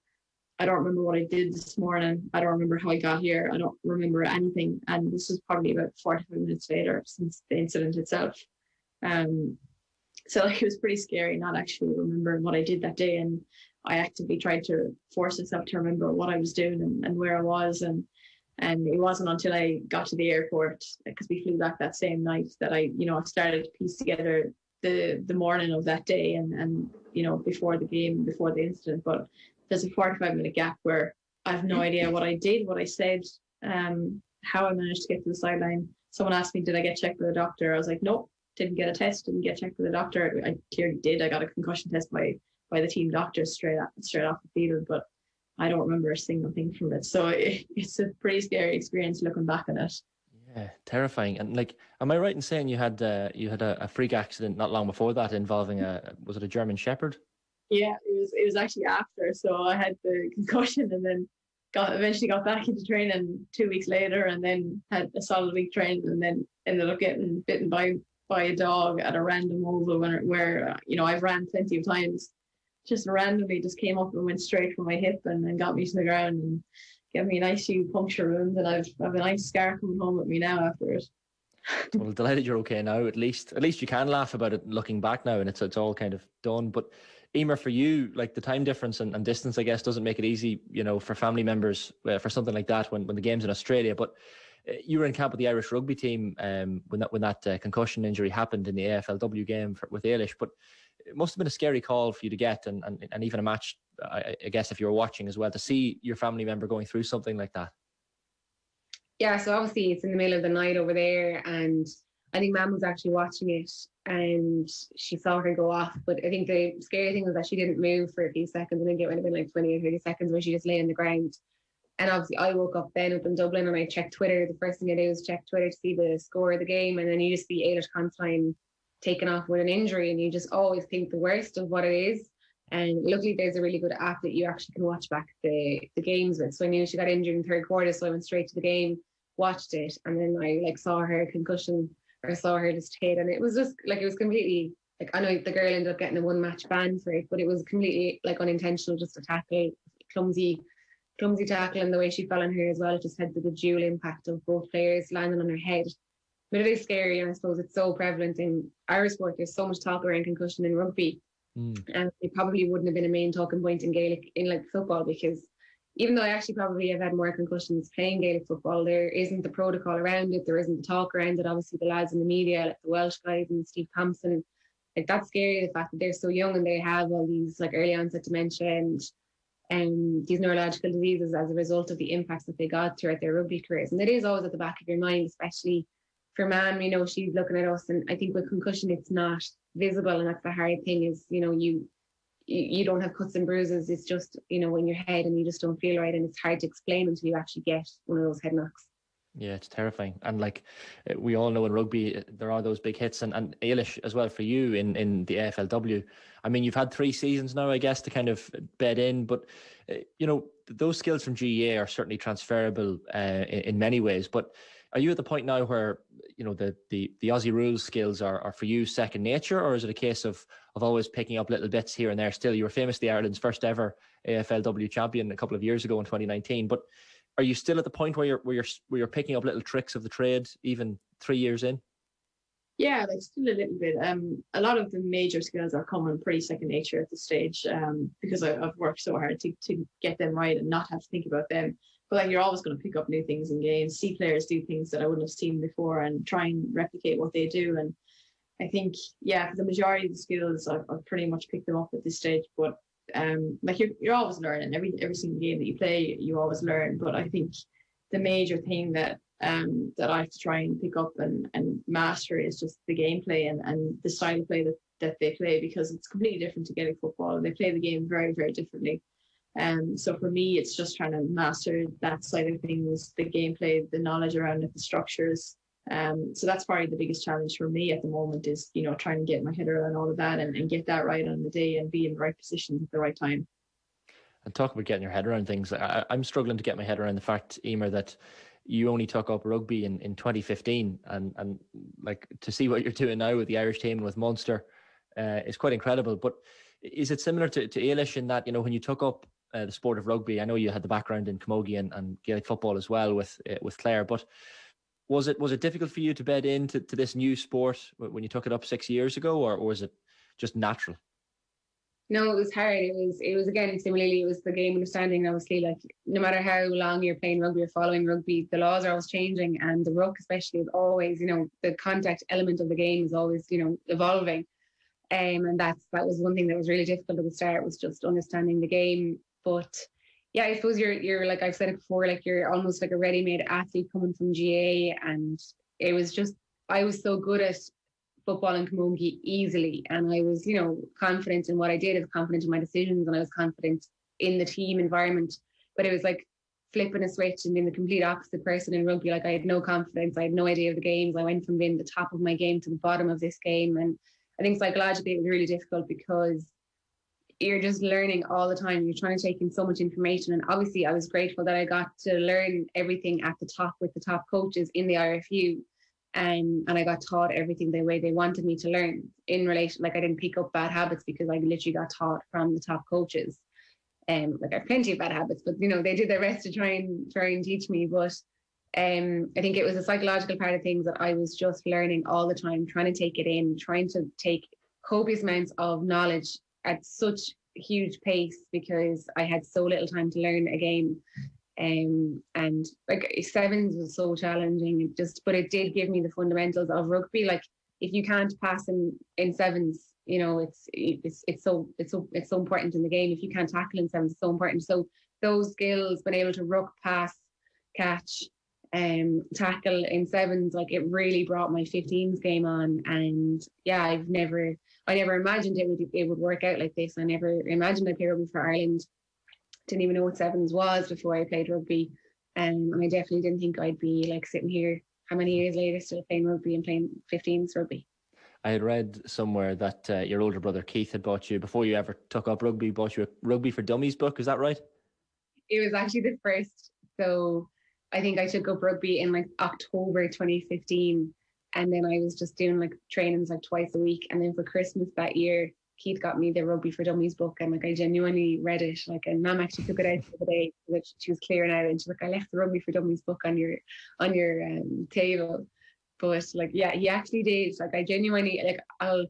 I don't remember what I did this morning. I don't remember how I got here. I don't remember anything. And this was probably about 45 minutes later since the incident itself. Um, so it was pretty scary not actually remembering what I did that day. And I actively tried to force myself to remember what I was doing and, and where I was. And and it wasn't until I got to the airport because we flew back that same night that I, you know, I started to piece together the the morning of that day and and you know before the game, before the incident. But there's a 45 minute gap where I have no idea what I did, what I said, um, how I managed to get to the sideline. Someone asked me, did I get checked by the doctor? I was like, nope, didn't get a test, didn't get checked by the doctor. I clearly did. I got a concussion test by by the team doctor straight off, straight off the field, but I don't remember a single thing from it. So it, it's a pretty scary experience looking back on it. Yeah, terrifying. And like, am I right in saying you had uh, you had a, a freak accident not long before that involving a was it a German Shepherd? Yeah, it was it was actually after. So I had the concussion and then got eventually got back into training two weeks later and then had a solid week training and then ended up getting bitten by by a dog at a random oval where, where you know I've ran plenty of times. Just randomly just came up and went straight for my hip and, and got me to the ground and gave me a nice few puncture wounds and I've I've a nice scar coming home with me now after it. well, delighted you're okay now. At least, at least you can laugh about it looking back now, and it's it's all kind of done. But Eimear, for you, like the time difference and, and, distance, I guess, doesn't make it easy, you know, for family members uh, for something like that when, when the game's in Australia. But uh, you were in camp with the Irish rugby team um, when that when that uh, concussion injury happened in the AFLW game for, with Ailish. But it must have been a scary call for you to get, and and, and even a match, I, I guess, if you were watching as well, to see your family member going through something like that. Yeah, so obviously it's in the middle of the night over there, and I think Mum was actually watching it and she saw her go off. But I think the scary thing was that she didn't move for a few seconds. I think it would have been like 20 or 30 seconds where she just lay on the ground. And obviously, I woke up then up in Dublin and I checked Twitter. The first thing I do is check Twitter to see the score of the game. And then you just see Ailish Considine taken off with an injury. And you just always think the worst of what it is. And luckily, there's a really good app that you actually can watch back the, the games with. So I knew she got injured in third quarter. So I went straight to the game, watched it. And then I like saw her concussion or saw her just hit, and it was just like it was completely like I know the girl ended up getting a one match ban for it, but it was completely like unintentional, just a tackle, clumsy, clumsy tackle, and the way she fell on her as well, it just had the, the dual impact of both players landing on her head. But it is scary, and I suppose it's so prevalent in Irish sport. There's so much talk around concussion in rugby, mm. and it probably wouldn't have been a main talking point in Gaelic in like football because even though I actually probably have had more concussions playing Gaelic football, there isn't the protocol around it. There isn't the talk around it. Obviously, the lads in the media, like the Welsh guys and Steve Thompson, like that's scary. The fact that they're so young and they have all these like early onset dementia and these neurological diseases as a result of the impacts that they got throughout their rugby careers. And it is always at the back of your mind, especially for man. You know, she's looking at us, and I think with concussion, it's not visible, and that's the hard thing. Is you know you you don't have cuts and bruises. It's just, you know, in your head and you just don't feel right. And it's hard to explain until you actually get one of those head knocks. Yeah, it's terrifying. And like uh, we all know in rugby, uh, there are those big hits. And, and Ailish as well for you in, in the AFLW. I mean, you've had three seasons now, I guess, to kind of bed in. But, uh, you know, those skills from GAA are certainly transferable uh, in, in many ways. But are you at the point now where you know the the the Aussie rules skills are, are for you second nature, or is it a case of of always picking up little bits here and there? Still, you were famously Ireland's first ever AFLW champion a couple of years ago in 2019. But are you still at the point where you're where you're where you're picking up little tricks of the trade even three years in? Yeah, like still a little bit. Um, a lot of the major skills are coming pretty second nature at this stage. Um, because I, I've worked so hard to to get them right and not have to think about them. But like you're always going to pick up new things in games, see players do things that I wouldn't have seen before, and try and replicate what they do. And I think, yeah, the majority of the skills, I've, I've pretty much picked them up at this stage. But um, like you're you're always learning. Every every single game that you play, you always learn. But I think the major thing that um, that I have to try and pick up and, and master is just the gameplay and, and the style of play that, that they play because it's completely different to Gaelic football and they play the game very, very differently. Um, so for me, it's just trying to master that side of things, the gameplay, the knowledge around it, the structures. Um, so that's probably the biggest challenge for me at the moment is, you know, trying to get my head around all of that and, and get that right on the day and be in the right position at the right time. And talk about getting your head around things. I, I'm struggling to get my head around the fact, Eimear, that you only took up rugby in, in 2015 and and like to see what you're doing now with the Irish team and with Munster uh, is quite incredible but is it similar to, to Ailish in that you know when you took up uh, the sport of rugby I know you had the background in camogie and, and Gaelic football as well with uh, with Clare but was it was it difficult for you to bed into to this new sport when you took it up six years ago or, or was it just natural no, it was hard. It was it was again similarly it was the game understanding. Obviously, like no matter how long you're playing rugby or following rugby, the laws are always changing, and the ruck especially is always you know the contact element of the game is always you know evolving, um, and that's that was one thing that was really difficult at the start was just understanding the game. But yeah, I suppose you're you're like I've said it before, like you're almost like a ready-made athlete coming from GA, and it was just I was so good at football and camogie easily. And I was, you know, confident in what I did, I was confident in my decisions, and I was confident in the team environment. But it was like flipping a switch and being the complete opposite person in rugby. Like I had no confidence, I had no idea of the games. I went from being the top of my game to the bottom of this game. And I think psychologically it was really difficult because you're just learning all the time. You're trying to take in so much information. And obviously I was grateful that I got to learn everything at the top with the top coaches in the RFU um, and I got taught everything the way they wanted me to learn in relation. Like I didn't pick up bad habits because I literally got taught from the top coaches. Um, like I have plenty of bad habits, but you know they did their best to try and try and teach me. But um, I think it was a psychological part of things that I was just learning all the time, trying to take it in, trying to take copious amounts of knowledge at such huge pace because I had so little time to learn a game. Um, and like sevens was so challenging, just but it did give me the fundamentals of rugby. Like if you can't pass in in sevens, you know it's it's it's so it's so it's so important in the game. If you can't tackle in sevens, it's so important. So those skills, being able to ruck, pass, catch, um, tackle in sevens, like it really brought my 15s game on. And yeah, I've never I never imagined it would it would work out like this. I never imagined I'd play rugby for Ireland didn't even know what sevens was before I played rugby. Um, and I definitely didn't think I'd be like sitting here how many years later still playing rugby and playing 15s rugby. I had read somewhere that uh, your older brother Keith had bought you before you ever took up rugby, bought you a Rugby for Dummies book. Is that right? It was actually the first. So I think I took up rugby in like October 2015. And then I was just doing like trainings like twice a week. And then for Christmas that year, Keith got me the Rugby for Dummies book, and like I genuinely read it. Like, and Mom actually took it out the day that she was clearing out, and she's like, "I left the Rugby for Dummies book on your on your um, table." But like, yeah, he actually did. Like, I genuinely like I'll.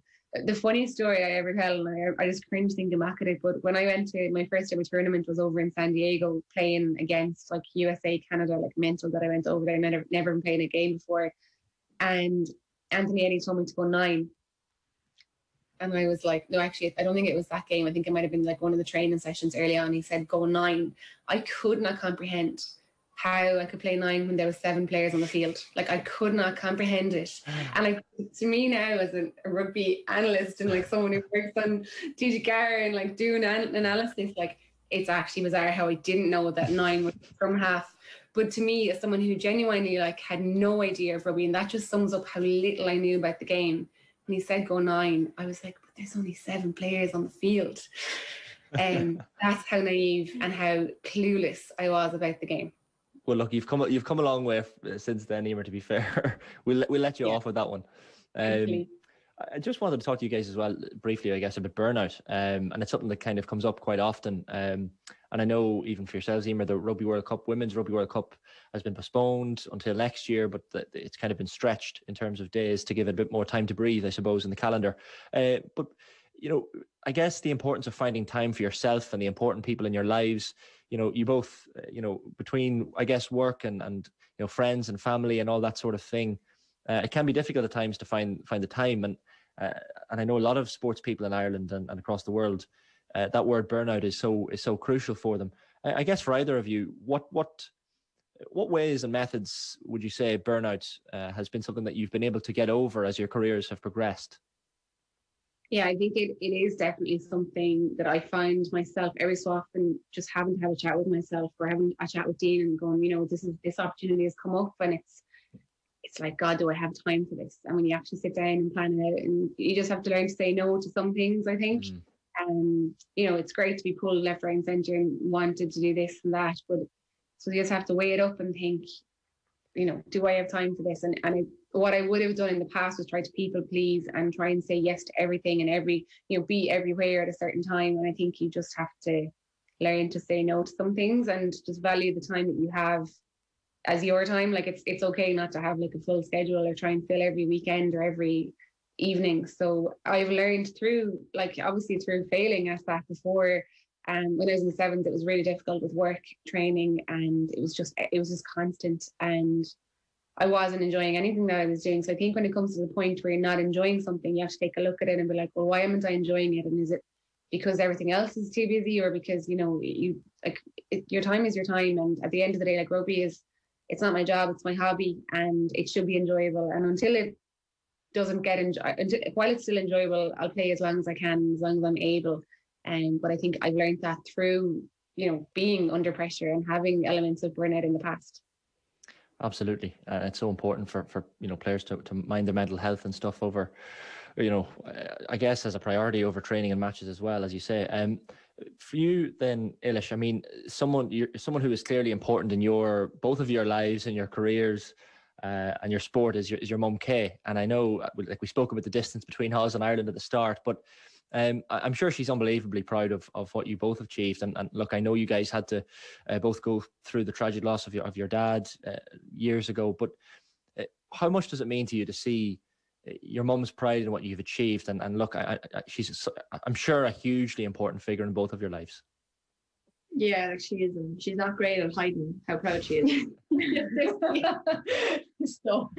The funniest story I ever tell, and I, I just cringe thinking back at it. But when I went to my first ever tournament was over in San Diego, playing against like USA, Canada, like mental that I went over there. I never never been playing a game before, and Anthony Eddy told me to go nine and I was like, no, actually, I don't think it was that game. I think it might have been like one of the training sessions early on. He said, go nine. I could not comprehend how I could play nine when there were seven players on the field. Like I could not comprehend it. Ah. And like to me now as a, a rugby analyst and like someone who works on TG4 and like doing an- analysis, like it's actually bizarre how I didn't know that nine was from half. But to me, as someone who genuinely like had no idea of rugby, and that just sums up how little I knew about the game when he said go nine, I was like, but there's only seven players on the field. And um, that's how naive and how clueless I was about the game. Well, look, you've come you've come a long way since then, Eimear. To be fair, we'll we'll let you yeah. off with that one. Um, I just wanted to talk to you guys as well briefly, I guess, about burnout, um, and it's something that kind of comes up quite often. Um, and I know even for yourselves, Eimear, the Rugby World Cup, Women's Rugby World Cup, has been postponed until next year, but it's kind of been stretched in terms of days to give it a bit more time to breathe, I suppose, in the calendar. Uh, but you know, I guess the importance of finding time for yourself and the important people in your lives. You know, you both, uh, you know, between I guess work and and you know friends and family and all that sort of thing. Uh, it can be difficult at times to find find the time and uh, and I know a lot of sports people in Ireland and, and across the world uh, that word burnout is so is so crucial for them. I, I, guess for either of you, what what what ways and methods would you say burnout uh, has been something that you've been able to get over as your careers have progressed? Yeah, I think it, it is definitely something that I find myself every so often just having to have a chat with myself or having a chat with Dean and going, you know, this is this opportunity has come up and it's it's like, God, do I have time for this? And when you actually sit down and plan it out, and you just have to learn to say no to some things, I think. Mm. Um, you know, it's great to be pulled left, right, and centre and wanted to do this and that, but so you just have to weigh it up and think, you know, do I have time for this? And and it, what I would have done in the past was try to people please and try and say yes to everything and every, you know, be everywhere at a certain time. And I think you just have to learn to say no to some things and just value the time that you have as your time. Like it's it's okay not to have like a full schedule or try and fill every weekend or every evening. So I've learned through like obviously through failing at that before. And um, when I was in the seventh, it was really difficult with work, training, and it was just it was just constant. And I wasn't enjoying anything that I was doing. So I think when it comes to the point where you're not enjoying something, you have to take a look at it and be like, well, why am I enjoying it? And is it because everything else is too busy, or because you know you like it, your time is your time? And at the end of the day, like rugby is it's not my job, it's my hobby, and it should be enjoyable. And until it doesn't get enjoy, while it's still enjoyable, I'll play as long as I can, as long as I'm able. And um, but I think I've learned that through you know being under pressure and having elements of burnout in the past. Absolutely, uh, it's so important for for you know players to to mind their mental health and stuff over, you know, I guess as a priority over training and matches as well, as you say. Um, for you then Ailish I mean someone you're someone who is clearly important in your both of your lives and your careers uh, and your sport is your is your mum Kay. And I know uh, like we spoke about the distance between Oz and Ireland at the start but um, I'm sure she's unbelievably proud of, of what you both achieved. And, and look I know you guys had to uh, both go through the tragic loss of your of your dad uh, years ago but uh, how much does it mean to you to see your mum's pride in what you've achieved. And, and look I, I, she's i'm sure a hugely important figure in both of your lives. Yeah like she is and she's not great at hiding how proud she is. So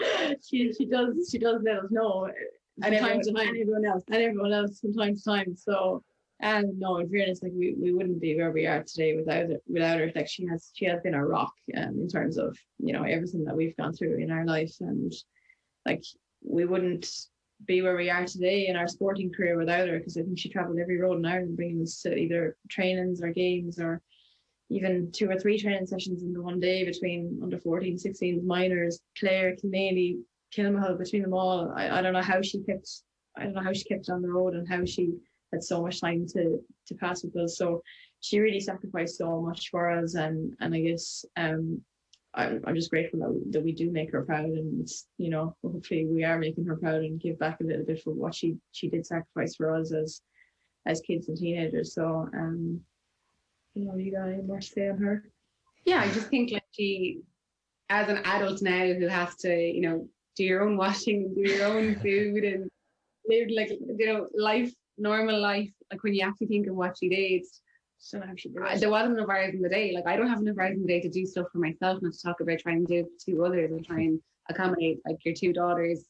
she she does she does let us know and everyone, and everyone else and everyone else from time to time. So and no in fairness like we, we wouldn't be where we are today without it without her. Like she has she has been a rock um, in terms of you know everything that we've gone through in our life. And like we wouldn't be where we are today in our sporting career without her because I think she travelled every road in Ireland bringing us to either trainings or games or even two or three training sessions in the one day between under 14, 16 minors, Clare, Kilmaley, Kilmihil, between them all. I, I don't know how she kept I don't know how she kept on the road and how she had so much time to to pass with us. So she really sacrificed so much for us and and I guess um I'm, I'm just grateful that, that we do make her proud and it's, you know hopefully we are making her proud and give back a little bit for what she she did sacrifice for us as as kids and teenagers. So um you know you got any more to say on her? Yeah I just think like she as an adult now who has to you know do your own washing and do your own food and live like you know life normal life like when you actually think of what she did so she there wasn't enough hours in the day. Like I don't have enough hours in the day to do stuff for myself, not to talk about trying to do two others and try and accommodate like your two daughters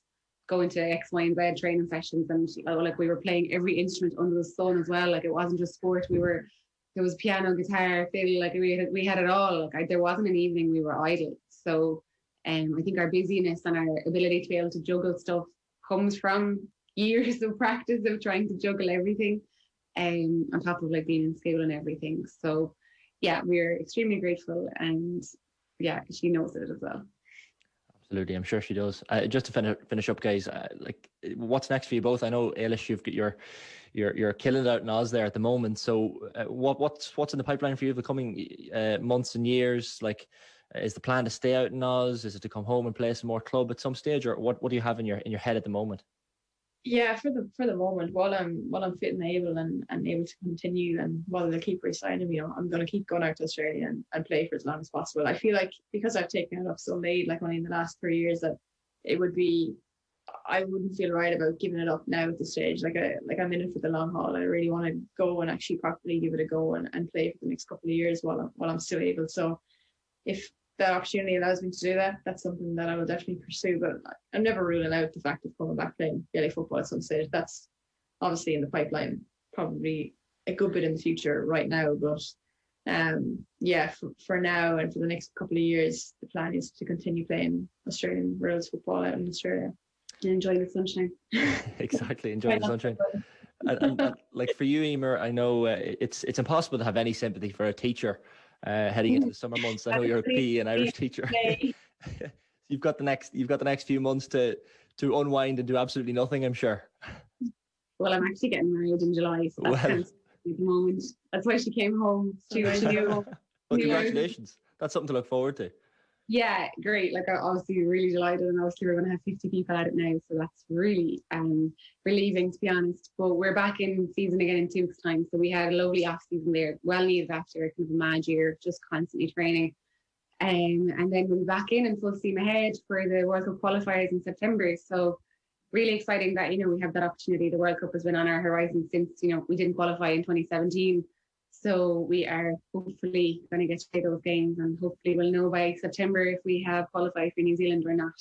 going to X, Y, and Z training sessions and oh, like we were playing every instrument under the sun as well. Like it wasn't just sport. We were there was piano, guitar, fiddle, like we had we had it all. Like I, there wasn't an evening we were idle. So um I think our busyness and our ability to be able to juggle stuff comes from years of practice of trying to juggle everything um, on top of like being in school and everything. So yeah, we're extremely grateful and yeah, she knows it as well. Absolutely, I'm sure she does. Uh, just to fin- finish up, guys, uh, like what's next for you both? I know Ailish, you've got your you're you're killing it out in Oz there at the moment. So uh, what what's what's in the pipeline for you the coming uh, months and years? Like, is the plan to stay out in Oz? Is it to come home and play some more club at some stage, or what what do you have in your in your head at the moment? Yeah, for the for the moment, while I'm while I'm fit and able and, and able to continue, and while they keep resigning me, I'm going to keep going out to Australia and, and play for as long as possible. I feel like because I've taken it up so late, like only in the last three years, that it would be I wouldn't feel right about giving it up now at this stage. Like I like I'm in it for the long haul. I really want to go and actually properly give it a go and, and play for the next couple of years while I'm, while I'm still able. So if the opportunity allows me to do that, that's something that I will definitely pursue. But I'm never ruling out the fact of coming back playing Gaelic football at some stage. That's obviously in the pipeline, probably a good bit in the future right now. But um, yeah, for, for now and for the next couple of years, the plan is to continue playing Australian rules football out in Australia and enjoy the sunshine. exactly, enjoy the sunshine. and, and, and, like for you, Eimear, I know uh, it's it's impossible to have any sympathy for a teacher uh, heading into the summer months. I know you're a PE and Irish teacher. you've got the next you've got the next few months to to unwind and do absolutely nothing. I'm sure. Well, I'm actually getting married in July, so that's well, at the moment. That's why she came home. She, she knew. well, congratulations. That's something to look forward to. Yeah, great. Like I obviously really delighted and obviously we're gonna have 50 people at it now. So that's really um relieving to be honest. But we're back in season again in two weeks time. So we had a lovely off season there, well needed after kind of a mad year, just constantly training. Um, and then we'll be back in and full steam ahead for the World Cup qualifiers in September. So really exciting that, you know, we have that opportunity. The World Cup has been on our horizon since, you know, we didn't qualify in 2017. So we are hopefully going to get to play those games and hopefully we'll know by September if we have qualified for New Zealand or not.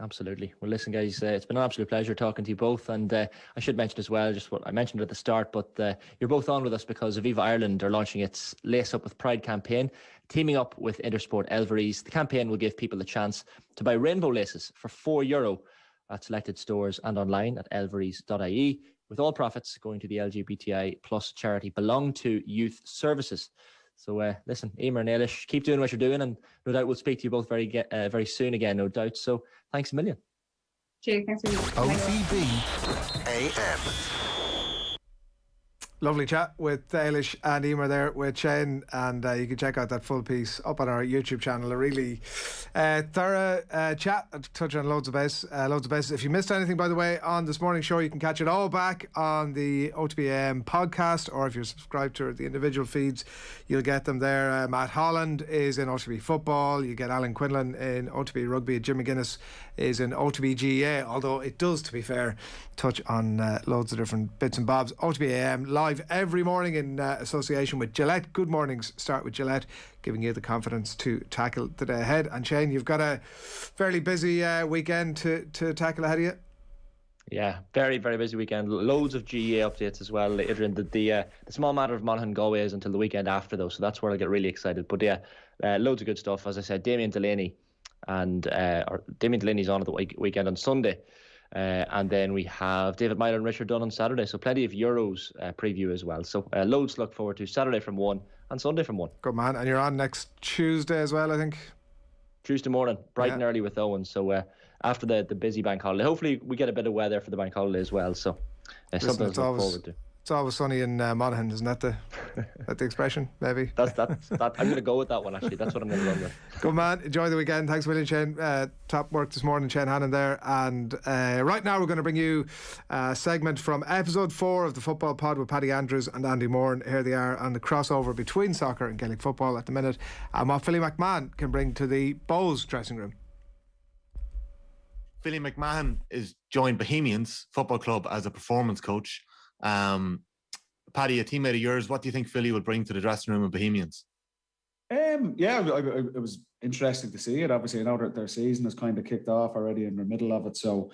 Absolutely. Well, listen, guys, uh, it's been an absolute pleasure talking to you both. And uh, I should mention as well, just what I mentioned at the start, but uh, you're both on with us because Aviva Ireland are launching its Lace Up with Pride campaign, teaming up with Intersport Elveries. The campaign will give people the chance to buy rainbow laces for €4 Euro at selected stores and online at elveries.ie with all profits going to the LGBTI plus charity belong to youth services. So uh, listen, Eimear and Ailish, keep doing what you're doing, and no doubt we'll speak to you both very uh, very soon again, no doubt. So thanks a million. Cheers, thanks for OTB AM. Lovely chat with Ailish and Eimear there with Shane, and uh, you can check out that full piece up on our YouTube channel. A really uh, thorough uh, chat, touch on loads of base, uh, loads of bases. If you missed anything, by the way, on this morning show, you can catch it all back on the OTB AM podcast, or if you're subscribed to the individual feeds, you'll get them there. Uh, Matt Holland is in OTB football. You get Alan Quinlan in OTB rugby. Jim McGuinness is in OTB GAA. Although it does, to be fair, touch on uh, loads of different bits and bobs. OTB AM live every morning in uh, association with Gillette. Good mornings start with Gillette, giving you the confidence to tackle the day ahead. And Shane, you've got a fairly busy uh, weekend to, to tackle ahead of you. Yeah, very very busy weekend. Loads of GA updates as well later in the the, uh, the small matter of Monaghan Galway is until the weekend after though, so that's where I get really excited. But yeah, uh, loads of good stuff. As I said, Damien Delaney and uh, or Damien Delaney's on at the week, weekend on Sunday. Uh, and then we have David Meyler and Richard Dunne on Saturday. So plenty of Euros uh, preview as well. So uh, loads to look forward to. Saturday from 1 and Sunday from 1. Good man. And you're on next Tuesday as well, I think. Tuesday morning, bright yeah. and early with Owen. So uh, after the, the busy bank holiday, hopefully we get a bit of weather for the bank holiday as well. So uh, something to look always, forward to. It's always sunny in uh, Monaghan, isn't that the that the expression? Maybe. That's that's that. I'm going to go with that one actually. That's what I'm going to run with. Good man. Enjoy the weekend. Thanks, William Shane. Uh, top work this morning, Shane Hannon there. And uh, right now we're going to bring you a segment from episode four of the Football Pod with Paddy Andrews and Andy Moran. And here they are on the crossover between soccer and Gaelic football at the minute, and what Philly McMahon can bring to the Bohs dressing room. Philly McMahon is joined Bohemians Football Club as a performance coach. Um, Paddy, a teammate of yours, what do you think Philly will bring to the dressing room of Bohemians? Um, yeah, I, I, it was interesting to see it. Obviously, I know that their season has kind of kicked off already in the middle of it. So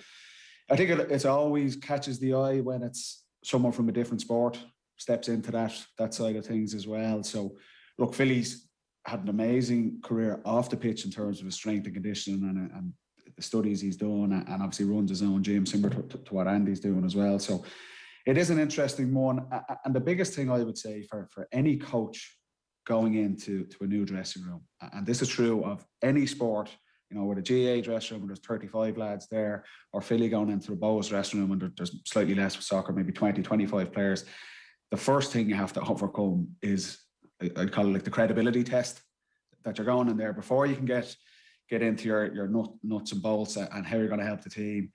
I think it, it's always catches the eye when it's someone from a different sport steps into that that side of things as well. So look, Philly's had an amazing career off the pitch in terms of his strength and conditioning and, and the studies he's done, and obviously runs his own gym similar to, to what Andy's doing as well. So it is an interesting one. And the biggest thing I would say for, for any coach going into to a new dressing room, and this is true of any sport, you know, with a GAA dressing room, there's 35 lads there, or Philly going into the Bohs dressing room and there's slightly less with soccer, maybe 20, 25 players. The first thing you have to overcome is, I'd call it like the credibility test that you're going in there before you can get get into your, your nut, nuts and bolts and how you're going to help the team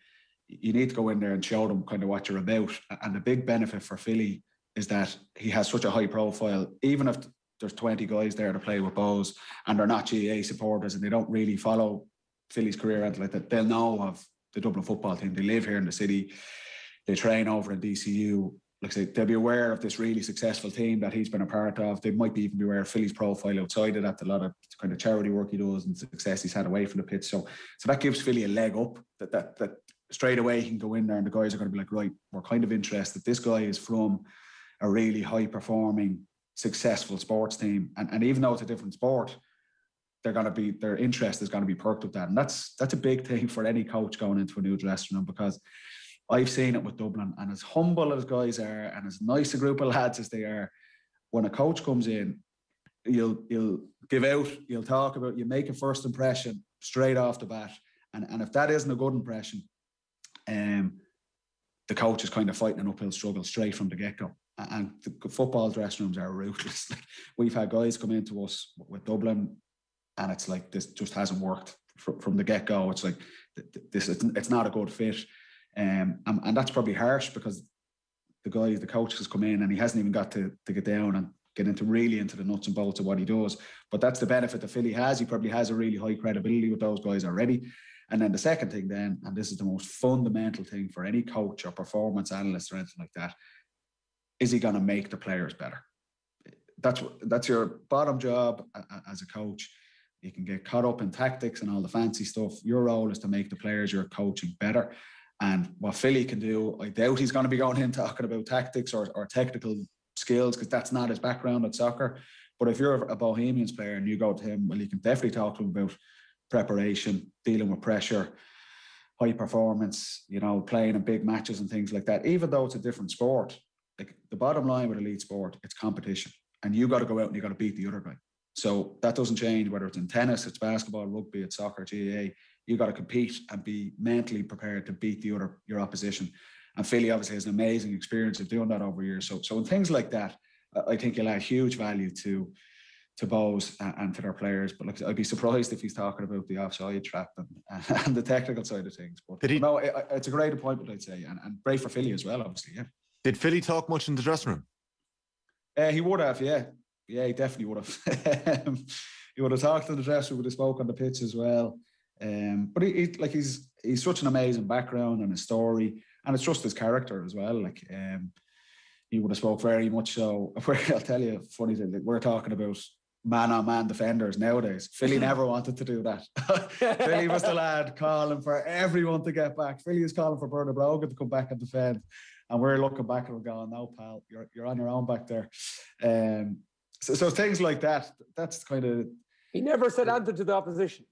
you need to go in there and show them kind of what you're about. And the big benefit for Philly is that he has such a high profile, even if there's 20 guys there to play with Bohs and they're not GAA supporters and they don't really follow Philly's career and like that, they'll know of the Dublin football team. They live here in the city, they train over in DCU. Like I say, they'll be aware of this really successful team that he's been a part of. They might be even be aware of Philly's profile outside of that, a lot of kind of charity work he does and success he's had away from the pitch. So, so that gives Philly a leg up that that that straight away he can go in there and the guys are going to be like, right, we're kind of interested. That this guy is from a really high performing, successful sports team. And, and even though it's a different sport, they're going to be their interest is going to be perked with that. And that's that's a big thing for any coach going into a new dressing room because I've seen it with Dublin, and as humble as guys are, and as nice a group of lads as they are, when a coach comes in, you'll you'll give out, you'll talk about, you make a first impression straight off the bat, and and if that isn't a good impression, um, the coach is kind of fighting an uphill struggle straight from the get go. And the football dressing rooms are ruthless. Like we've had guys come into us with Dublin, and it's like this just hasn't worked from the get go. It's like this, it's not a good fit um, and, and that's probably harsh because the guy, the coach has come in and he hasn't even got to, to get down and get into really into the nuts and bolts of what he does. But that's the benefit that Philly has. He probably has a really high credibility with those guys already. And then the second thing, then, and this is the most fundamental thing for any coach or performance analyst or anything like that, is he going to make the players better? That's that's your bottom job as a coach. You can get caught up in tactics and all the fancy stuff. Your role is to make the players you're coaching better. And what Philly can do, I doubt he's going to be going in talking about tactics or, or technical skills because that's not his background at soccer. But if you're a Bohemians player and you go to him, well, you can definitely talk to him about preparation, dealing with pressure, high performance, you know, playing in big matches and things like that. Even though it's a different sport, like the bottom line with elite sport, it's competition. And you got to go out and you got to beat the other guy. So that doesn't change whether it's in tennis, it's basketball, rugby, it's soccer, GAA you got to compete and be mentally prepared to beat the other your opposition. And Philly obviously has an amazing experience of doing that over years. So, so in things like that, I think you'll add huge value to to Bohs and to their players. But look, I'd be surprised if he's talking about the offside trap and, and the technical side of things. But he, no, it, it's a great appointment, I'd say, and, and great for Philly as well, obviously. Yeah. Did Philly talk much in the dressing room? Uh, he would have, yeah, yeah, he definitely would have. he would have talked in the dressing room, would have spoke on the pitch as well. Um, but he, he, like he's he's such an amazing background and a story, and it's just his character as well. Like um, he would have spoke very much so. I'll tell you, funny thing, we're talking about man on man defenders nowadays. Philly never wanted to do that. Philly was the lad calling for everyone to get back. Philly is calling for Bernard Brogan to come back and defend. And we're looking back and we're going, no, pal, you're, you're on your own back there. Um, so, so things like that, that's kind of. He never said anything to the opposition.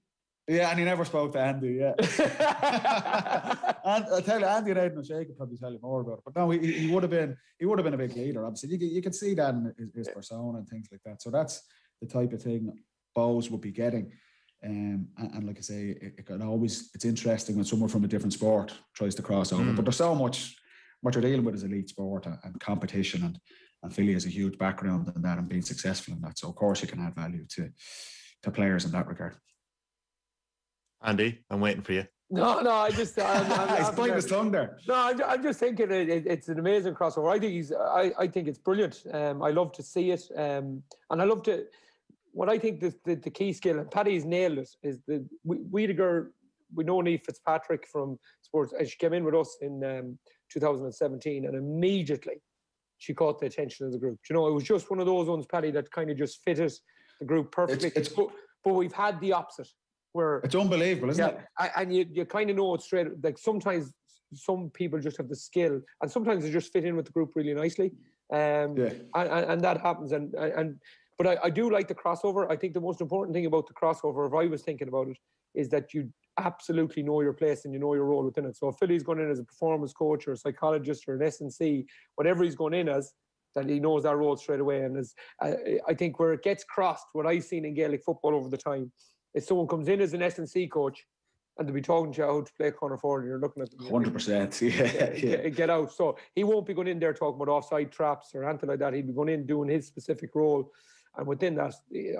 Yeah, and he never spoke to Andy. Yeah, and I tell you, Andy and Aidan O'Shea could probably tell you more about it. But no, he, he would have been he would have been a big leader. Obviously, you, you can see that in his, his persona and things like that. So that's the type of thing Bohs would be getting. Um, and, and, like I say, it, it, can always it's interesting when someone from a different sport tries to cross over. Mm. But there's so much what you're dealing with is elite sport and, and competition, and and Philly has a huge background in that and being successful in that. So of course you can add value to to players in that regard. Andy, I'm waiting for you. No, no, I just I'm, I'm, he's biting his tongue there. No, I'm, I'm just thinking it, it, it's an amazing crossover. I think he's I, I think it's brilliant. Um, I love to see it, um, and I love to. What I think the, the, the key skill, and Paddy's nailed it, is the Weediger. We know Niamh Fitzpatrick from sports. She came in with us in um, 2017, and immediately she caught the attention of the group. You know, it was just one of those ones, Paddy, that kind of just fitted the group perfectly. It's, it's, but, but we've had the opposite where it's unbelievable, isn't yeah, it? And you, you kind of know it straight. Like sometimes some people just have the skill, and sometimes they just fit in with the group really nicely. Um, yeah. and, and, that happens. And and but I, I do like the crossover. I think the most important thing about the crossover, if I was thinking about it, is that you absolutely know your place and you know your role within it. So if Philly's going in as a performance coach or a psychologist or an S&C, whatever he's going in as, that he knows that role straight away. And as I, I think where it gets crossed, what I've seen in Gaelic football over the time, if someone comes in as an S&C coach and they'll be talking to you how to play corner forward and you're looking at them. Hundred percent, yeah, yeah. Get, get, out. So he won't be going in there talking about offside traps or anything like that. He'll be going in doing his specific role, and within that,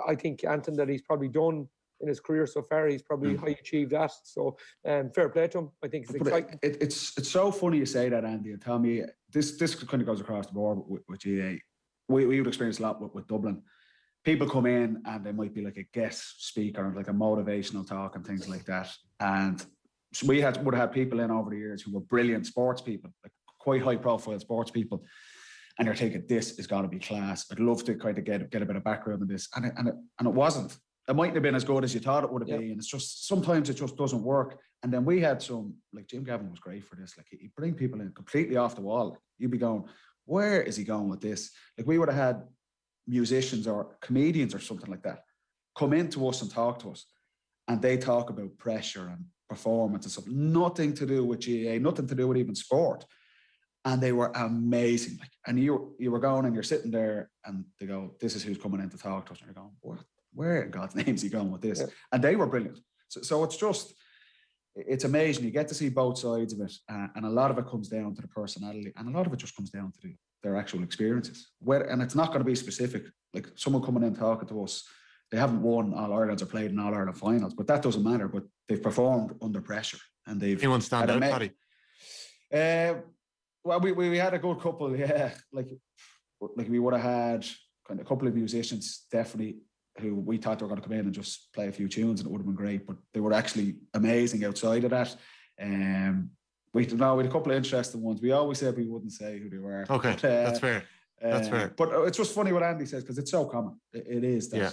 I think Anton that he's probably done in his career so far. He's probably mm. high achieved that. So um, fair play to him. I think it's exciting. It, it, it's it's so funny you say that, Andy. And tell me this this kind of goes across the board with, with GAA. We we would experience a lot with, with Dublin. People come in and they might be like a guest speaker, like a motivational talk and things like that. And we had would have had people in over the years who were brilliant sports people, like quite high profile sports people and you're thinking this is going to be class. I'd love to kind of get get a bit of background on this, and it, and it, and it wasn't. It mightn't have been as good as you thought it would have yeah. been. And it's just sometimes it just doesn't work. And then we had some like Jim Gavin was great for this. Like he bring people in completely off the wall. You'd be going, where is he going with this? Like we would have had musicians or comedians or something like that come into us and talk to us, and they talk about pressure and performance and stuff. Nothing to do with GAA, nothing to do with even sport and they were amazing. Like, and you you were going and you're sitting there, and they go, "This is who's coming in to talk to us." And you're going, "What? Where in God's name is he going with this?" Yeah. And they were brilliant. So, so it's just, it's amazing. You get to see both sides of it, uh, and a lot of it comes down to the personality, and a lot of it just comes down to the, their actual experiences. Where and it's not going to be specific. Like someone coming in talking to us, they haven't won All Ireland's or played in All Ireland finals, but that doesn't matter. But they've performed under pressure, and they've. Anyone stand out, Paddy? Uh, well, we, we, had a good couple, yeah. Like like we would have had kind of a couple of musicians definitely who we thought they were going to come in and just play a few tunes and it would have been great, but they were actually amazing outside of that. Um, we no, we had a couple of interesting ones. We always said we wouldn't say who they were. Okay, but, uh, that's fair. That's uh, fair. But it's just funny what Andy says because it's so common. it, it is that. Yeah.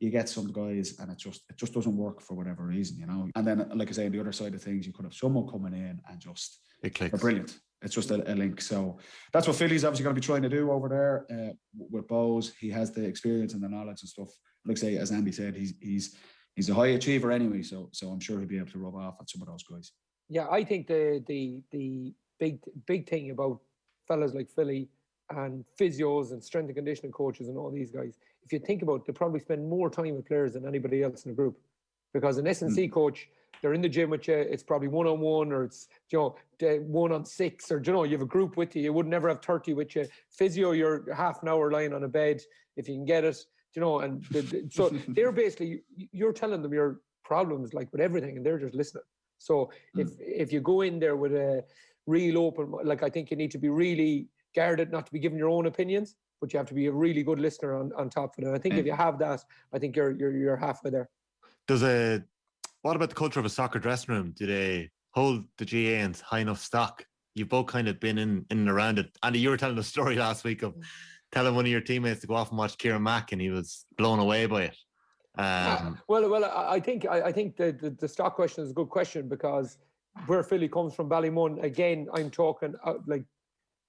You get some guys, and it just it just doesn't work for whatever reason, you know. And then, like I say, on the other side of things, you could have someone coming in and just it clicks. They're brilliant it's just a, a, link. So that's what Philly's obviously going to be trying to do over there uh, with Bohs. He has the experience and the knowledge and stuff. Like say, as Andy said, he's he's he's a high achiever anyway. So so I'm sure he'll be able to rub off on some of those guys. Yeah, I think the the the big big thing about fellas like Philly and physios and strength and conditioning coaches and all these guys, if you think about, it, they probably spend more time with players than anybody else in the group, because an S&C mm. coach they're in the gym with you. It's probably one on one or it's you know one on six or you know you have a group with you. You would never have thirty with you. Physio, you're half an hour lying on a bed if you can get it. You know, and the, the, so they're basically you're telling them your problems like with everything, and they're just listening. So mm. if if you go in there with a real open, like I think you need to be really guarded not to be giving your own opinions, but you have to be a really good listener on, on top of it. And I think mm. if you have that, I think you're you're you're halfway there. Does a what about the culture of a soccer dressing room? Do they hold the GAAs high enough stock? You've both kind of been in, in and around it. Andy, you were telling the story last week of telling one of your teammates to go off and watch Kieran Mack, and he was blown away by it. Um, well, well, I think I, I think the, the, the stock question is a good question because where Philly comes from, Ballymun. Again, I'm talking uh, like,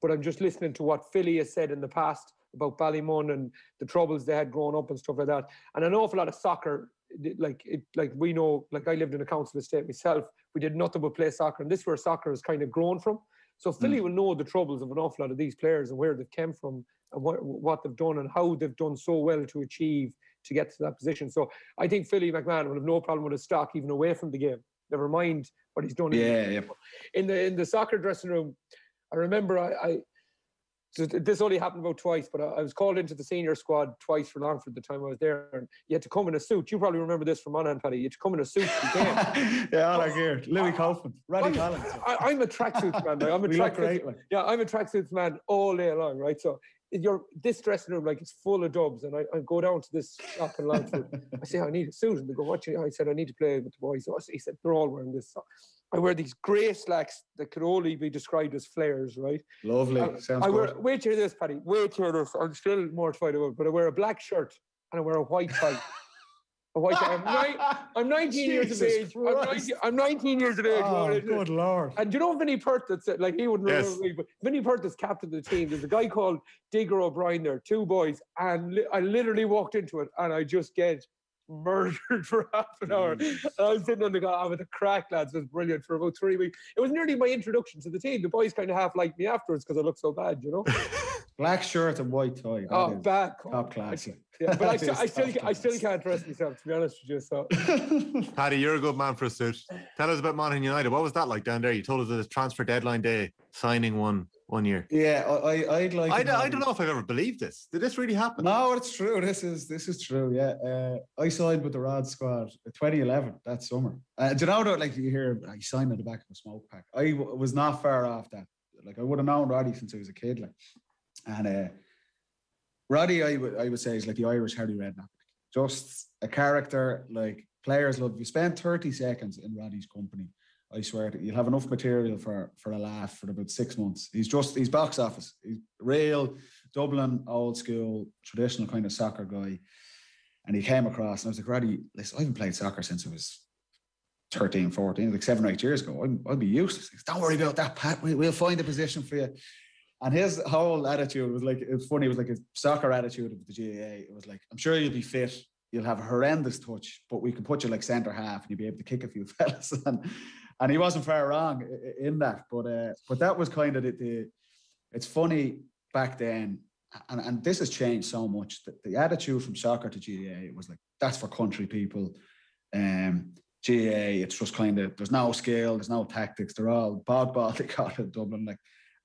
but I'm just listening to what Philly has said in the past about Ballymun and the troubles they had growing up and stuff like that. And an awful lot of soccer like it, like we know, like I lived in a council estate myself. We did nothing but play soccer, and this is where soccer has kind of grown from. So Philly mm. will know the troubles of an awful lot of these players and where they've come from and what, what they've done and how they've done so well to achieve to get to that position. So I think Philly McMahon will have no problem with his stock even away from the game. Never mind what he's done. Yeah, in, yeah. in the in the soccer dressing room. I remember I, I this only happened about twice, but I was called into the senior squad twice for Longford the time I was there, and you had to come in a suit. You probably remember this from Monaghan, Paddy. You had to come in a suit. yeah, all our gear. Oh, Louis Kaufman, Roddy Collins. I, am a tracksuits man. Like, I'm a tracksuits. Yeah, I'm a tracksuits man all day long, right? So you're this dressing room like it's full of dubs, and I, I go down to this shop in Longford. I say I need a suit, and they go, "What?" You? I said I need to play with the boys. So he said they're all wearing this. So I wear these grey slacks that could only be described as flares, right? Lovely. Uh, Sounds I wear, good. Wait to hear this, Paddy. Wait to hear this. I'm still mortified about it, but I wear a black shirt and I wear a white tie. a white. I'm, I'm 19 years of age. I'm 19, I'm 19, years of age. Oh, good lord. And do you know Vinny Perth that's like he wouldn't yes. remember me, but Vinny Perth is captain of the team. There's a guy called Digger O'Brien there, two boys, and li- I literally walked into it and I just get murdered for half an hour. I was sitting on the guy with oh, the crack, lads. It was brilliant for about three weeks. It was nearly my introduction to the team. The boys kind of half liked me afterwards because I looked so bad, you know. Black shirt and white tie. Oh, that oh, bad. Top class. Yeah, but I, still, I still, I still can't dress myself to be honest with you. So, Paddy, you're a good man for a suit. Tell us about Monaghan United. What was that like down there? You told us the transfer deadline day signing one one year. Yeah, I, I'd like. I, I don't know if I've ever believed this. Did this really happen? No, it's true. This is this is true. Yeah, uh, I signed with the Rod squad 2011 that summer. Uh, do you know that? Like you hear, I signed at the back of a smoke pack. I w- was not far off that. Like I would have known Roddy since I was a kid. Like, and uh, Roddy, I would I would say is like the Irish Harry Redknapp. Just a character. Like players love. You spend 30 seconds in Roddy's company I swear to you, you'll have enough material for for a laugh for about six months. He's just he's box office. He's real Dublin old school traditional kind of soccer guy. And he came across and I was like, Roddy, listen, I haven't played soccer since I was 13, 14, like seven or eight years ago. I'd be useless. Don't worry about that, Pat. We, will find a position for you. And his whole attitude was like, it was funny. It was like a soccer attitude of the GAA. It was like, I'm sure you'll be fit. You'll have a horrendous touch, but we can put you like centre half and you'll be able to kick a few fellas. And and he wasn't far wrong in that. But uh, but that was kind of the, the it's funny back then, and, and this has changed so much. That the attitude from soccer to GAA was like that's for country people. Um, GAA, it's just kind of there's no skill, there's no tactics. They're all bog ball they call it in Dublin. Like,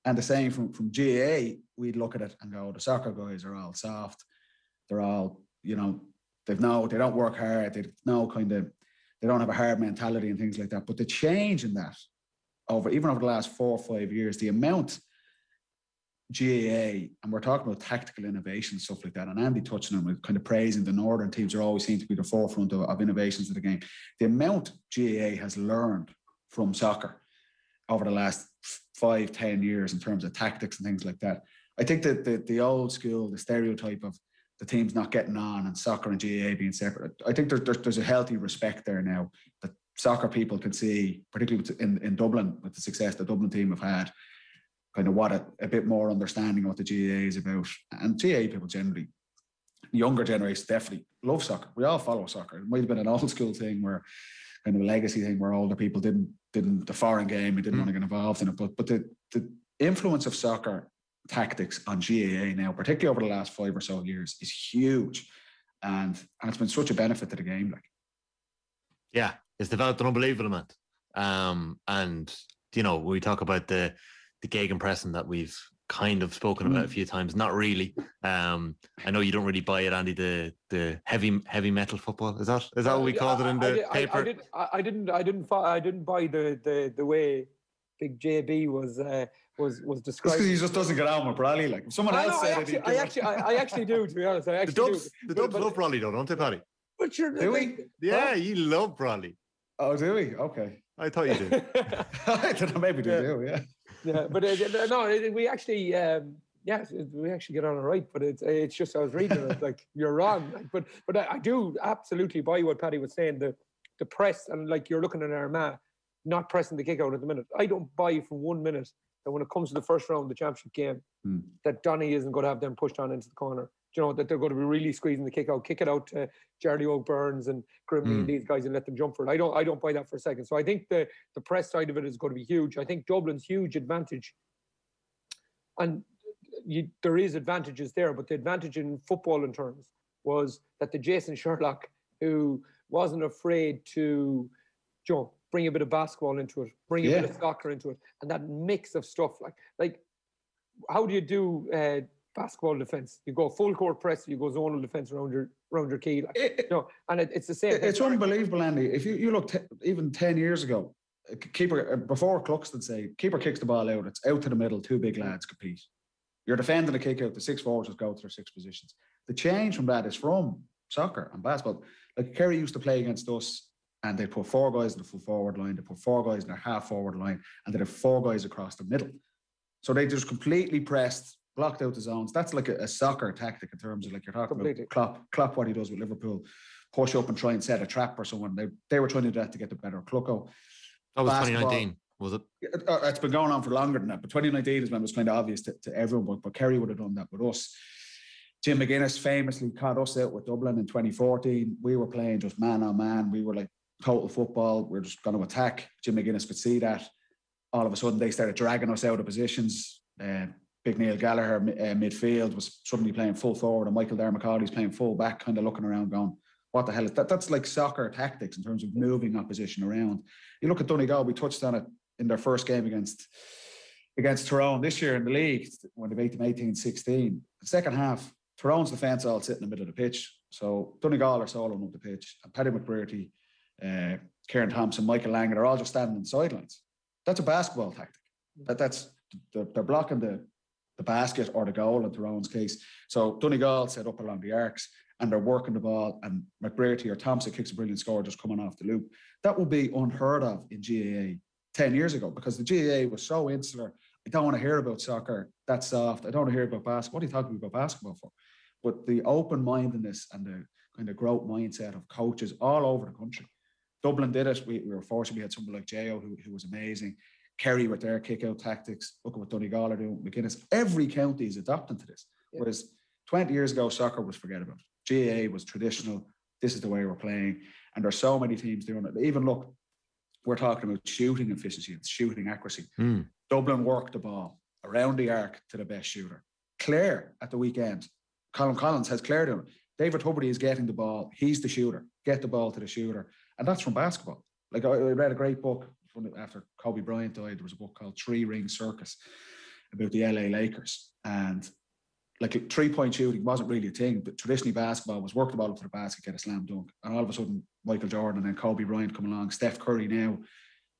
and the same from from GAA, we'd look at it and go, the soccer guys are all soft. They're all you know they've no they don't work hard. They've no kind of they don't have a hard mentality and things like that. But the change in that over even over the last four or five years, the amount GAA, and we're talking about tactical innovation stuff like that. And Andy touching on with kind of praising the northern teams are always seem to be the forefront of, of innovations of the game. The amount GAA has learned from soccer over the last five, ten years in terms of tactics and things like that. I think that the, the old school, the stereotype of the teams not getting on and soccer and GAA being separate. I think there's, there's, a healthy respect there now that soccer people can see, particularly in, in Dublin with the success the Dublin team have had, kind of what a, a bit more understanding what the GAA is about. And GAA people generally, younger generations definitely love soccer. We all follow soccer. It might have been an old school thing where kind of a legacy thing where older people didn't didn't the foreign game and didn't mm. want to get involved in it. But but the the influence of soccer tactics on GAA now, particularly over the last five or so years, is huge. And, and it's been such a benefit to the game. Like, yeah, it's developed an unbelievable amount. Um, and you know, we talk about the the gegenpressing that we've kind of spoken about mm. a few times. Not really. Um, I know you don't really buy it, Andy. The the heavy heavy metal football is that is that what we uh, called it in the I, paper? I, I, did, I, didn't I didn't I didn't buy the the the way Big JB was uh, was was described. because he just doesn't get on with Bradley. Like if someone else said actually, it, I actually, I, I, actually do. To be honest, I actually the Dubs, do. The Dubs but, love Bradley, though, don't they, Paddy? But you're do we? Yeah, huh? you love Bradley. Oh, do we? Okay. I thought you did. I don't know. Maybe they yeah. do. Yeah. Yeah, but uh, no, we actually. Um, yeah, we actually get on it right, but it's it's just I was reading it like you're wrong, like, but but I, I, do absolutely buy what Paddy was saying. The the press and like you're looking at Armagh not pressing the kick out at the minute. I don't buy for one minute that when it comes to the first round of the championship game, mm. that Donny isn't going to have them pushed on into the corner. You know that they're going to be really squeezing the kick out, kick it out to Jarly Óg Burns and Grimley mm. and these guys and let them jump for it. I don't, I don't buy that for a second. So I think the the press side of it is going to be huge. I think Dublin's huge advantage, and you, there is advantages there, but the advantage in football in terms was that the Jason Sherlock, who wasn't afraid to, you know, bring a bit of basketball into it, bring a yeah. bit of soccer into it, and that mix of stuff. Like, like, how do you do uh, basketball defense? You go full court press, you go zonal defense around your around your key. Like, it, you know, and it, it's the same. It, it's unbelievable, Andy. If you, you look t- even ten years ago, keeper uh, before Cluxton say keeper kicks the ball out, it's out to the middle, two big lads compete. You're defending a kick out, the six forwards just go to their six positions. The change from that is from soccer and basketball. Like Kerry used to play against us and they put four guys in the full forward line, they put four guys in their half forward line, and they have four guys across the middle. So they just completely pressed, blocked out the zones. That's like a, a soccer tactic in terms of like you're talking completely. about Klopp, Klopp, what he does with Liverpool, push up and try and set a trap or someone. They, they were trying to do that to get the better Clucko. That was 2019, was it? Uh, it's been going on for longer than that, but 2019 is when it was kind of obvious to, to everyone, but, but Kerry would have done that with us. Jim McGuinness famously caught us out with Dublin in 2014. We were playing just man on man. We were like total football. We're just going to attack. Jim McGuinness could see that. All of a sudden, they started dragging us out of positions. Uh, Big Neil Gallagher uh, midfield was suddenly playing full forward, and Michael Darragh Macauley's playing full back, kind of looking around, going, "What the hell is that?" That's like soccer tactics in terms of moving opposition around. You look at Donegal. We touched on it in their first game against against Tyrone this year in the league when they beat them 18 16. The second half, Tyrone's defence all sit in the middle of the pitch. So Donegal are soloing up the pitch, and Paddy McBrearty, uh, Kieran Thompson, Michael Langan are all just standing on the sidelines. That's a basketball tactic. That that's they're blocking the the basket or the goal in Tyrone's case. So Donegal set up along the arcs and they're working the ball, and McBrearty or Thompson kicks a brilliant score just coming off the loop. That would be unheard of in GAA 10 years ago because the GAA was so insular. I don't want to hear about soccer. That's soft. I don't want to hear about basketball. What are you talking about basketball for? But the open mindedness and the kind of growth mindset of coaches all over the country. Dublin did it. We, we were fortunate. We had someone like Jo who, who was amazing. Kerry with their kick out tactics. Look at what Donegal are doing. McGuinness. Every county is adopting to this. Yeah. Whereas 20 years ago, soccer was forget about. GAA was traditional. This is the way we're playing. And there's so many teams doing it. Even look, we're talking about shooting efficiency and shooting accuracy. Mm. Dublin worked the ball around the arc to the best shooter. Clare at the weekend, Colm Collins has Clare doing it. David Hubbard is getting the ball. He's the shooter. Get the ball to the shooter. And that's from basketball. Like I read a great book after Kobe Bryant died. There was a book called Three Ring Circus about the LA Lakers. And like three point shooting wasn't really a thing, but traditionally basketball was work the ball up to the basket, get a slam dunk. And all of a sudden, Michael Jordan and Kobe Bryant come along, Steph Curry now,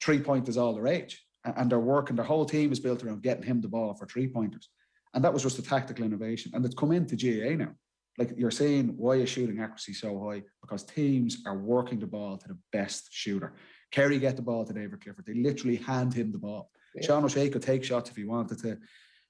three point is all the rage. And they're working, their whole team is built around getting him the ball for three pointers. And that was just a tactical innovation. And it's come into GAA now. Like you're saying, why is shooting accuracy so high? Because teams are working the ball to the best shooter. Kerry get the ball to David Clifford. They literally hand him the ball. Yeah. Sean O'Shea could take shots if he wanted to.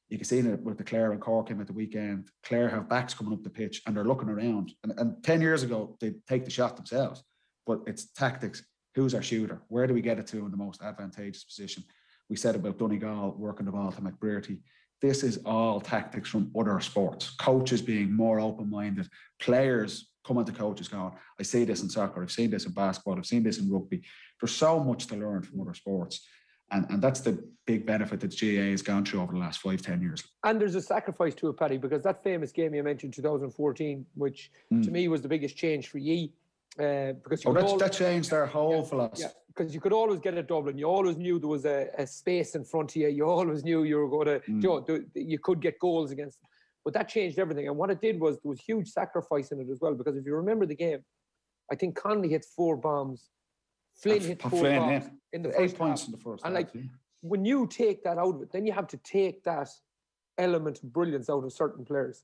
You can see it with the Clare and Cork him at the weekend. Clare have backs coming up the pitch and they're looking around. And, and 10 years ago, they take the shot themselves. But it's tactics. Who's our shooter? Where do we get it to in the most advantageous position? We said about Donegal working the ball to McBrearty. This is all tactics from other sports. Coaches being more open minded, players coming to coaches going, I see this in soccer, I've seen this in basketball, I've seen this in rugby. There's so much to learn from other sports. And, and that's the big benefit that GAA has gone through over the last five, ten years. And there's a sacrifice to it, Paddy, because that famous game you mentioned, 2014, which mm. to me was the biggest change for ye. Uh, because oh, always, that changed their whole yeah, philosophy. Yeah, because you could always get a Dublin. You always knew there was a, a, space in front of you. You always knew you were going to, mm. you, know, you could get goals against them. But that changed everything. And what it did was there was huge sacrifice in it as well. Because if you remember the game, I think Connolly hit four bombs. Flynn hit four Flynn, bombs yeah. in the Eight first points half. in the first And half, like, yeah. when you take that out of it, then you have to take that element of brilliance out of certain players.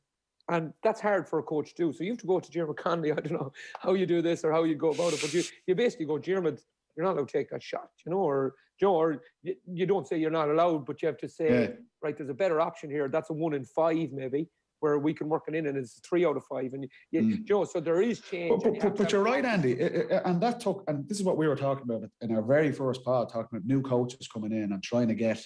And that's hard for a coach to do. So you have to go to Diarmuid Connolly. I don't know how you do this or how you go about it, but you, you basically go, Jeremy, you're not allowed to take that shot, you know, or or you, you don't say you're not allowed, but you have to say, Yeah. right, there's a better option here. That's a one in five, maybe, where we can work it in and it's three out of five. And you, mm. you know, so there is change. But, and you but, but you're right, Andy. I- I- And that took, and this is what we were talking about in our very first pod, talking about new coaches coming in and trying to get,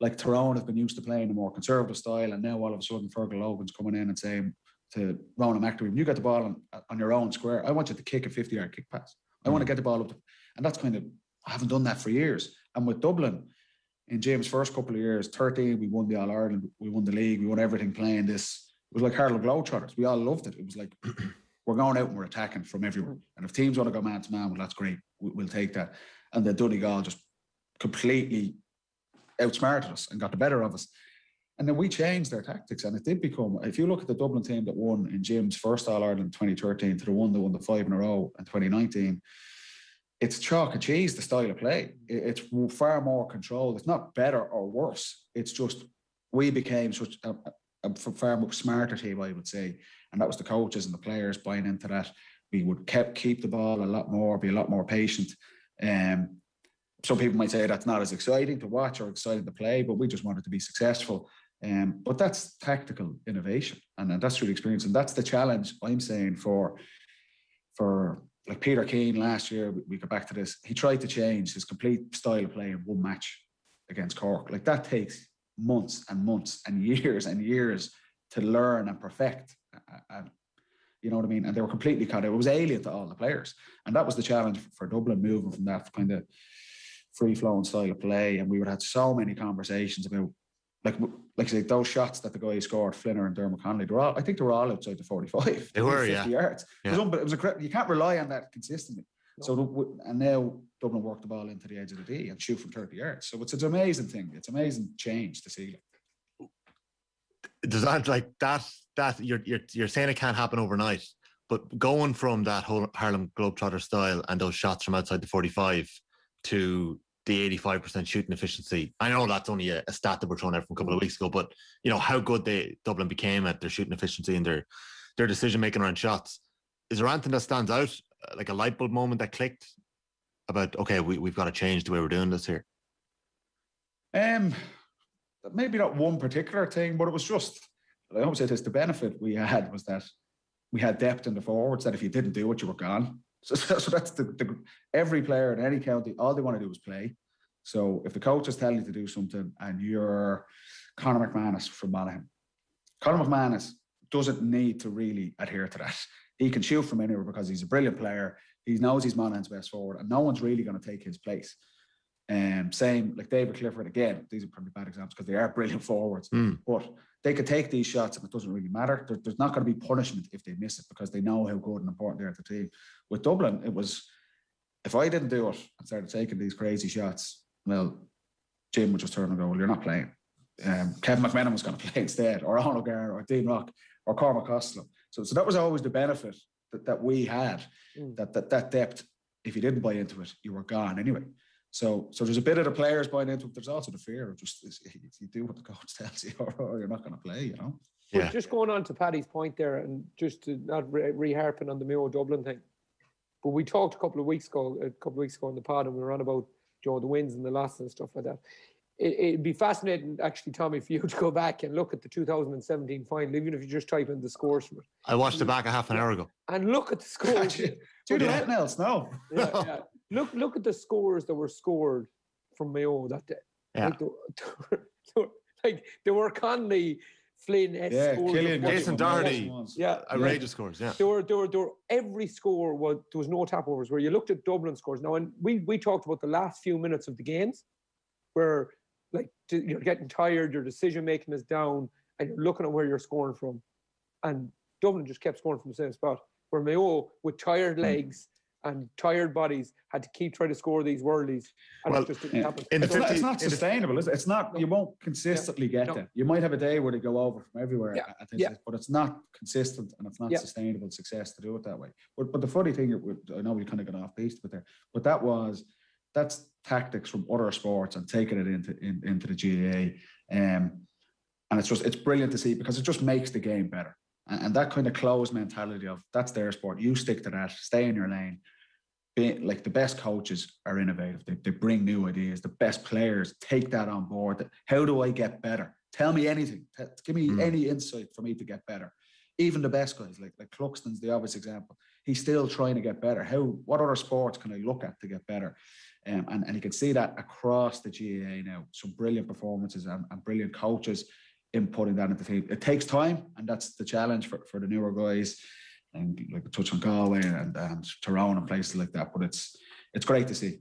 like Tyrone have been used to playing a more conservative style, and now all of a sudden Fergal Logan's coming in and saying to Ronan McNamee, you get the ball on, on your own square. I want you to kick a 50 yard kick pass. I want to mm. get the ball up. To, and that's kind of, I haven't done that for years. And with Dublin, in James' first couple of years, 13, we won the All Ireland, we won the league, we won everything playing this. It was like Harlem Globetrotters. We all loved it. It was like, we're going out and we're attacking from everywhere. And if teams want to go man to man, well, that's great. We, we'll take that. And then Donegal just completely outsmarted us and got the better of us. And then we changed their tactics, and it did become. If you look at the Dublin team that won in Jim's first All Ireland 2013 to the one that won the five in a row in 2019, it's chalk and cheese the style of play. It's far more controlled. It's not better or worse. It's just we became such a, a, far much smarter team, I would say, and that was the coaches and the players buying into that. We would kept keep the ball a lot more, be a lot more patient. Um, some people might say that's not as exciting to watch or exciting to play, but we just wanted to be successful. Um, but that's tactical innovation, and, and that's experience, and that's the challenge I'm saying for for like Peter Keane last year. We, go back to this. He tried to change his complete style of play in one match against Cork. Like that takes months and months and years and years to learn and perfect. Uh, uh, and you know what I mean? And they were completely caught. Out. It was alien to all the players, and that was the challenge for Dublin moving from that kind of free flowing style of play. And we would have so many conversations about like like I say those shots that the guy scored, Flinner and Diarmuid Connolly. They're all I think they were all outside the forty five. They were, 50 yeah. yards. It was, Yeah. it was a, you can't rely on that consistently. So and now Dublin worked the ball into the edge of the D and shoot from 30 yards. So it's, it's an amazing thing. It's an amazing change to see. Does that like that that you're you're you're saying it can't happen overnight, but going from that whole Harlem Globetrotter style and those shots from outside the 45 to the 85% shooting efficiency. I know that's only a, a, stat that we're throwing out from a couple of weeks ago, but you know how good they Dublin became at their shooting efficiency and their their decision making around shots. Is there anything that stands out, uh, like a light bulb moment that clicked about okay, we, we've got to change the way we're doing this here? Um maybe not one particular thing, but it was just I always say this the benefit we had was that we had depth in the forwards that if you didn't do it, you were gone. So, so that's the, the every player in any county, all they want to do is play. So if the coach is telling you to do something and you're Conor McManus from Monaghan, Conor McManus doesn't need to really adhere to that. He can shoot from anywhere because he's a brilliant player. He knows he's Monaghan's best forward, and no one's really going to take his place. Um, same like David Clifford again. These are probably bad examples because they are brilliant forwards, mm. but they could take these shots and it doesn't really matter. There, there's not going to be punishment if they miss it because they know how good and important they are to the team. With Dublin, it was if I didn't do it and started taking these crazy shots, well, Jim would just turn and go, "Well, you're not playing." Um, Kevin McManamon was going to play instead, or Alan O'Gara, or Dean Rock, or Cormac Costello. So, so that was always the benefit that, that we had. Mm. That that that depth. If you didn't buy into it, you were gone anyway. So, so there's a bit of the players buying into it. There's also the fear of just if you do what the coach tells you, or, or you're not going to play. You know. Yeah. just going on to Paddy's point there, and just to not re harping on the Mayo Dublin thing, but we talked a couple of weeks ago, a couple of weeks ago in the pod, and we were on about you know the wins and the losses and stuff like that. It, would be fascinating, actually, Tommy, for you to go back and look at the 2017 final, even if you just type in the scores from it. I watched it back a half an hour ago. And look at the scores. Do anything else? No. Yeah, yeah look look at the scores that were scored from Mayo that day. Yeah. Like, they, were, like they were Conley, Flynn, S yeah, Killian, Jason Doherty. Yeah, outrageous yeah. scores. Yeah, there were, there were, there were, every score was there was no tap overs. Where you looked at Dublin scores now, and we we talked about the last few minutes of the games, where like you're getting tired, your decision making is down, and you're looking at where you're scoring from, and Dublin just kept scoring from the same spot. Where Mayo with tired hmm. legs and tired bodies had to keep trying to score these worldies. And well, it just didn't happen. it's, 50, not, it's not sustainable, is it? It's not, you won't consistently yeah. get no. You might have a day where they go over from everywhere, yeah. I think, yeah. but it's not consistent and it's not yeah. sustainable success to do it that way. But, but the funny thing, I know we kind of got off piece with there, but that was, that's tactics from other sports and taking it into in, into the GAA. Um, and it's just, it's brilliant to see because it just makes the game better. And, that kind of closed mentality of that's their sport. You stick to that, stay in your lane being, like the best coaches are innovative. They, they bring new ideas. The best players take that on board. How do I get better? Tell me anything. Give me mm. any insight for me to get better. Even the best guys, like like Cluxton's the obvious example. He's still trying to get better. How? What other sports can I look at to get better? Um, and and you can see that across the GAA now. Some brilliant performances and, and brilliant coaches inputting that into the team. It takes time, and that's the challenge for, for the newer guys and like a touch on Galway and, and Tyrone and places like that. But it's it's great to see.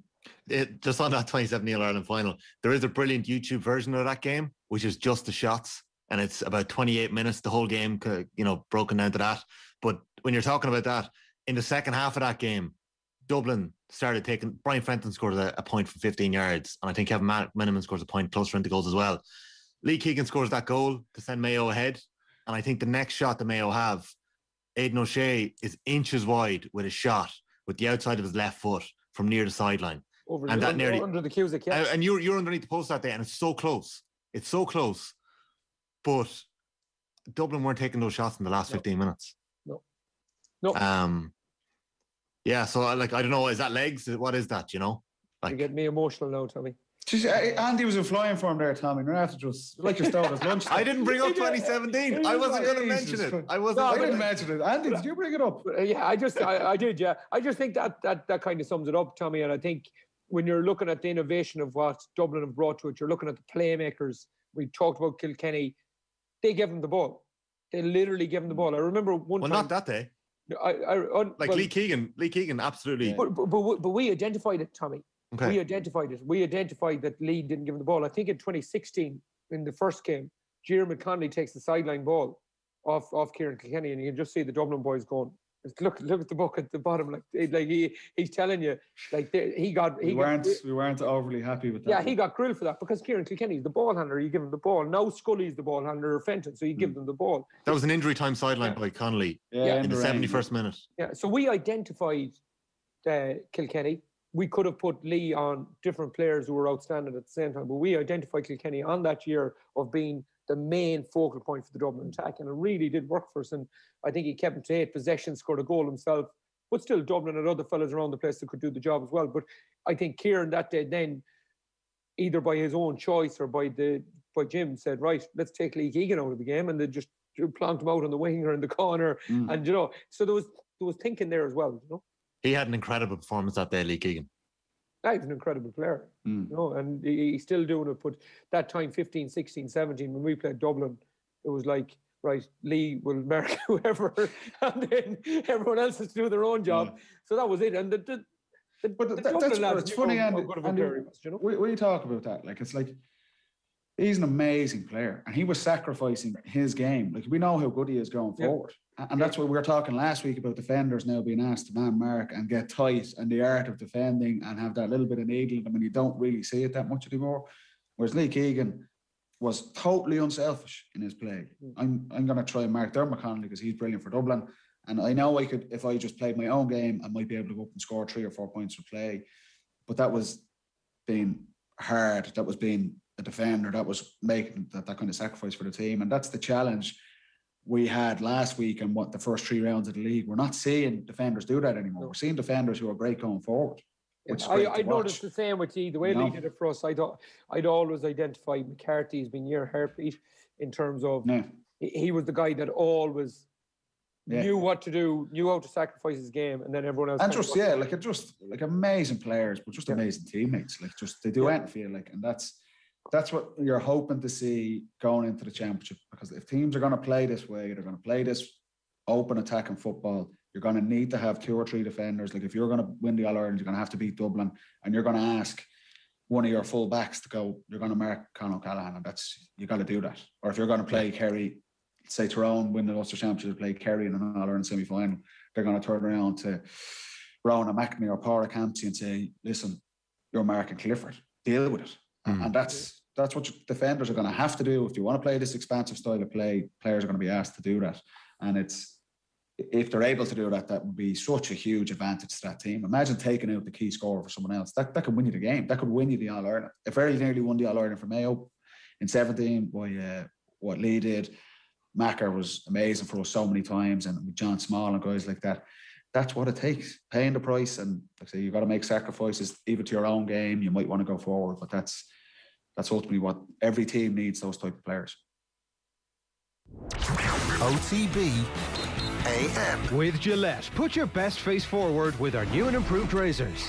It, just on that 2017 Ireland final, there is a brilliant YouTube version of that game, which is just the shots, and it's about 28 minutes. The whole game, uh, you know, broken down to that. But when you're talking about that, in the second half of that game, Dublin started taking. Brian Fenton scored a, a point from 15 yards, and I think Kevin McManamon scores a point closer into goals as well. Lee Keegan scores that goal to send Mayo ahead, and I think the next shot the Mayo have Aidan O'Shea is inches wide with a shot with the outside of his left foot from near the sideline. Over and the, that nearly under the yeah. And you're you're underneath the post that day, and it's so close. It's so close, but Dublin weren't taking those shots in the last no. 15 minutes. No, no. Um, yeah. So like, I don't know. Is that legs? What is that? You know, like, you get me emotional now, Tommy. Jeez, Andy was in flying form there, Tommy. You're after just like your start at lunch. I didn't bring up 2017. I wasn't going to mention it. I wasn't. No, I didn't mention it. Andy, did you bring it up? Uh, yeah, I just, I, I did. Yeah, I just think that that that kind of sums it up, Tommy. And I think when you're looking at the innovation of what Dublin have brought to it, you're looking at the playmakers. We talked about Kilkenny. They gave them the ball. They literally gave them the ball. I remember one. Well, time, not that day. I, I, on, like well, Lee Keegan. Lee Keegan, absolutely. But, but, but, but we identified it, Tommy. Okay. We identified it. We identified that Lee didn't give him the ball. I think in 2016, in the first game, Diarmuid Connolly takes the sideline ball off, off Kieran Kilkenny, and you can just see the Dublin boys going, look look at the book at the bottom like like he he's telling you like he got he we weren't got, we weren't overly happy with that. Yeah, he got grilled for that because Kieran Kilkenny's the ball handler. You give him the ball. Now Scully's the ball handler or Fenton, so you give mm. them the ball. That was an injury time sideline yeah. by Connolly yeah, in the seventy first minute. Yeah, so we identified uh, Kilkenny. We could have put Lee on different players who were outstanding at the same time, but we identified Kilkenny on that year of being the main focal point for the Dublin attack, and it really did work for us. And I think he kept them to eight possessions, scored a goal himself. But still, Dublin and other fellas around the place that could do the job as well. But I think Kieran that day then, either by his own choice or by the by Jim, said, right, let's take Lee Keegan out of the game, and they just plonked him out on the wing or in the corner, mm. and you know, so there was there was thinking there as well. You know, he had an incredible performance that day, Lee Keegan. Yeah, he's an incredible player, mm. you know, and he, he's still doing it. But that time, 15, 16, 17, when we played Dublin, it was like right, Lee will mark whoever, and then everyone else has to do their own job. Yeah. So that was it. And the, the, the but the, that, that's lads, it's funny, and, and you know? we, we talk about that. Like it's like he's an amazing player, and he was sacrificing his game. Like we know how good he is going yeah. forward. And that's what we were talking last week about defenders now being asked to man mark and get tight and the art of defending and have that little bit of needle I mean, you don't really see it that much anymore. Whereas Lee Keegan, was totally unselfish in his play. Mm. I'm I'm going to try and mark Diarmuid Connolly because he's brilliant for Dublin. And I know I could, if I just played my own game, I might be able to go up and score three or four points for play. But that was being hard. That was being a defender. That was making that, that kind of sacrifice for the team. And that's the challenge we had last week and what the first three rounds of the league. We're not seeing defenders do that anymore. We're seeing defenders who are great going forward. I, I noticed the same with you. The way they did it for us, I'd, I'd always identify McCarthy as being your heartbeat in terms of yeah. he, he, was the guy that always yeah. knew what to do, knew how to sacrifice his game, and then everyone else. And just yeah, like just like amazing players, but just yeah. amazing teammates. Like just they do anything feel like, and that's that's what you're hoping to see going into the championship. Because if teams are going to play this way, they're going to play this open attacking football you're going to need to have two or three defenders. Like if you're going to win the All Ireland, you're going to have to beat Dublin, and you're going to ask one of your full backs to go. You're going to mark Con O'Callaghan, and that's you got to do that. Or if you're going to play Kerry, say Tyrone win the Ulster Championship, play Kerry in an All Ireland semi final, they're going to turn around to Ronan McNamee or Pádraig Hampsey and say, "Listen, you're marking Clifford. Deal with it." Mm. And that's that's what defenders are going to have to do if you want to play this expansive style of play. Players are going to be asked to do that, and it's if they're able to do that, that would be such a huge advantage to that team. Imagine taking out the key scorer for someone else. That, that could win you the game. That could win you the All Ireland. It very nearly won the All Ireland for Mayo in 17 by uh, what Lee did. Macker was amazing for us so many times, and with John Small and guys like that. That's what it takes, paying the price. And like I say, you've got to make sacrifices, even to your own game. You might want to go forward, but that's that's ultimately what every team needs those type of players. OTB AM. With Gillette, put your best face forward with our new and improved razors.